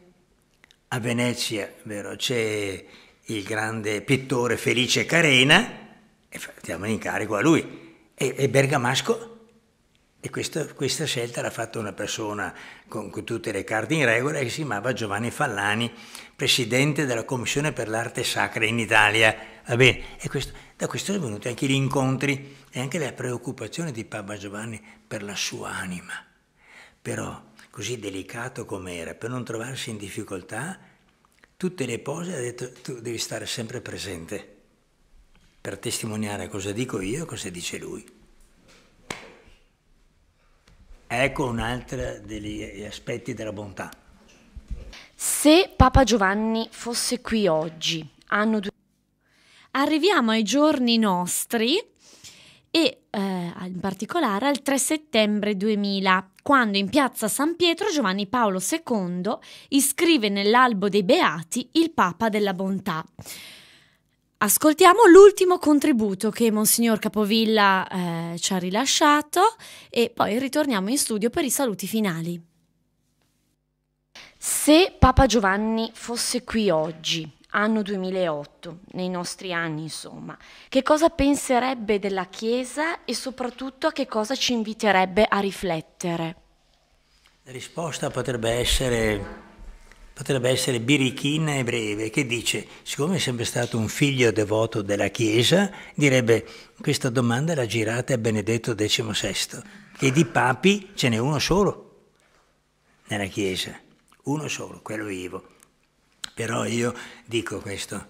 a Venezia c'è il grande pittore Felice Carena, e diamo in incarico a lui, e, e Bergamasco e questa, questa, scelta l'ha fatta una persona con, con, tutte le carte in regola che si chiamava Giovanni Fallani, presidente della Commissione per l'Arte Sacra in Italia. Va bene, e questo, da questo sono venuti anche gli incontri e anche la preoccupazione di Papa Giovanni per la sua anima. Però, così delicato come era, per non trovarsi in difficoltà, tutte le pose ha detto tu devi stare sempre presente per testimoniare cosa dico io e cosa dice lui. Ecco un altro degli aspetti della bontà. Se Papa Giovanni fosse qui oggi, anno due... Arriviamo ai giorni nostri e eh, in particolare al 3 settembre 2000, quando in piazza San Pietro Giovanni Paolo II iscrive nell'albo dei Beati il Papa della Bontà. Ascoltiamo l'ultimo contributo che Monsignor Capovilla eh, ci ha rilasciato e poi ritorniamo in studio per i saluti finali. Se Papa Giovanni fosse qui oggi, anno 2008, nei nostri anni insomma, che cosa penserebbe della Chiesa e soprattutto a che cosa ci inviterebbe a riflettere? La risposta potrebbe essere potrebbe essere birichina e breve, che dice, siccome è sempre stato un figlio devoto della Chiesa, direbbe, questa domanda l'ha girata a Benedetto XVI, che di papi ce n'è uno solo nella Chiesa, uno solo, quello vivo. Però io dico questo,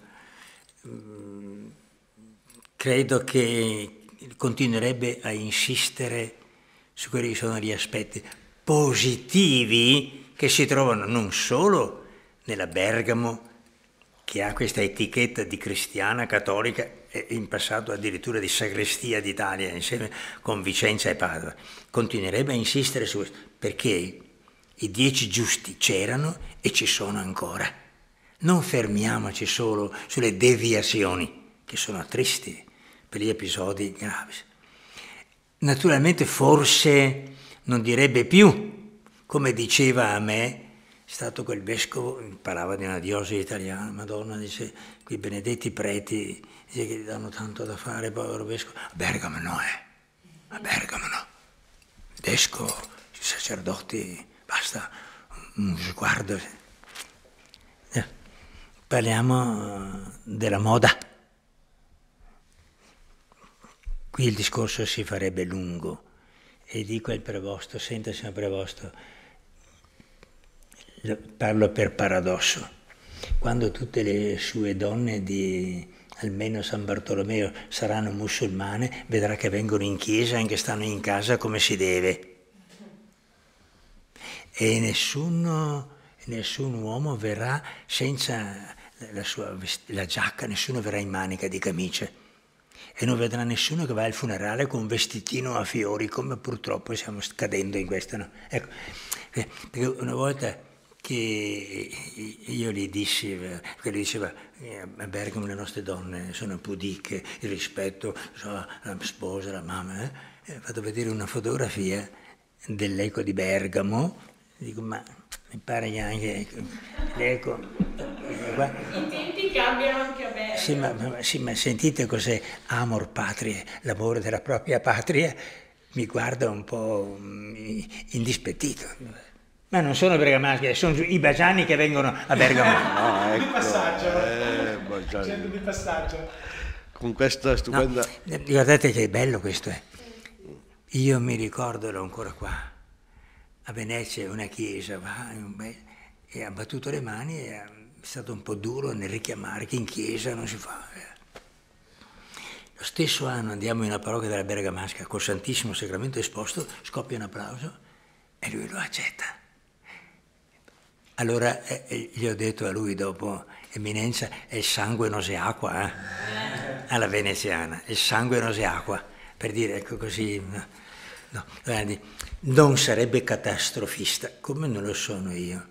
mm, credo che continuerebbe a insistere su quelli che sono gli aspetti positivi che si trovano non solo nella Bergamo, che ha questa etichetta di cristiana cattolica e in passato addirittura di sagrestia d'Italia insieme con Vicenza e Padova. Continuerebbe a insistere su questo perché i dieci giusti c'erano e ci sono ancora. Non fermiamoci solo sulle deviazioni, che sono tristi per gli episodi gravi. Naturalmente forse non direbbe più, come diceva a me è stato quel vescovo, parlava di una diocesi italiana, Madonna dice, quei benedetti preti, dice che gli danno tanto da fare, povero vescovo. A Bergamo no, eh. A Bergamo no. Vescovo, sacerdoti, basta un sguardo. Parliamo eh, della moda. Qui il discorso si farebbe lungo e dico al prevosto, senta signor prevosto, parlo per paradosso, quando tutte le sue donne di almeno San Bartolomeo saranno musulmane, vedrà che vengono in chiesa e anche stanno in casa come si deve. E nessuno, nessun uomo verrà senza la, sua, la giacca, nessuno verrà in manica di camicia. E non vedrà nessuno che va al funerale con un vestitino a fiori, come purtroppo stiamo scadendo in questo. No? Ecco, eh, perché una volta che io gli dissi, perché lui diceva eh, a Bergamo le nostre donne sono pudiche, il rispetto, so, la sposa, la mamma, eh? vado a vedere una fotografia dell'eco di Bergamo, dico ma mi pare neanche l'eco... I tempi cambiano anche a Bergamo. Sì ma, ma, sì, ma sentite cos'è amor patria, l'amore della propria patria, mi guarda un po' mm, indispettito. Ma non sono bergamaschi, sono i bagiani che vengono a Bergamo. (laughs) no, ecco. Di passaggio. Eh, di passaggio. Con questa stupenda... No, guardate che bello questo è. Io mi ricordo, ero ancora qua, a Venezia, una chiesa, va, e ha battuto le mani e ha è stato un po' duro nel richiamare che in chiesa non si fa. Eh. Lo stesso anno andiamo in una parrocchia della Bergamasca col Santissimo Sacramento esposto, scoppia un applauso e lui lo accetta. Allora eh, eh, gli ho detto a lui dopo, Eminenza, è il sangue non si acqua, eh? alla veneziana, il sangue non si acqua, per dire ecco così, no, no, guardi, non sarebbe catastrofista, come non lo sono io,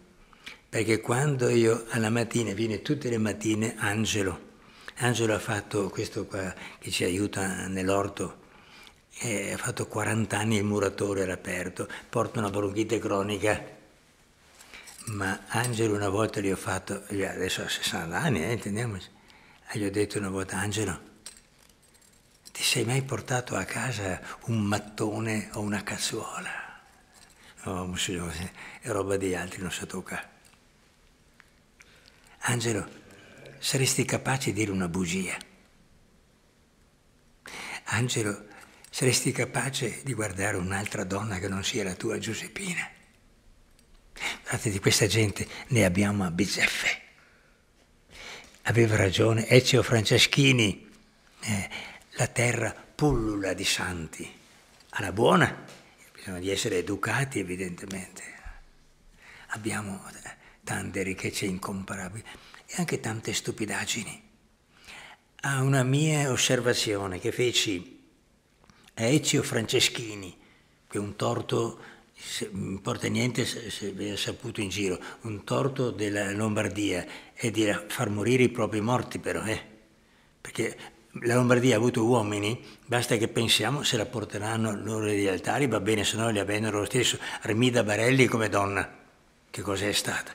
perché quando io alla mattina, viene tutte le mattine Angelo, Angelo ha fatto questo qua che ci aiuta nell'orto, ha fatto 40 anni il muratore all'aperto, porta una bronchite cronica, ma Angelo una volta gli ho fatto, adesso ha 60 anni, eh, intendiamoci, gli ho detto una volta, Angelo, ti sei mai portato a casa un mattone o una cazzuola? No, signore, è roba di altri, non so tocca. Angelo, saresti capace di dire una bugia? Angelo, saresti capace di guardare un'altra donna che non sia la tua Giuseppina? Guardate, di questa gente ne abbiamo a bizzeffe. Aveva ragione Ezio Franceschini, eh, la terra pullula di santi. Alla buona, bisogna di essere educati evidentemente. Abbiamo tante ricchezze incomparabili e anche tante stupidaggini. A una mia osservazione che feci a Ezio Franceschini, che un torto non importa niente se, se viene saputo in giro, un torto della Lombardia è di far morire i propri morti però, eh? perché la Lombardia ha avuto uomini, basta che pensiamo se la porteranno loro agli altari, va bene, se no li avvennero lo stesso, Armida Barelli come donna, che cosa è stata?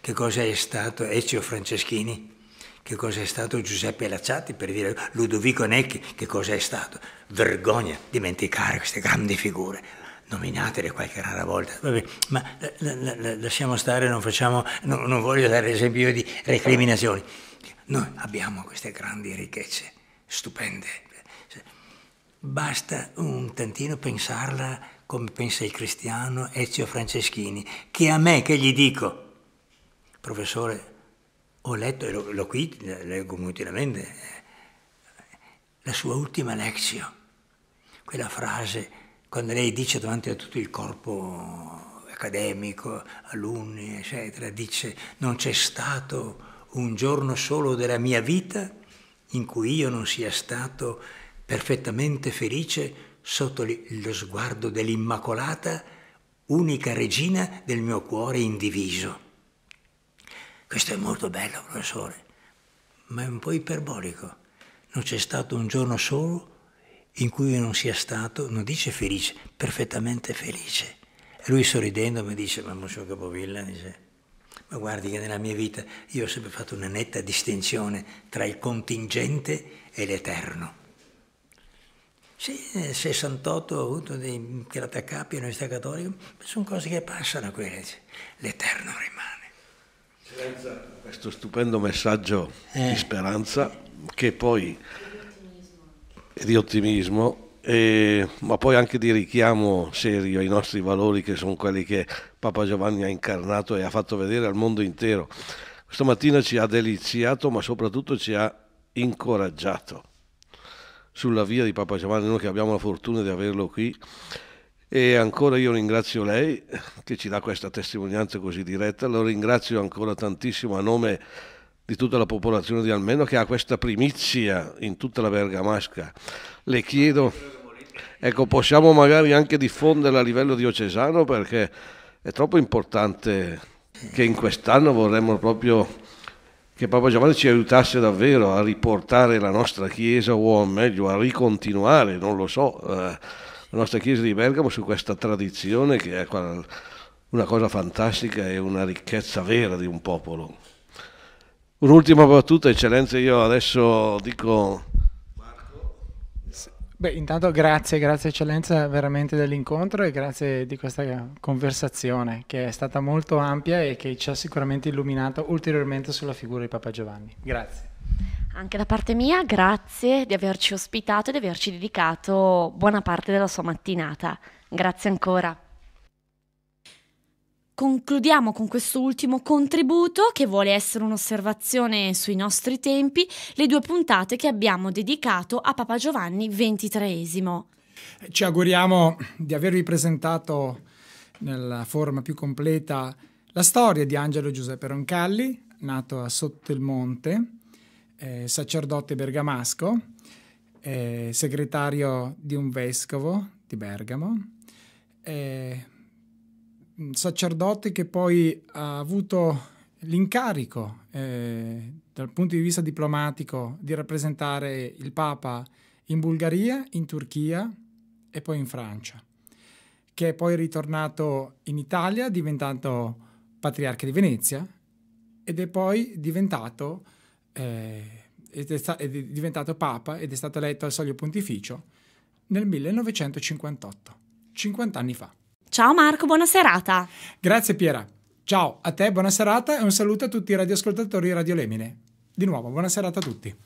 Che cosa stato Ezio Franceschini? Che cosa è stato Giuseppe Lacciati, per dire Ludovico Necchi, che cosa è stato? Vergogna dimenticare queste grandi figure nominatele qualche rara volta, Vabbè, ma la, la, la, lasciamo stare, non, facciamo, no, non voglio dare esempio di recriminazioni. Noi abbiamo queste grandi ricchezze, stupende. Basta un tantino pensarla come pensa il cristiano Ezio Franceschini, che a me che gli dico, professore, ho letto, e lo, lo qui leggo mutilamente, la sua ultima lezione, quella frase quando lei dice davanti a tutto il corpo accademico, alunni, eccetera, dice non c'è stato un giorno solo della mia vita in cui io non sia stato perfettamente felice sotto lo sguardo dell'Immacolata, unica regina del mio cuore indiviso. Questo è molto bello, professore, ma è un po' iperbolico. Non c'è stato un giorno solo in cui io non sia stato, non dice felice, perfettamente felice. E lui sorridendo mi dice, ma Monsignor Capovilla, dice, ma guardi che nella mia vita io ho sempre fatto una netta distinzione tra il contingente e l'eterno. Sì, nel 68 ho avuto dei grattacapi all'Università Cattolica, sono cose che passano quelle, l'eterno rimane. Eccellenza, questo stupendo messaggio eh. di speranza che poi e di ottimismo, e, ma poi anche di richiamo serio ai nostri valori che sono quelli che Papa Giovanni ha incarnato e ha fatto vedere al mondo intero. Questa mattina ci ha deliziato, ma soprattutto ci ha incoraggiato sulla via di Papa Giovanni, noi che abbiamo la fortuna di averlo qui. E ancora io ringrazio lei che ci dà questa testimonianza così diretta, lo ringrazio ancora tantissimo a nome di tutta la popolazione di Almeno che ha questa primizia in tutta la Bergamasca. Le chiedo, ecco, possiamo magari anche diffonderla a livello diocesano perché è troppo importante che in quest'anno vorremmo proprio che Papa Giovanni ci aiutasse davvero a riportare la nostra Chiesa, o meglio a ricontinuare, non lo so, eh, la nostra Chiesa di Bergamo su questa tradizione che è una cosa fantastica e una ricchezza vera di un popolo. Un'ultima battuta, eccellenza, io adesso dico... Beh, intanto grazie, grazie eccellenza veramente dell'incontro e grazie di questa conversazione che è stata molto ampia e che ci ha sicuramente illuminato ulteriormente sulla figura di Papa Giovanni. Grazie. Anche da parte mia, grazie di averci ospitato e di averci dedicato buona parte della sua mattinata. Grazie ancora. Concludiamo con questo ultimo contributo che vuole essere un'osservazione sui nostri tempi, le due puntate che abbiamo dedicato a Papa Giovanni XXIII. Ci auguriamo di avervi presentato nella forma più completa la storia di Angelo Giuseppe Roncalli, nato a Sotto il Monte, eh, sacerdote bergamasco, eh, segretario di un vescovo di Bergamo, eh, sacerdote che poi ha avuto l'incarico eh, dal punto di vista diplomatico di rappresentare il Papa in Bulgaria, in Turchia e poi in Francia, che è poi ritornato in Italia diventando patriarca di Venezia ed è poi diventato, eh, è sta- è diventato Papa ed è stato eletto al soglio pontificio nel 1958, 50 anni fa. Ciao Marco, buona serata. Grazie Piera. Ciao, a te buona serata e un saluto a tutti i radioascoltatori di Radio Lemine. Di nuovo, buona serata a tutti.